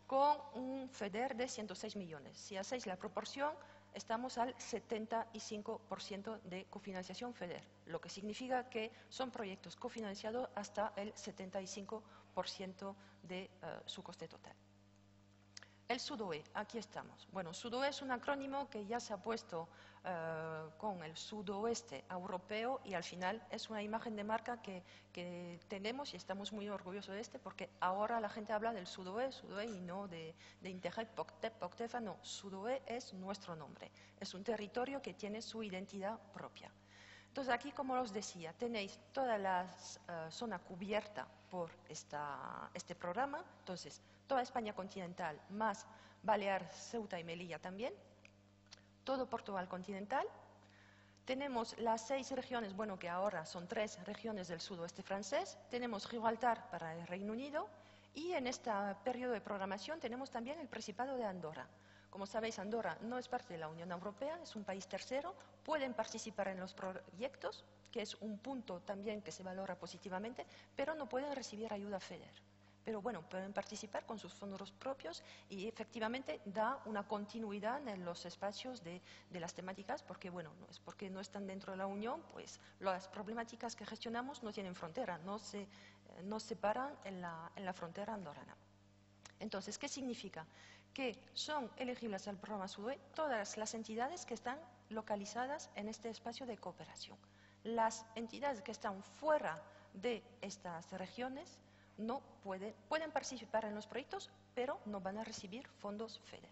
con un FEDER de 106 millones. Si hacéis la proporción, estamos al 75% de cofinanciación FEDER, lo que significa que son proyectos cofinanciados hasta el 75% de eh, su coste total. El SUDOE, aquí estamos. Bueno, SUDOE es un acrónimo que ya se ha puesto eh, con el sudoeste europeo y al final es una imagen de marca que, tenemos y estamos muy orgullosos de este porque ahora la gente habla del SUDOE, SUDOE y no de, de Interreg, POCTEFA, no. SUDOE es nuestro nombre. Es un territorio que tiene su identidad propia. Entonces aquí, como os decía, tenéis toda la eh, zona cubierta por este programa. Entonces, toda España continental, más Balear, Ceuta y Melilla también, todo Portugal continental. Tenemos las seis regiones, bueno, que ahora son tres regiones del sudoeste francés. Tenemos Gibraltar para el Reino Unido y en este periodo de programación tenemos también el Principado de Andorra. Como sabéis, Andorra no es parte de la Unión Europea, es un país tercero, pueden participar en los proyectos, que es un punto también que se valora positivamente, pero no pueden recibir ayuda FEDER pero bueno, pueden participar con sus fondos propios y efectivamente da una continuidad en los espacios de, las temáticas, porque bueno, no es porque no están dentro de la Unión, pues las problemáticas que gestionamos no tienen frontera, no se, eh, no se paran en la, en la frontera andorrana. Entonces, ¿qué significa? Que son elegibles al programa SUDE todas las entidades que están localizadas en este espacio de cooperación. Las entidades que están fuera de estas regiones no pueden, participar en los proyectos, pero no van a recibir fondos FEDER.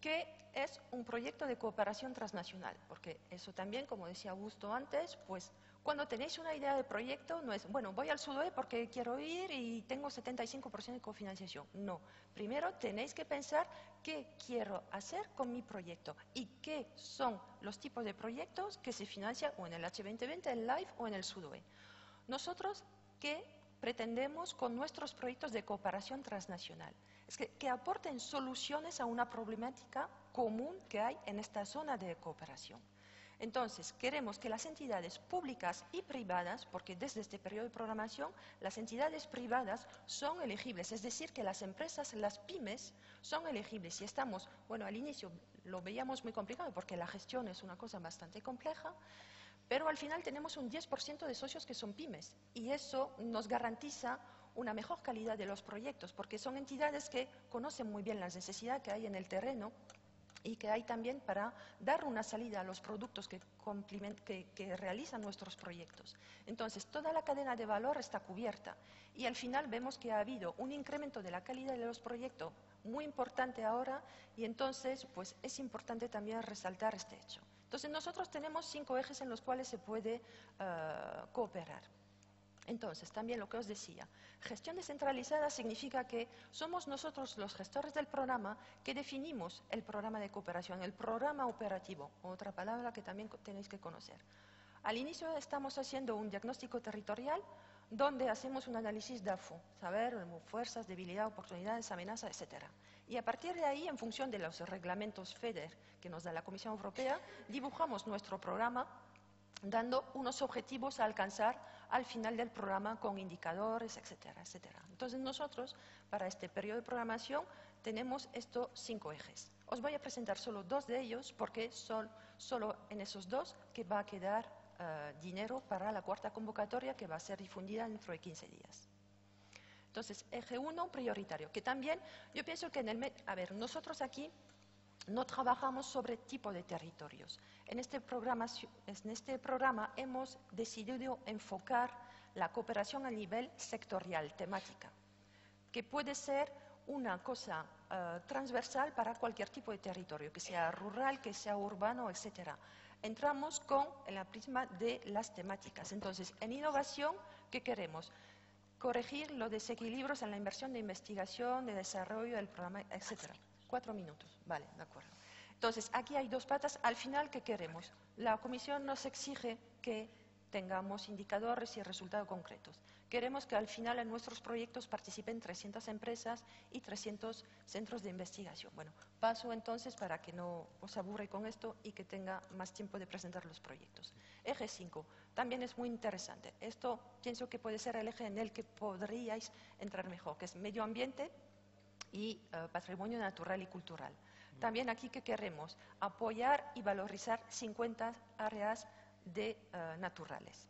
¿Qué es un proyecto de cooperación transnacional? Porque eso también, como decía Augusto antes, pues cuando tenéis una idea de proyecto, no es, bueno, voy al SUDOE porque quiero ir y tengo 75% de cofinanciación. No, primero tenéis que pensar qué quiero hacer con mi proyecto y qué son los tipos de proyectos que se financian o en el H2020, en LIFE o en el SUDOE. Nosotros que pretendemos con nuestros proyectos de cooperación transnacional. Es que, que, aporten soluciones a una problemática común que hay en esta zona de cooperación. Entonces, queremos que las entidades públicas y privadas, porque desde este periodo de programación las entidades privadas son elegibles, es decir, que las empresas, las pymes, son elegibles. Y estamos, bueno, al inicio lo veíamos muy complicado porque la gestión es una cosa bastante compleja, pero al final tenemos un 10% de socios que son pymes y eso nos garantiza una mejor calidad de los proyectos porque son entidades que conocen muy bien las necesidades que hay en el terreno y que hay también para dar una salida a los productos que, realizan nuestros proyectos. Entonces, toda la cadena de valor está cubierta y al final vemos que ha habido un incremento de la calidad de los proyectos muy importante ahora y entonces pues, es importante también resaltar este hecho. Entonces, nosotros tenemos cinco ejes en los cuales se puede eh, cooperar. Entonces, también lo que os decía, gestión descentralizada significa que somos nosotros los gestores del programa que definimos el programa de cooperación, el programa operativo, otra palabra que también tenéis que conocer. Al inicio estamos haciendo un diagnóstico territorial donde hacemos un análisis DAFO, saber fuerzas, debilidad, oportunidades, amenazas, etc. Y a partir de ahí, en función de los reglamentos FEDER que nos da la Comisión Europea, dibujamos nuestro programa dando unos objetivos a alcanzar al final del programa con indicadores, etcétera, etcétera. Entonces nosotros, para este periodo de programación, tenemos estos cinco ejes. Os voy a presentar solo dos de ellos porque son solo en esos dos que va a quedar eh, dinero para la cuarta convocatoria que va a ser difundida dentro de 15 días. Entonces, eje 1, prioritario, que también yo pienso que en el... A ver, nosotros aquí no trabajamos sobre tipo de territorios. En este, programa, en este programa hemos decidido enfocar la cooperación a nivel sectorial, temática, que puede ser una cosa eh, transversal para cualquier tipo de territorio, que sea rural, que sea urbano, etc. Entramos con la prisma de las temáticas. Entonces, en innovación, ¿qué queremos? Corregir los desequilibrios en la inversión de investigación, de desarrollo del programa, etc. Cuatro minutos, vale, de acuerdo. Entonces, aquí hay dos patas. Al final, ¿qué queremos? La Comisión nos exige que tengamos indicadores y resultados concretos. Queremos que al final en nuestros proyectos participen 300 empresas y 300 centros de investigación. Bueno, paso entonces para que no os aburre con esto y que tenga más tiempo de presentar los proyectos. Eje 5, también es muy interesante. Esto pienso que puede ser el eje en el que podríais entrar mejor, que es medio ambiente, y eh, patrimonio natural y cultural. También aquí que queremos apoyar y valorizar 50 áreas de, eh, naturales.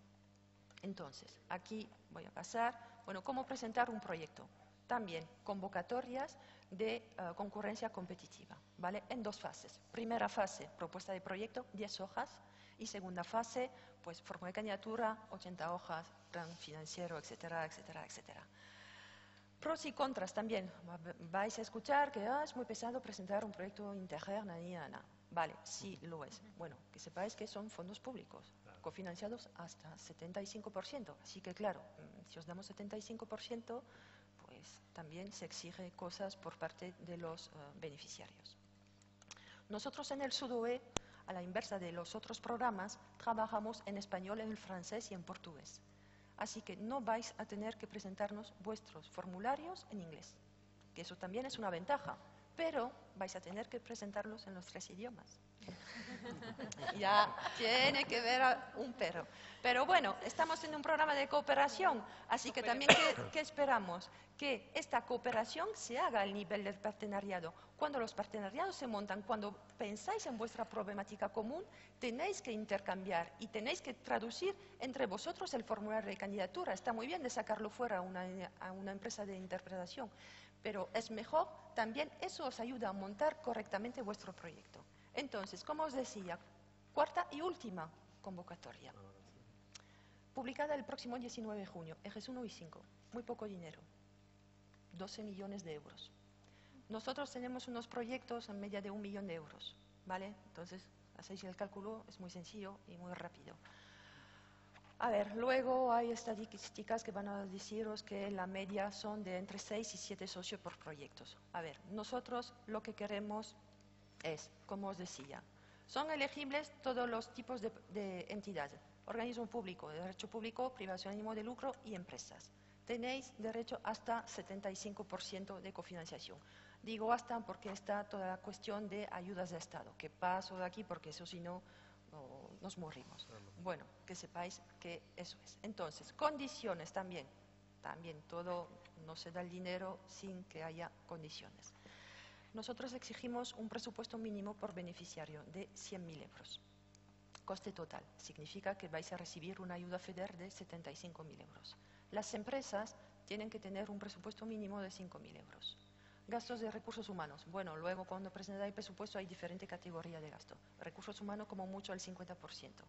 Entonces, aquí voy a pasar, bueno, cómo presentar un proyecto. También convocatorias de eh, concurrencia competitiva, ¿vale? En dos fases. Primera fase, propuesta de proyecto, 10 hojas. Y segunda fase, pues forma de candidatura, 80 hojas, plan financiero, etcétera, etcétera, etcétera. Pros y contras también. Vais a escuchar que ah, es muy pesado presentar un proyecto interno. Vale, sí lo es. Bueno, que sepáis que son fondos públicos, cofinanciados hasta 75%. Así que claro, si os damos 75%, pues también se exige cosas por parte de los eh, beneficiarios. Nosotros en el SUDOE, a la inversa de los otros programas, trabajamos en español, en francés y en portugués. Así que no vais a tener que presentarnos vuestros formularios en inglés, que eso también es una ventaja, pero vais a tener que presentarlos en los tres idiomas. ya tiene que ver un perro. Pero bueno, estamos en un programa de cooperación, así que también, ¿qué, esperamos? Que esta cooperación se haga al nivel del partenariado. Cuando los partenariados se montan, cuando pensáis en vuestra problemática común, tenéis que intercambiar y tenéis que traducir entre vosotros el formulario de candidatura. Está muy bien de sacarlo fuera a una, a una empresa de interpretación, pero es mejor también, eso os ayuda a montar correctamente vuestro proyecto. Entonces, como os decía, cuarta y última convocatoria. Publicada el próximo 19 de junio, ejes 1 y 5. Muy poco dinero. 12 millones de euros. Nosotros tenemos unos proyectos en media de un millón de euros. ¿Vale? Entonces, hacéis el cálculo, es muy sencillo y muy rápido. A ver, luego hay estadísticas que van a deciros que la media son de entre 6 y 7 socios por proyectos. A ver, nosotros lo que queremos es, como os decía, son elegibles todos los tipos de, entidades, organismo público, de derecho público, privación ánimo de lucro y empresas. Tenéis derecho hasta 75% de cofinanciación. Digo hasta porque está toda la cuestión de ayudas de Estado, que paso de aquí porque eso si no nos morimos. Bueno, que sepáis que eso es. Entonces, condiciones también. También todo no se da el dinero sin que haya condiciones nosotros exigimos un presupuesto mínimo por beneficiario de 100.000 euros. Coste total significa que vais a recibir una ayuda FEDER de 75.000 euros. Las empresas tienen que tener un presupuesto mínimo de 5.000 euros. Gastos de recursos humanos. Bueno, luego cuando presenta el presupuesto hay diferente categoría de gasto. Recursos humanos como mucho al 50%.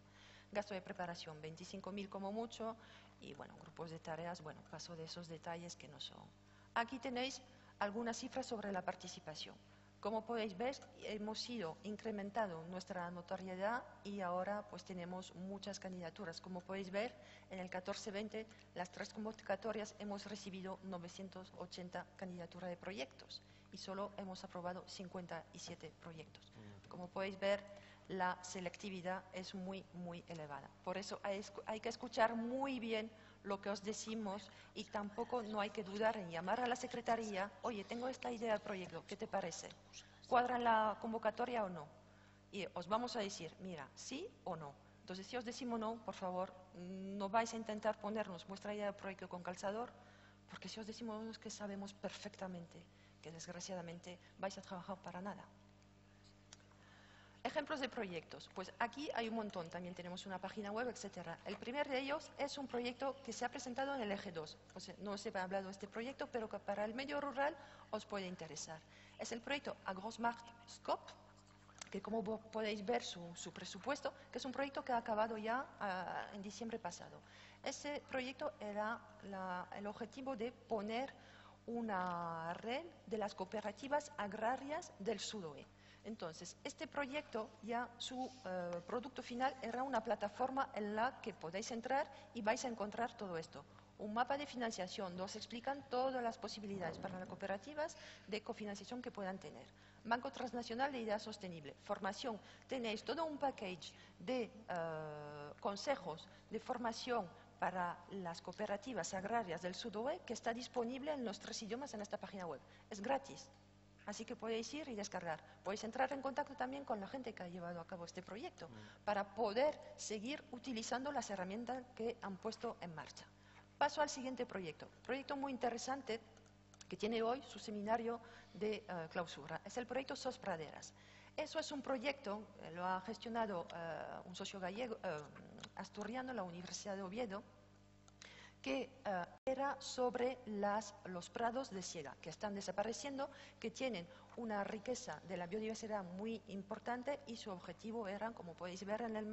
Gasto de preparación, 25.000 como mucho. Y bueno, grupos de tareas, bueno, paso de esos detalles que no son. Aquí tenéis algunas cifras sobre la participación. Como podéis ver, hemos ido incrementando nuestra notoriedad y ahora pues tenemos muchas candidaturas. Como podéis ver, en el 14-20, las tres convocatorias hemos recibido 980 candidaturas de proyectos y solo hemos aprobado 57 proyectos. Como podéis ver, la selectividad es muy, muy elevada. Por eso hay que escuchar muy bien lo que os decimos y tampoco no hay que dudar en llamar a la Secretaría, oye, tengo esta idea de proyecto, ¿qué te parece? ¿Cuadra la convocatoria o no? Y os vamos a decir, mira, sí o no. Entonces, si os decimos no, por favor, no vais a intentar ponernos vuestra idea de proyecto con calzador, porque si os decimos no es que sabemos perfectamente que desgraciadamente vais a trabajar para nada. Ejemplos de proyectos. Pues aquí hay un montón, también tenemos una página web, etcétera. El primer de ellos es un proyecto que se ha presentado en el eje 2. no os he hablado de este proyecto, pero que para el medio rural os puede interesar. Es el proyecto AgroSmart Scope, que como podéis ver su, presupuesto, que es un proyecto que ha acabado ya ah, en diciembre pasado. Ese proyecto era el objetivo de poner una red de las cooperativas agrarias del sudoeste entonces, este proyecto ya su eh, producto final era una plataforma en la que podéis entrar y vais a encontrar todo esto. Un mapa de financiación, donde explican todas las posibilidades para las cooperativas de cofinanciación que puedan tener. Banco Transnacional de Idea Sostenible, formación. Tenéis todo un package de eh, consejos de formación para las cooperativas agrarias del Sudoe que está disponible en los tres idiomas en esta página web. Es gratis. Así que podéis ir y descargar. Podéis entrar en contacto también con la gente que ha llevado a cabo este proyecto mm. para poder seguir utilizando las herramientas que han puesto en marcha. Paso al siguiente proyecto. Proyecto muy interesante que tiene hoy su seminario de eh, clausura. Es el proyecto SOS Praderas. Eso es un proyecto, eh, lo ha gestionado eh, un socio gallego, asturiano, la Universidad de Oviedo, que eh, era sobre los prados de siega, que están desapareciendo, que tienen una riqueza de la biodiversidad muy importante y su objetivo era, como podéis ver en el,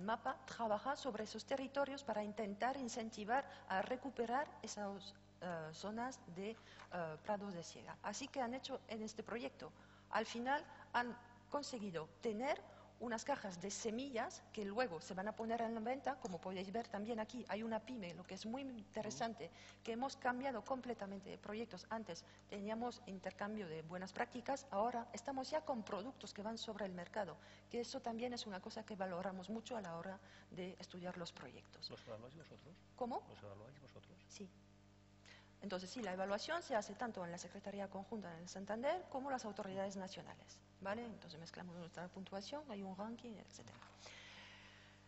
mapa, trabajar sobre esos territorios para intentar incentivar a recuperar esas eh, zonas de eh, prados de siega. Así que han hecho en este proyecto, al final han conseguido tener unas cajas de semillas que luego se van a poner en la venta, como podéis ver también aquí hay una pyme, lo que es muy interesante, que hemos cambiado completamente de proyectos. Antes teníamos intercambio de buenas prácticas, ahora estamos ya con productos que van sobre el mercado, que eso también es una cosa que valoramos mucho a la hora de estudiar los proyectos. ¿Los evaluáis vosotros? ¿Cómo? ¿Los evaluáis vosotros? Sí. Entonces, sí, la evaluación se hace tanto en la Secretaría Conjunta en Santander como las autoridades nacionales. ¿Vale? Entonces mezclamos nuestra puntuación, hay un ranking, etc.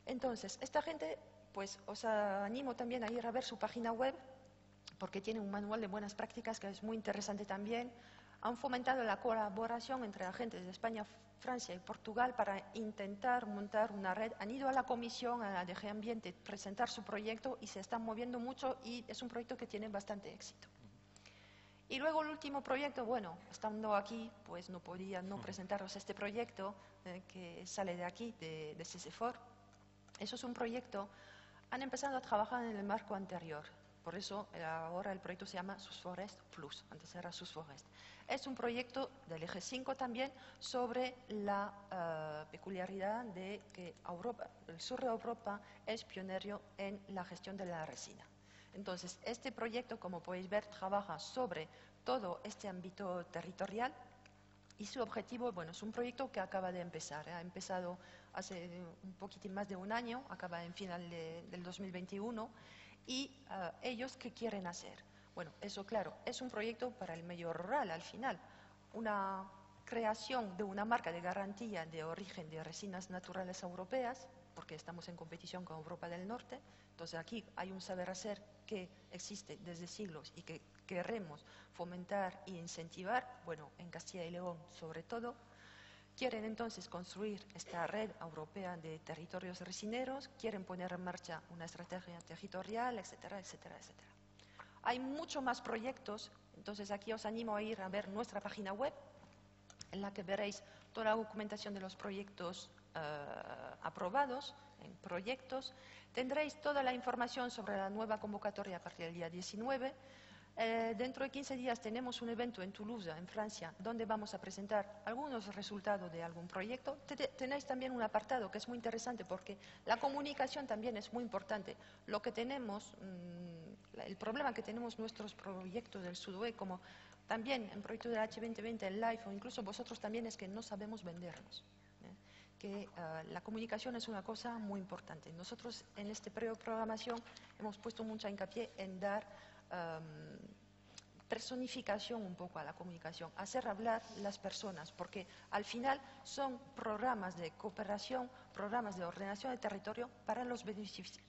Entonces, esta gente, pues os animo también a ir a ver su página web, porque tiene un manual de buenas prácticas que es muy interesante también. Han fomentado la colaboración entre agentes de España, Francia y Portugal para intentar montar una red. Han ido a la comisión, a la DG Ambiente, presentar su proyecto y se están moviendo mucho y es un proyecto que tiene bastante éxito. Y luego el último proyecto, bueno, estando aquí, pues no podía no presentaros este proyecto eh, que sale de aquí, de, de CCFOR. Eso es un proyecto, han empezado a trabajar en el marco anterior, por eso eh, ahora el proyecto se llama SUSFOREST Plus, antes era SUSFOREST. Es un proyecto del eje 5 también sobre la eh, peculiaridad de que Europa, el sur de Europa es pionero en la gestión de la resina. Entonces, este proyecto, como podéis ver, trabaja sobre todo este ámbito territorial y su objetivo, bueno, es un proyecto que acaba de empezar. ¿eh? Ha empezado hace un poquitín más de un año, acaba en final del 2021. ¿Y eh, ellos qué quieren hacer? Bueno, eso claro, es un proyecto para el medio rural al final. Una creación de una marca de garantía de origen de resinas naturales europeas, porque estamos en competición con Europa del Norte. Entonces aquí hay un saber hacer que existe desde siglos y que queremos fomentar e incentivar, bueno, en Castilla y León sobre todo. Quieren entonces construir esta red europea de territorios resineros, quieren poner en marcha una estrategia territorial, etcétera, etcétera, etcétera. Hay mucho más proyectos, entonces aquí os animo a ir a ver nuestra página web, en la que veréis toda la documentación de los proyectos aprobados, en proyectos. Tendréis toda la información sobre la nueva convocatoria a partir del día 19 eh, dentro de 15 días tenemos un evento en Toulouse, en Francia, donde vamos a presentar algunos resultados de algún proyecto. Tenéis también un apartado que es muy interesante porque la comunicación también es muy importante. Lo que tenemos, mm, el problema que tenemos nuestros proyectos del Sudue, como también en proyectos del H2020, el LIFE o incluso vosotros también, es que no sabemos vendernos ¿eh? Que eh, la comunicación es una cosa muy importante. Nosotros en este periodo de programación hemos puesto mucha hincapié en dar personificación un poco a la comunicación, hacer hablar las personas, porque al final son programas de cooperación, programas de ordenación de territorio para los,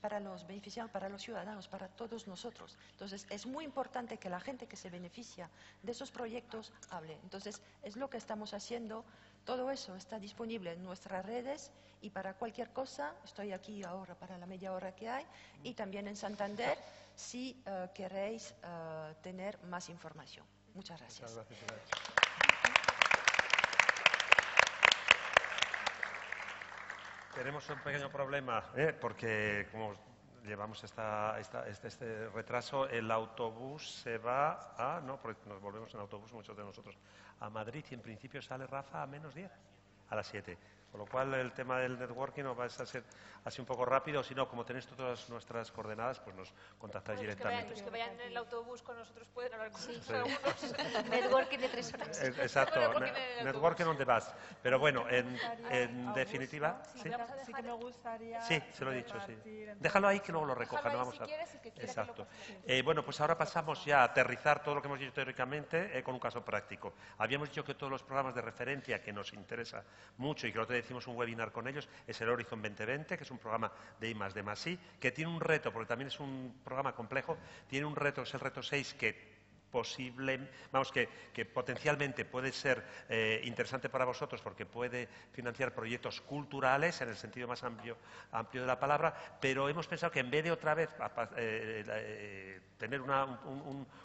para los beneficiarios, para los ciudadanos, para todos nosotros. Entonces, es muy importante que la gente que se beneficia de esos proyectos hable. Entonces, es lo que estamos haciendo. Todo eso está disponible en nuestras redes y para cualquier cosa, estoy aquí ahora para la media hora que hay, y también en Santander si eh, queréis eh, tener más información. Muchas gracias. Tenemos un pequeño problema, ¿eh? porque como llevamos esta, este, este, retraso, el autobús se va a, no, porque nos volvemos en autobús muchos de nosotros, a Madrid y en principio sale Rafa a menos 10, a las 7. Con lo cual el tema del networking no va a ser así un poco rápido, sino como tenéis todas nuestras coordenadas, pues nos contactáis directamente. Los que, vayan, en el autobús con nosotros pueden hablar con nosotros. networking de tres horas. Exacto, networking, donde vas. Pero bueno, en, en definitiva... Sí, sí, que me gustaría... Sí, se lo he dicho, sí. Déjalo ahí que luego lo recoja, no vamos a... Exacto. Eh, bueno, pues ahora pasamos ya a aterrizar todo lo que hemos dicho teóricamente eh, con un caso práctico. Habíamos dicho que todos los programas de referencia que nos interesa mucho y que lo hicimos un webinar con ellos, es el Horizon 2020, que es un programa de I más de I, que tiene un reto, porque también es un programa complejo, tiene un reto, es el reto 6, que posible, vamos, que, potencialmente puede ser eh, interesante para vosotros porque puede financiar proyectos culturales en el sentido más amplio, de la palabra, pero hemos pensado que en vez de otra vez eh, eh, tener una,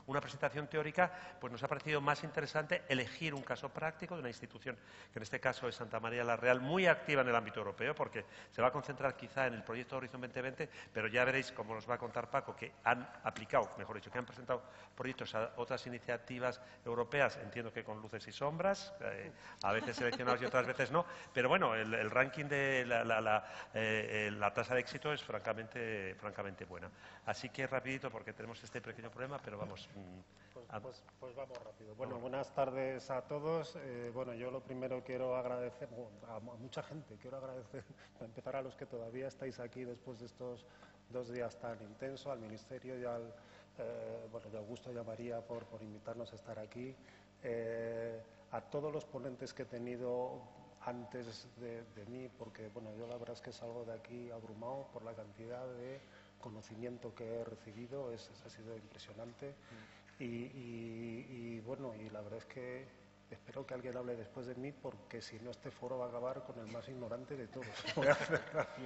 una, presentación teórica, pues nos ha parecido más interesante elegir un caso práctico de una institución, que en este caso es Santa María la Real, muy activa en el ámbito europeo, porque se va a concentrar quizá en el proyecto Horizon 2020, pero ya veréis, como nos va a contar Paco, que han aplicado, mejor dicho, que han presentado proyectos a otras iniciativas europeas, entiendo que con luces y sombras, eh, a veces seleccionados y otras veces no, pero bueno, el, ranking de la, eh, la, tasa de éxito es francamente, francamente buena. Así que rapidito, porque tenemos este pequeño problema, pero vamos. Mm, pues, pues, pues, vamos rápido. Bueno, buenas tardes a todos. Eh, bueno, yo lo primero quiero agradecer a, mucha gente, quiero agradecer, para empezar a los que todavía estáis aquí después de estos dos días tan intensos, al Ministerio y al eh, bueno, de Augusto y a María por, por invitarnos a estar aquí, eh, a todos los ponentes que he tenido antes de, mí, porque bueno, yo la verdad es que salgo de aquí abrumado por la cantidad de conocimiento que he recibido, es, ha sido impresionante. Mm. Y, bueno, y la verdad es que espero que alguien hable después de mí, porque si no este foro va a acabar con el más ignorante de todos. Voy a hacer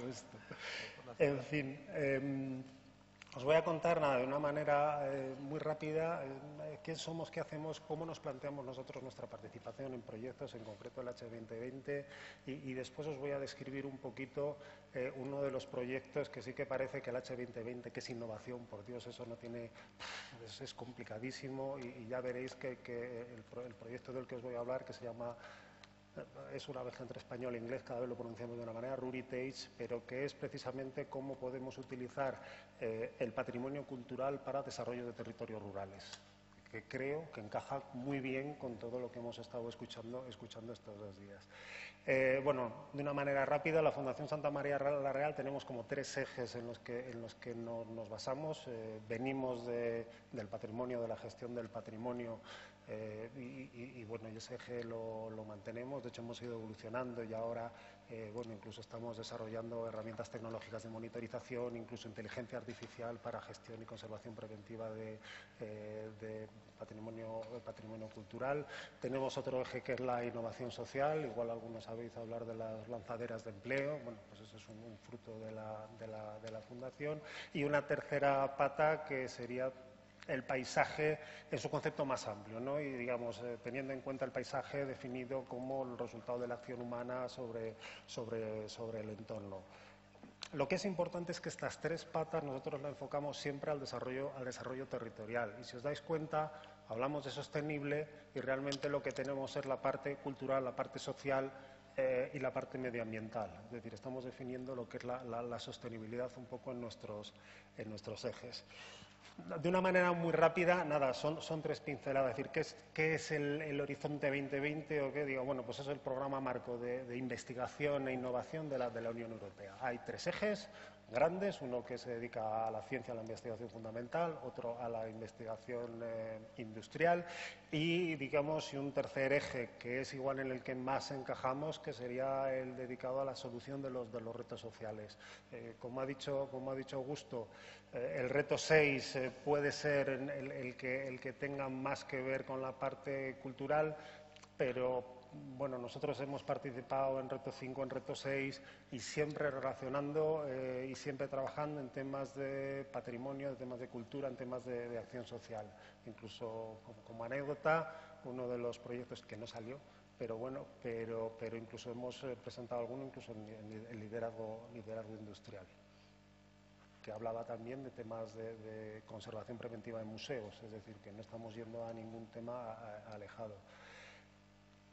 esto. En fin. Em, os voy a contar nada, de una manera eh, muy rápida eh, qué somos, qué hacemos, cómo nos planteamos nosotros nuestra participación en proyectos, en concreto el H2020, y, después os voy a describir un poquito eh, uno de los proyectos que sí que parece que el H2020, que es innovación, por Dios, eso no tiene, es, complicadísimo, y, ya veréis que, el, el proyecto del que os voy a hablar, que se llama es una vez entre español e inglés, cada vez lo pronunciamos de una manera, Ruritage, pero que es precisamente cómo podemos utilizar eh, el patrimonio cultural para desarrollo de territorios rurales, que creo que encaja muy bien con todo lo que hemos estado escuchando, estos dos días. Eh, bueno, de una manera rápida, la Fundación Santa María la Real tenemos como tres ejes en los que, en los que nos basamos. Eh, venimos del patrimonio, de la gestión del patrimonio eh, y, bueno, ese eje lo, mantenemos, de hecho hemos ido evolucionando y ahora, eh, bueno, incluso estamos desarrollando herramientas tecnológicas de monitorización, incluso inteligencia artificial para gestión y conservación preventiva de, eh, patrimonio, patrimonio cultural. Tenemos otro eje que es la innovación social, igual algunos habéis hablar de las lanzaderas de empleo, bueno, pues eso es un, fruto de la, de la, de la fundación. Y una tercera pata que sería el paisaje en su concepto más amplio, ¿no? y digamos, eh, teniendo en cuenta el paisaje definido como el resultado de la acción humana sobre, sobre, sobre el entorno. Lo que es importante es que estas tres patas nosotros las enfocamos siempre al desarrollo, al desarrollo territorial. Y si os dais cuenta, hablamos de sostenible y realmente lo que tenemos es la parte cultural, la parte social eh, y la parte medioambiental. Es decir, estamos definiendo lo que es la, la sostenibilidad un poco en nuestros, en nuestros ejes de una manera muy rápida, nada, son, tres pinceladas. Es decir, ¿qué es, qué es el, el, Horizonte 2020 o qué? Digo, bueno, pues es el programa marco de, investigación e innovación de la Unión Europea. Hay tres ejes, grandes, uno que se dedica a la ciencia, a la investigación fundamental, otro a la investigación eh, industrial y, digamos, un tercer eje que es igual en el que más encajamos, que sería el dedicado a la solución de los, de los retos sociales. Eh, como, ha dicho, como ha dicho Augusto, eh, el reto 6 eh, puede ser el, que, el que tenga más que ver con la parte cultural, pero bueno, nosotros hemos participado en Reto 5, en Reto 6 y siempre relacionando eh, y siempre trabajando en temas de patrimonio, en temas de cultura, en temas de, acción social. Incluso como, anécdota, uno de los proyectos que no salió, pero bueno, pero, pero incluso hemos eh, presentado alguno incluso en, en liderazgo, industrial que hablaba también de temas de, de, conservación preventiva de museos, es decir, que no estamos yendo a ningún tema alejado.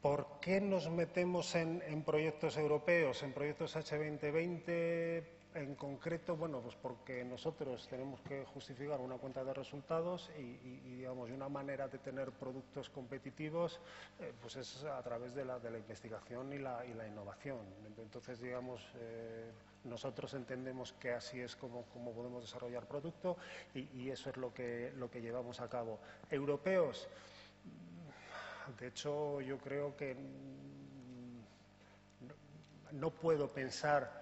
¿Por qué nos metemos en, proyectos europeos, en proyectos H2020 en concreto? Bueno, pues porque nosotros tenemos que justificar una cuenta de resultados y, y, y digamos, una manera de tener productos competitivos eh, pues es a través de la, de la investigación y la, y la, innovación. Entonces, digamos, eh, nosotros entendemos que así es como, como podemos desarrollar producto y, eso es lo que, lo que llevamos a cabo. Europeos. De hecho, yo creo que no puedo pensar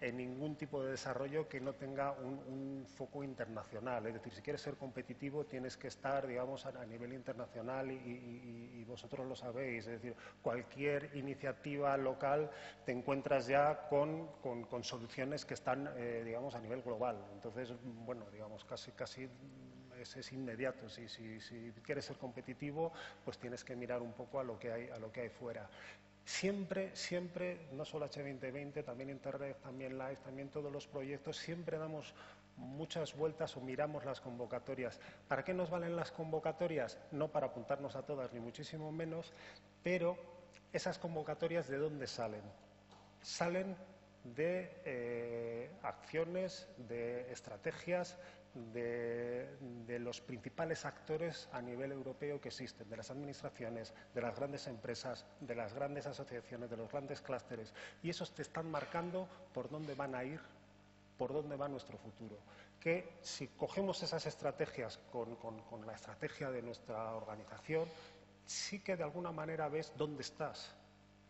en ningún tipo de desarrollo que no tenga un, un, foco internacional. Es decir, si quieres ser competitivo tienes que estar, digamos, a, nivel internacional y, vosotros lo sabéis. Es decir, cualquier iniciativa local te encuentras ya con, con, con soluciones que están, eh, digamos, a nivel global. Entonces, bueno, digamos, casi, casi es, inmediato. Si, quieres ser competitivo, pues tienes que mirar un poco a lo que hay, a lo que hay fuera. Siempre, siempre, no solo H2020, también Interreg, también Live, también todos los proyectos, siempre damos muchas vueltas o miramos las convocatorias. ¿Para qué nos valen las convocatorias? No para apuntarnos a todas, ni muchísimo menos, pero esas convocatorias de dónde salen? Salen de eh, acciones, de estrategias, de, los principales actores a nivel europeo que existen, de las administraciones, de las grandes empresas, de las grandes asociaciones, de los grandes clústeres. Y esos te están marcando por dónde van a ir, por dónde va nuestro futuro. Que si cogemos esas estrategias con, con la estrategia de nuestra organización, sí que de alguna manera ves dónde estás,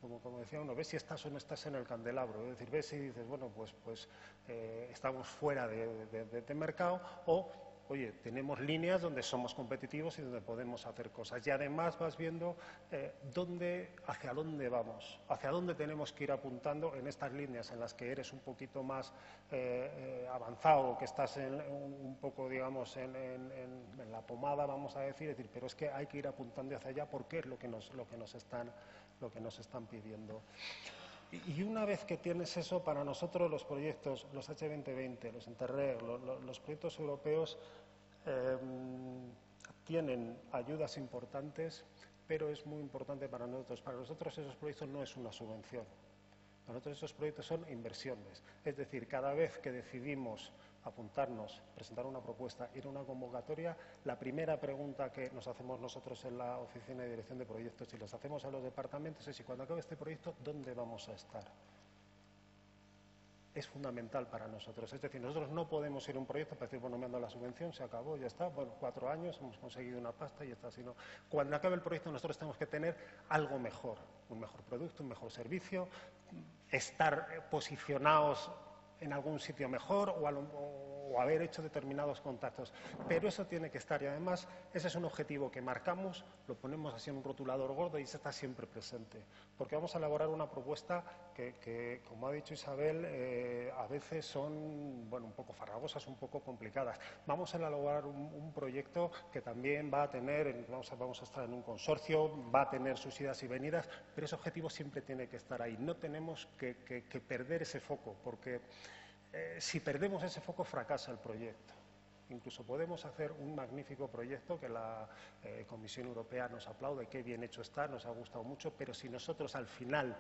como, como, decía uno, ves si estás o no estás en el candelabro. Es decir, ves si dices, bueno, pues, pues eh, estamos fuera de, de, de, de, mercado o, oye, tenemos líneas donde somos competitivos y donde podemos hacer cosas. Y además vas viendo eh, dónde, hacia dónde vamos, hacia dónde tenemos que ir apuntando en estas líneas en las que eres un poquito más eh, avanzado, que estás en, un, poco, digamos, en, en, en, la pomada, vamos a decir, decir, pero es que hay que ir apuntando hacia allá porque es lo que nos, lo que nos están lo que nos están pidiendo. Y una vez que tienes eso, para nosotros los proyectos, los H2020, los Interreg, los, proyectos europeos eh, tienen ayudas importantes, pero es muy importante para nosotros. Para nosotros esos proyectos no es una subvención. Para nosotros esos proyectos son inversiones. Es decir, cada vez que decidimos apuntarnos, presentar una propuesta, ir a una convocatoria, la primera pregunta que nos hacemos nosotros en la oficina de dirección de proyectos y los hacemos a los departamentos es si cuando acabe este proyecto, ¿dónde vamos a estar? Es fundamental para nosotros. Es decir, nosotros no podemos ir a un proyecto para decir, bueno, me han la subvención, se acabó, ya está, bueno, cuatro años, hemos conseguido una pasta y está. Sino, cuando acabe el proyecto, nosotros tenemos que tener algo mejor, un mejor producto, un mejor servicio, estar posicionados en algún sitio mejor o, o haber hecho determinados contactos. Pero eso tiene que estar y además ese es un objetivo que marcamos, lo ponemos así en un rotulador gordo y está siempre presente. Porque vamos a elaborar una propuesta que, como ha dicho Isabel, eh, a veces son bueno, un poco farragosas, un poco complicadas. Vamos a elaborar un, proyecto que también va a tener, vamos a, estar en un consorcio, va a tener sus idas y venidas, pero ese objetivo siempre tiene que estar ahí. No tenemos que, perder ese foco, porque eh, si perdemos ese foco fracasa el proyecto. Incluso podemos hacer un magnífico proyecto que la eh, Comisión Europea nos aplaude, qué bien hecho está, nos ha gustado mucho, pero si nosotros al final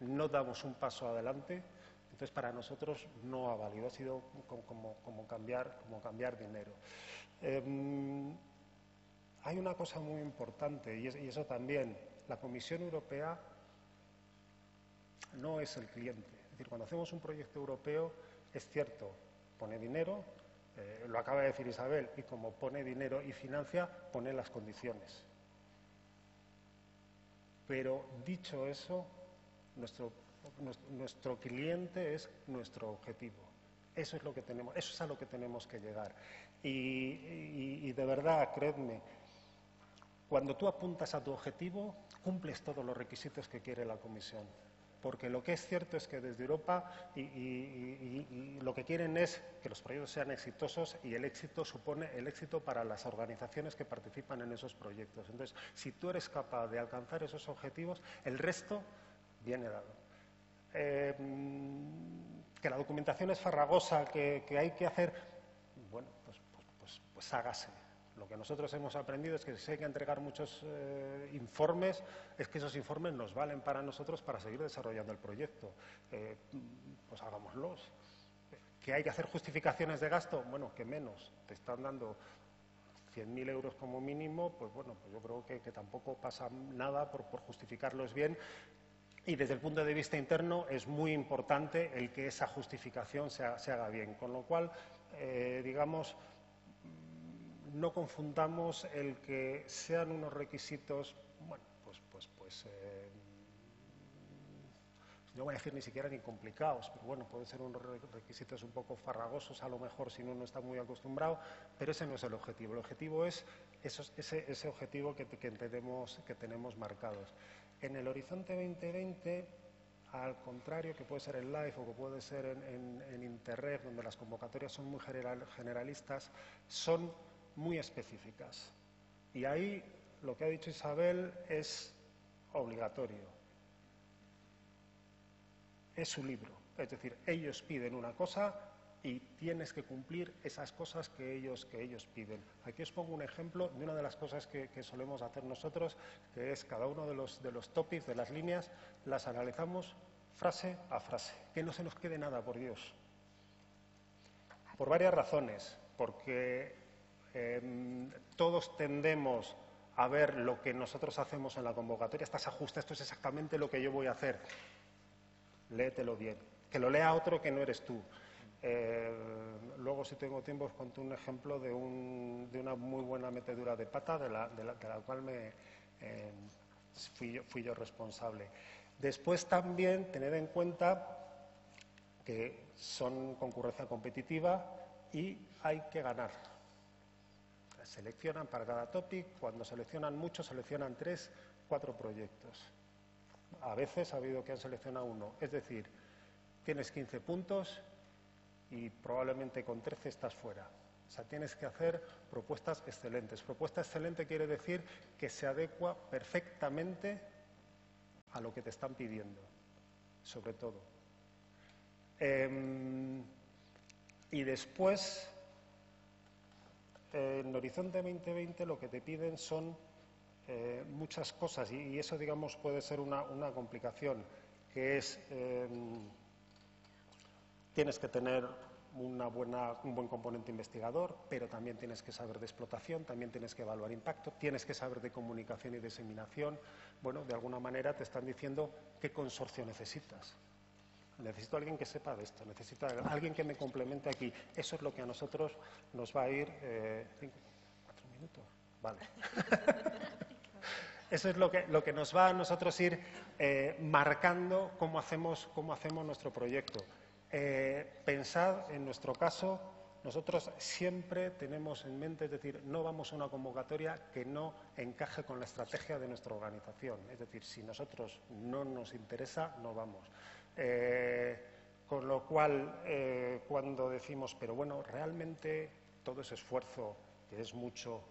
no damos un paso adelante, entonces para nosotros no ha valido, ha sido como, cambiar, como cambiar, dinero. Em, hay una cosa muy importante y, y eso también, la Comisión Europea no es el cliente. Es decir, cuando hacemos un proyecto europeo, es cierto, pone dinero, eh, lo acaba de decir Isabel, y como pone dinero y financia, pone las condiciones. Pero dicho eso, nuestro, nuestro, cliente es nuestro objetivo. Eso es lo que tenemos, eso es a lo que tenemos que llegar. y de verdad, creedme, cuando tú apuntas a tu objetivo, cumples todos los requisitos que quiere la Comisión porque lo que es cierto es que desde Europa y, lo que quieren es que los proyectos sean exitosos y el éxito supone el éxito para las organizaciones que participan en esos proyectos. Entonces, si tú eres capaz de alcanzar esos objetivos, el resto viene dado. Eh, que la documentación es farragosa, que, hay que hacer, bueno, pues, pues, pues, pues hágase lo que nosotros hemos aprendido es que si hay que entregar muchos eh, informes, es que esos informes nos valen para nosotros para seguir desarrollando el proyecto. Eh, pues hagámoslos. ¿Que hay que hacer justificaciones de gasto? Bueno, que menos. Te están dando 100.000 euros como mínimo, pues bueno, pues yo creo que, tampoco pasa nada por, justificarlos bien. Y desde el punto de vista interno es muy importante el que esa justificación se, haga bien. Con lo cual, eh, digamos, no confundamos el que sean unos requisitos, bueno, pues, pues, pues eh, no voy a decir ni siquiera ni complicados, pero bueno, pueden ser unos requisitos un poco farragosos a lo mejor si uno no está muy acostumbrado, pero ese no es el objetivo. El objetivo es ese, objetivo que, tenemos, que tenemos marcados. En el horizonte 2020, al contrario que puede ser en live o que puede ser en Interreg, donde las convocatorias son muy generalistas, son muy específicas. Y ahí lo que ha dicho Isabel es obligatorio. Es su libro. Es decir, ellos piden una cosa y tienes que cumplir esas cosas que ellos, que ellos piden. Aquí os pongo un ejemplo de una de las cosas que, solemos hacer nosotros, que es cada uno de los, de los topics, de las líneas, las analizamos frase a frase. Que no se nos quede nada, por Dios. Por varias razones. Porque Em, todos tendemos a ver lo que nosotros hacemos en la convocatoria. Estás ajusta, esto es exactamente lo que yo voy a hacer. Léetelo bien. Que lo lea otro que no eres tú. Eh, luego, si tengo tiempo, os cuento un ejemplo de, una muy buena metedura de pata, de la, cual me, em, fui, fui yo responsable. Después también tener en cuenta que son concurrencia competitiva y hay que ganar seleccionan para cada topic, cuando seleccionan muchos, seleccionan tres, cuatro proyectos. A veces ha habido que han seleccionado uno. Es decir, tienes 15 puntos y probablemente con 13 estás fuera. O sea, tienes que hacer propuestas excelentes. Propuesta excelente quiere decir que se adecua perfectamente a lo que te están pidiendo, sobre todo. Em, y después en Horizonte 2020 lo que te piden son eh, muchas cosas y, eso, digamos, puede ser una, complicación, que es em, tienes que tener una buena, un buen componente investigador, pero también tienes que saber de explotación, también tienes que evaluar impacto, tienes que saber de comunicación y diseminación. Bueno, de alguna manera te están diciendo qué consorcio necesitas. Necesito a alguien que sepa de esto, necesito a alguien que me complemente aquí. Eso es lo que a nosotros nos va a ir. Eh, ¿Cuatro minutos? Vale. Eso es lo que, lo que nos va a nosotros ir eh, marcando cómo hacemos, cómo hacemos nuestro proyecto. Eh, pensad, en nuestro caso, nosotros siempre tenemos en mente, es decir, no vamos a una convocatoria que no encaje con la estrategia de nuestra organización. Es decir, si nosotros no nos interesa, no vamos. Eh, con lo cual, eh, cuando decimos, pero bueno, realmente todo ese esfuerzo, que es mucho,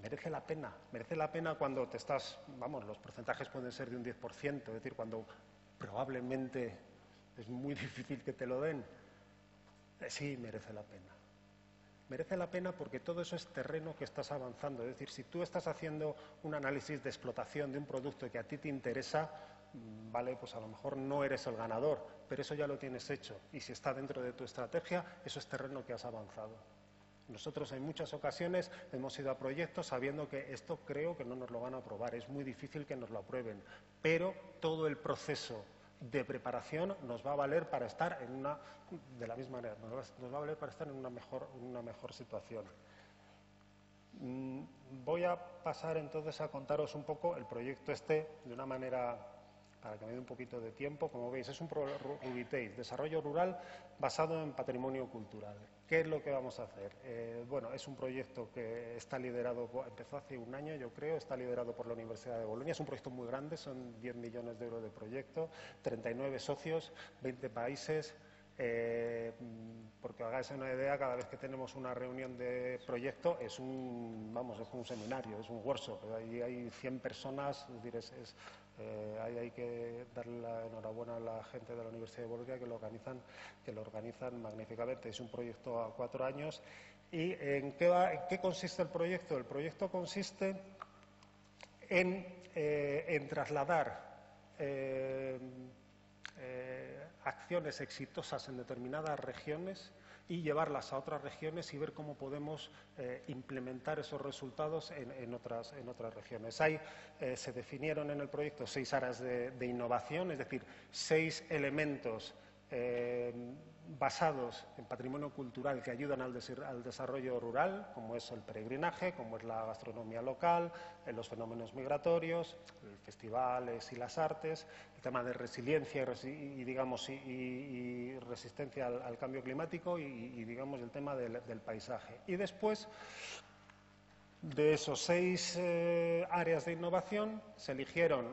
merece la pena. Merece la pena cuando te estás, vamos, los porcentajes pueden ser de un 10%, es decir, cuando probablemente es muy difícil que te lo den. Eh, sí, merece la pena. Merece la pena porque todo eso es terreno que estás avanzando. Es decir, si tú estás haciendo un análisis de explotación de un producto que a ti te interesa, vale, pues a lo mejor no eres el ganador, pero eso ya lo tienes hecho. Y si está dentro de tu estrategia, eso es terreno que has avanzado. Nosotros en muchas ocasiones hemos ido a proyectos sabiendo que esto creo que no nos lo van a aprobar, es muy difícil que nos lo aprueben, pero todo el proceso de preparación nos va a valer para estar en una, de la misma manera, nos va a valer para estar en una mejor, una mejor situación. Mm, voy a pasar entonces a contaros un poco el proyecto este de una manera para que me dé un poquito de tiempo. Como veis, es un Rubiteis, desarrollo rural basado en patrimonio cultural. ¿Qué es lo que vamos a hacer? Eh, bueno, es un proyecto que está liderado, empezó hace un año, yo creo, está liderado por la Universidad de Bolonia. Es un proyecto muy grande, son 10 millones de euros de proyecto, 39 socios, 20 países. Eh, porque hagáis una idea, cada vez que tenemos una reunión de proyecto es un, vamos, es un seminario, es un workshop, ahí hay 100 personas, es, es, eh, hay que darle la enhorabuena a la gente de la Universidad de Bolonia que lo organizan, que lo organizan magníficamente. Es un proyecto a cuatro años. ¿Y en qué, consiste el proyecto? El proyecto consiste en, eh, trasladar eh, acciones exitosas en determinadas regiones y llevarlas a otras regiones y ver cómo podemos eh, implementar esos resultados en, otras, en otras, regiones. Hay, eh, se definieron en el proyecto seis áreas de, innovación, es decir, seis elementos eh, basados en patrimonio cultural que ayudan al, desarrollo rural, como es el peregrinaje, como es la gastronomía local, los fenómenos migratorios, los festivales y las artes, el tema de resiliencia y, digamos, y, resistencia al, cambio climático y, digamos, el tema del paisaje. Y después de esos seis eh, áreas de innovación se eligieron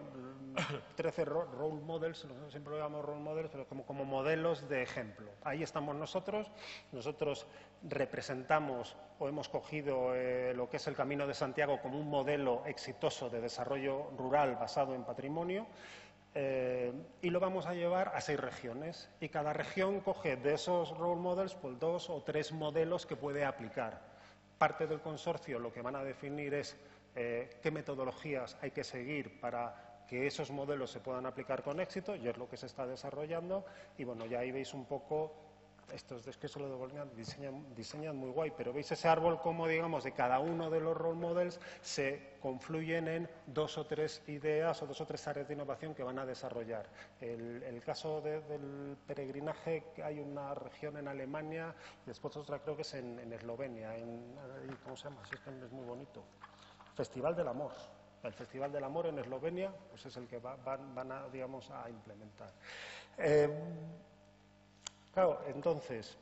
13 role models, nosotros siempre lo llamamos role models, pero como, como modelos de ejemplo. Ahí estamos nosotros, nosotros representamos o hemos cogido eh, lo que es el Camino de Santiago como un modelo exitoso de desarrollo rural basado en patrimonio. Eh, y lo vamos a llevar a seis regiones y cada región coge de esos role models pues, dos o tres modelos que puede aplicar parte del consorcio lo que van a definir es eh, qué metodologías hay que seguir para que esos modelos se puedan aplicar con éxito, y es lo que se está desarrollando, y bueno, ya ahí veis un poco estos es que eso lo devolvían, diseñan, muy guay, pero veis ese árbol como, digamos, de cada uno de los role models se confluyen en dos o tres ideas o dos o tres áreas de innovación que van a desarrollar. El, caso del peregrinaje, hay una región en Alemania, después otra creo que es en, Eslovenia, en, ¿cómo se llama? Si es que es muy bonito. Festival del Amor. El Festival del Amor en Eslovenia, pues es el que van, a implementar. Eh, Claro, entonces,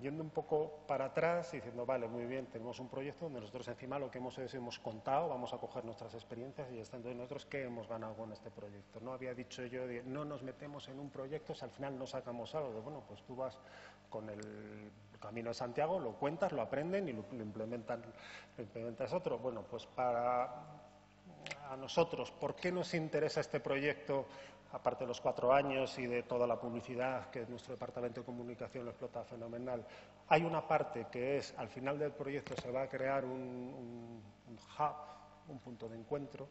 yendo un poco para atrás y diciendo, vale, muy bien, tenemos un proyecto donde nosotros encima lo que hemos hecho hemos contado, vamos a coger nuestras experiencias y estando entonces nosotros qué hemos ganado con este proyecto. No había dicho yo, no nos metemos en un proyecto si al final no sacamos algo. bueno, pues tú vas con el Camino de Santiago, lo cuentas, lo aprenden y lo, implementan, lo implementas otro. Bueno, pues para a nosotros, ¿por qué nos interesa este proyecto aparte de los cuatro años y de toda la publicidad que nuestro departamento de comunicación lo explota fenomenal, hay una parte que es, al final del proyecto se va a crear un, un hub, un punto de encuentro,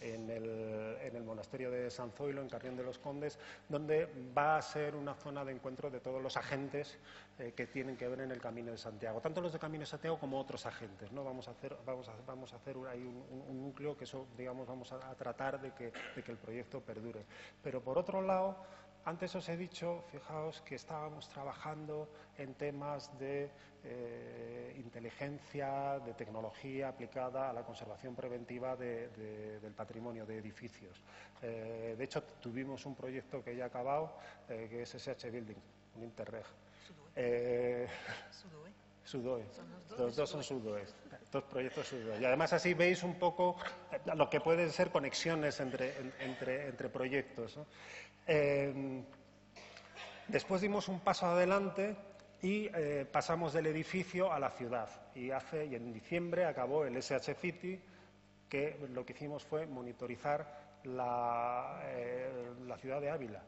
en el, monasterio de San Zoilo, en Carrión de los Condes, donde va a ser una zona de encuentro de todos los agentes eh, que tienen que ver en el Camino de Santiago, tanto los de Camino de Santiago como otros agentes. ¿no? Vamos a hacer, vamos a, vamos a hacer ahí un, núcleo que eso, digamos, vamos a, tratar de que, de que el proyecto perdure. Pero por otro lado, antes os he dicho, fijaos, que estábamos trabajando en temas de eh, inteligencia, de tecnología aplicada a la conservación preventiva del patrimonio de edificios. Eh, de hecho, tuvimos un proyecto que ya ha acabado, eh, que es SH Building, un Interreg. Eh, Sudoe. Los dos son Sudoe. Dos proyectos Sudoe. Y además así veis un poco lo que pueden ser conexiones entre, entre, entre proyectos. Eh, después dimos un paso adelante y eh, pasamos del edificio a la ciudad. Y, hace, y en diciembre acabó el SH City, que lo que hicimos fue monitorizar la, eh, la ciudad de Ávila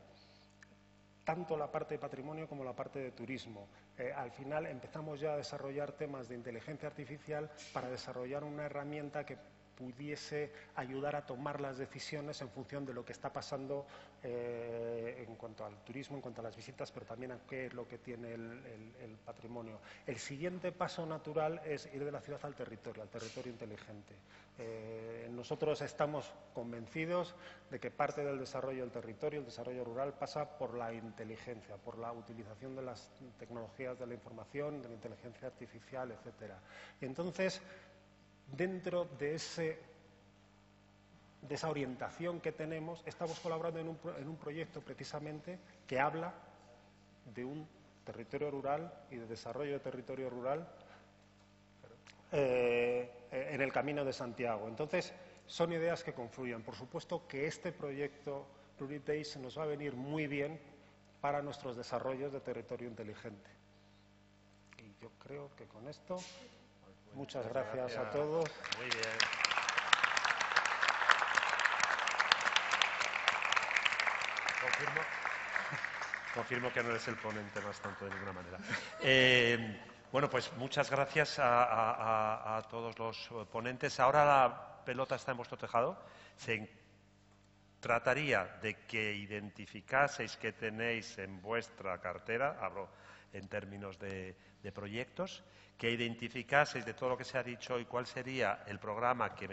tanto la parte de patrimonio como la parte de turismo. Eh, al final empezamos ya a desarrollar temas de inteligencia artificial para desarrollar una herramienta que pudiese ayudar a tomar las decisiones en función de lo que está pasando eh, en cuanto al turismo, en cuanto a las visitas, pero también a qué es lo que tiene el, patrimonio. El siguiente paso natural es ir de la ciudad al territorio, al territorio inteligente. Eh, nosotros estamos convencidos de que parte del desarrollo del territorio, el desarrollo rural, pasa por la inteligencia, por la utilización de las tecnologías de la información, de la inteligencia artificial, etcétera. Entonces, dentro de, esa orientación que tenemos, estamos colaborando en un, proyecto precisamente que habla de un territorio rural y de desarrollo de territorio rural eh, en el Camino de Santiago. Entonces, son ideas que confluyen. Por supuesto que este proyecto Pluritace nos va a venir muy bien para nuestros desarrollos de territorio inteligente. Y yo creo que con esto Muchas gracias, a todos. Muy bien. Confirmo, confirmo que no eres el ponente más tanto de ninguna manera. Eh, bueno, pues muchas gracias a, todos los ponentes. Ahora la pelota está en vuestro tejado. Se trataría de que identificaseis qué tenéis en vuestra cartera, hablo en términos de proyectos, que identificaseis de todo lo que se ha dicho hoy cuál sería el programa que,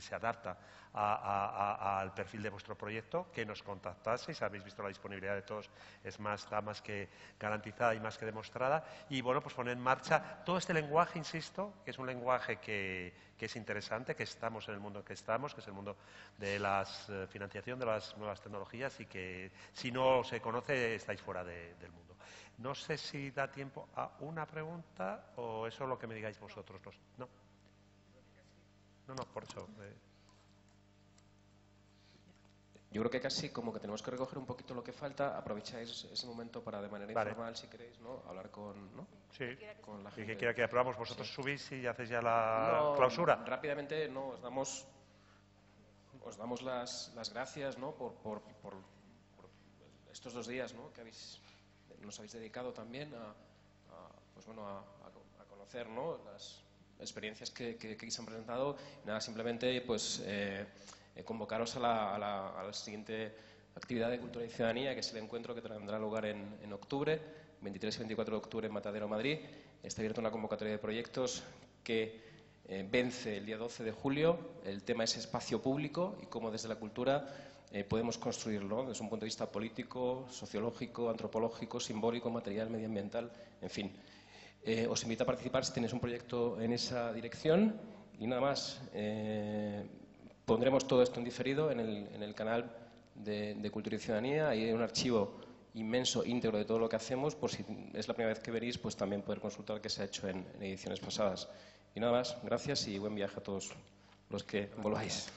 se adapta al perfil de vuestro proyecto, que nos contactaseis, habéis visto la disponibilidad de todos, es más, está más que garantizada y más que demostrada, y bueno, pues poner en marcha todo este lenguaje, insisto, que es un lenguaje que, es interesante, que estamos en el mundo en que estamos, que es el mundo de la eh, financiación de las nuevas tecnologías y que si no se conoce estáis fuera del mundo. No sé si da tiempo a una pregunta o eso es lo que me digáis vosotros. No. No, no, por eso. Eh. Yo creo que casi como que tenemos que recoger un poquito lo que falta. Aprovecháis ese momento para de manera informal, si queréis, ¿no? Hablar con, ¿no? Sí. Con la gente. Y que quiera que aprobamos. Vosotros subís y hacéis ya la clausura. Rápidamente, no. Os damos, os damos las, las gracias, ¿no? Por, por, por, por estos dos días, ¿no? Que habéis nos habéis dedicado también a, pues bueno, a, conocer ¿no? las experiencias que, que, se han presentado. Nada, simplemente pues, eh, convocaros a la, a, la, siguiente actividad de Cultura y Ciudadanía, que es el encuentro que tendrá lugar en, en octubre, 23 y 24 de octubre en Matadero, Madrid. Está abierta una convocatoria de proyectos que eh, vence el día 12 de julio. El tema es espacio público y cómo desde la cultura eh, podemos construirlo desde un punto de vista político, sociológico, antropológico, simbólico, material, medioambiental, en fin. Eh, os invito a participar si tenéis un proyecto en esa dirección y nada más. Eh, pondremos todo esto en diferido en el, canal de, Cultura y Ciudadanía. Hay un archivo inmenso, íntegro de todo lo que hacemos, por si es la primera vez que veréis, pues también poder consultar qué se ha hecho en ediciones pasadas. Y nada más, gracias y buen viaje a todos los que volváis.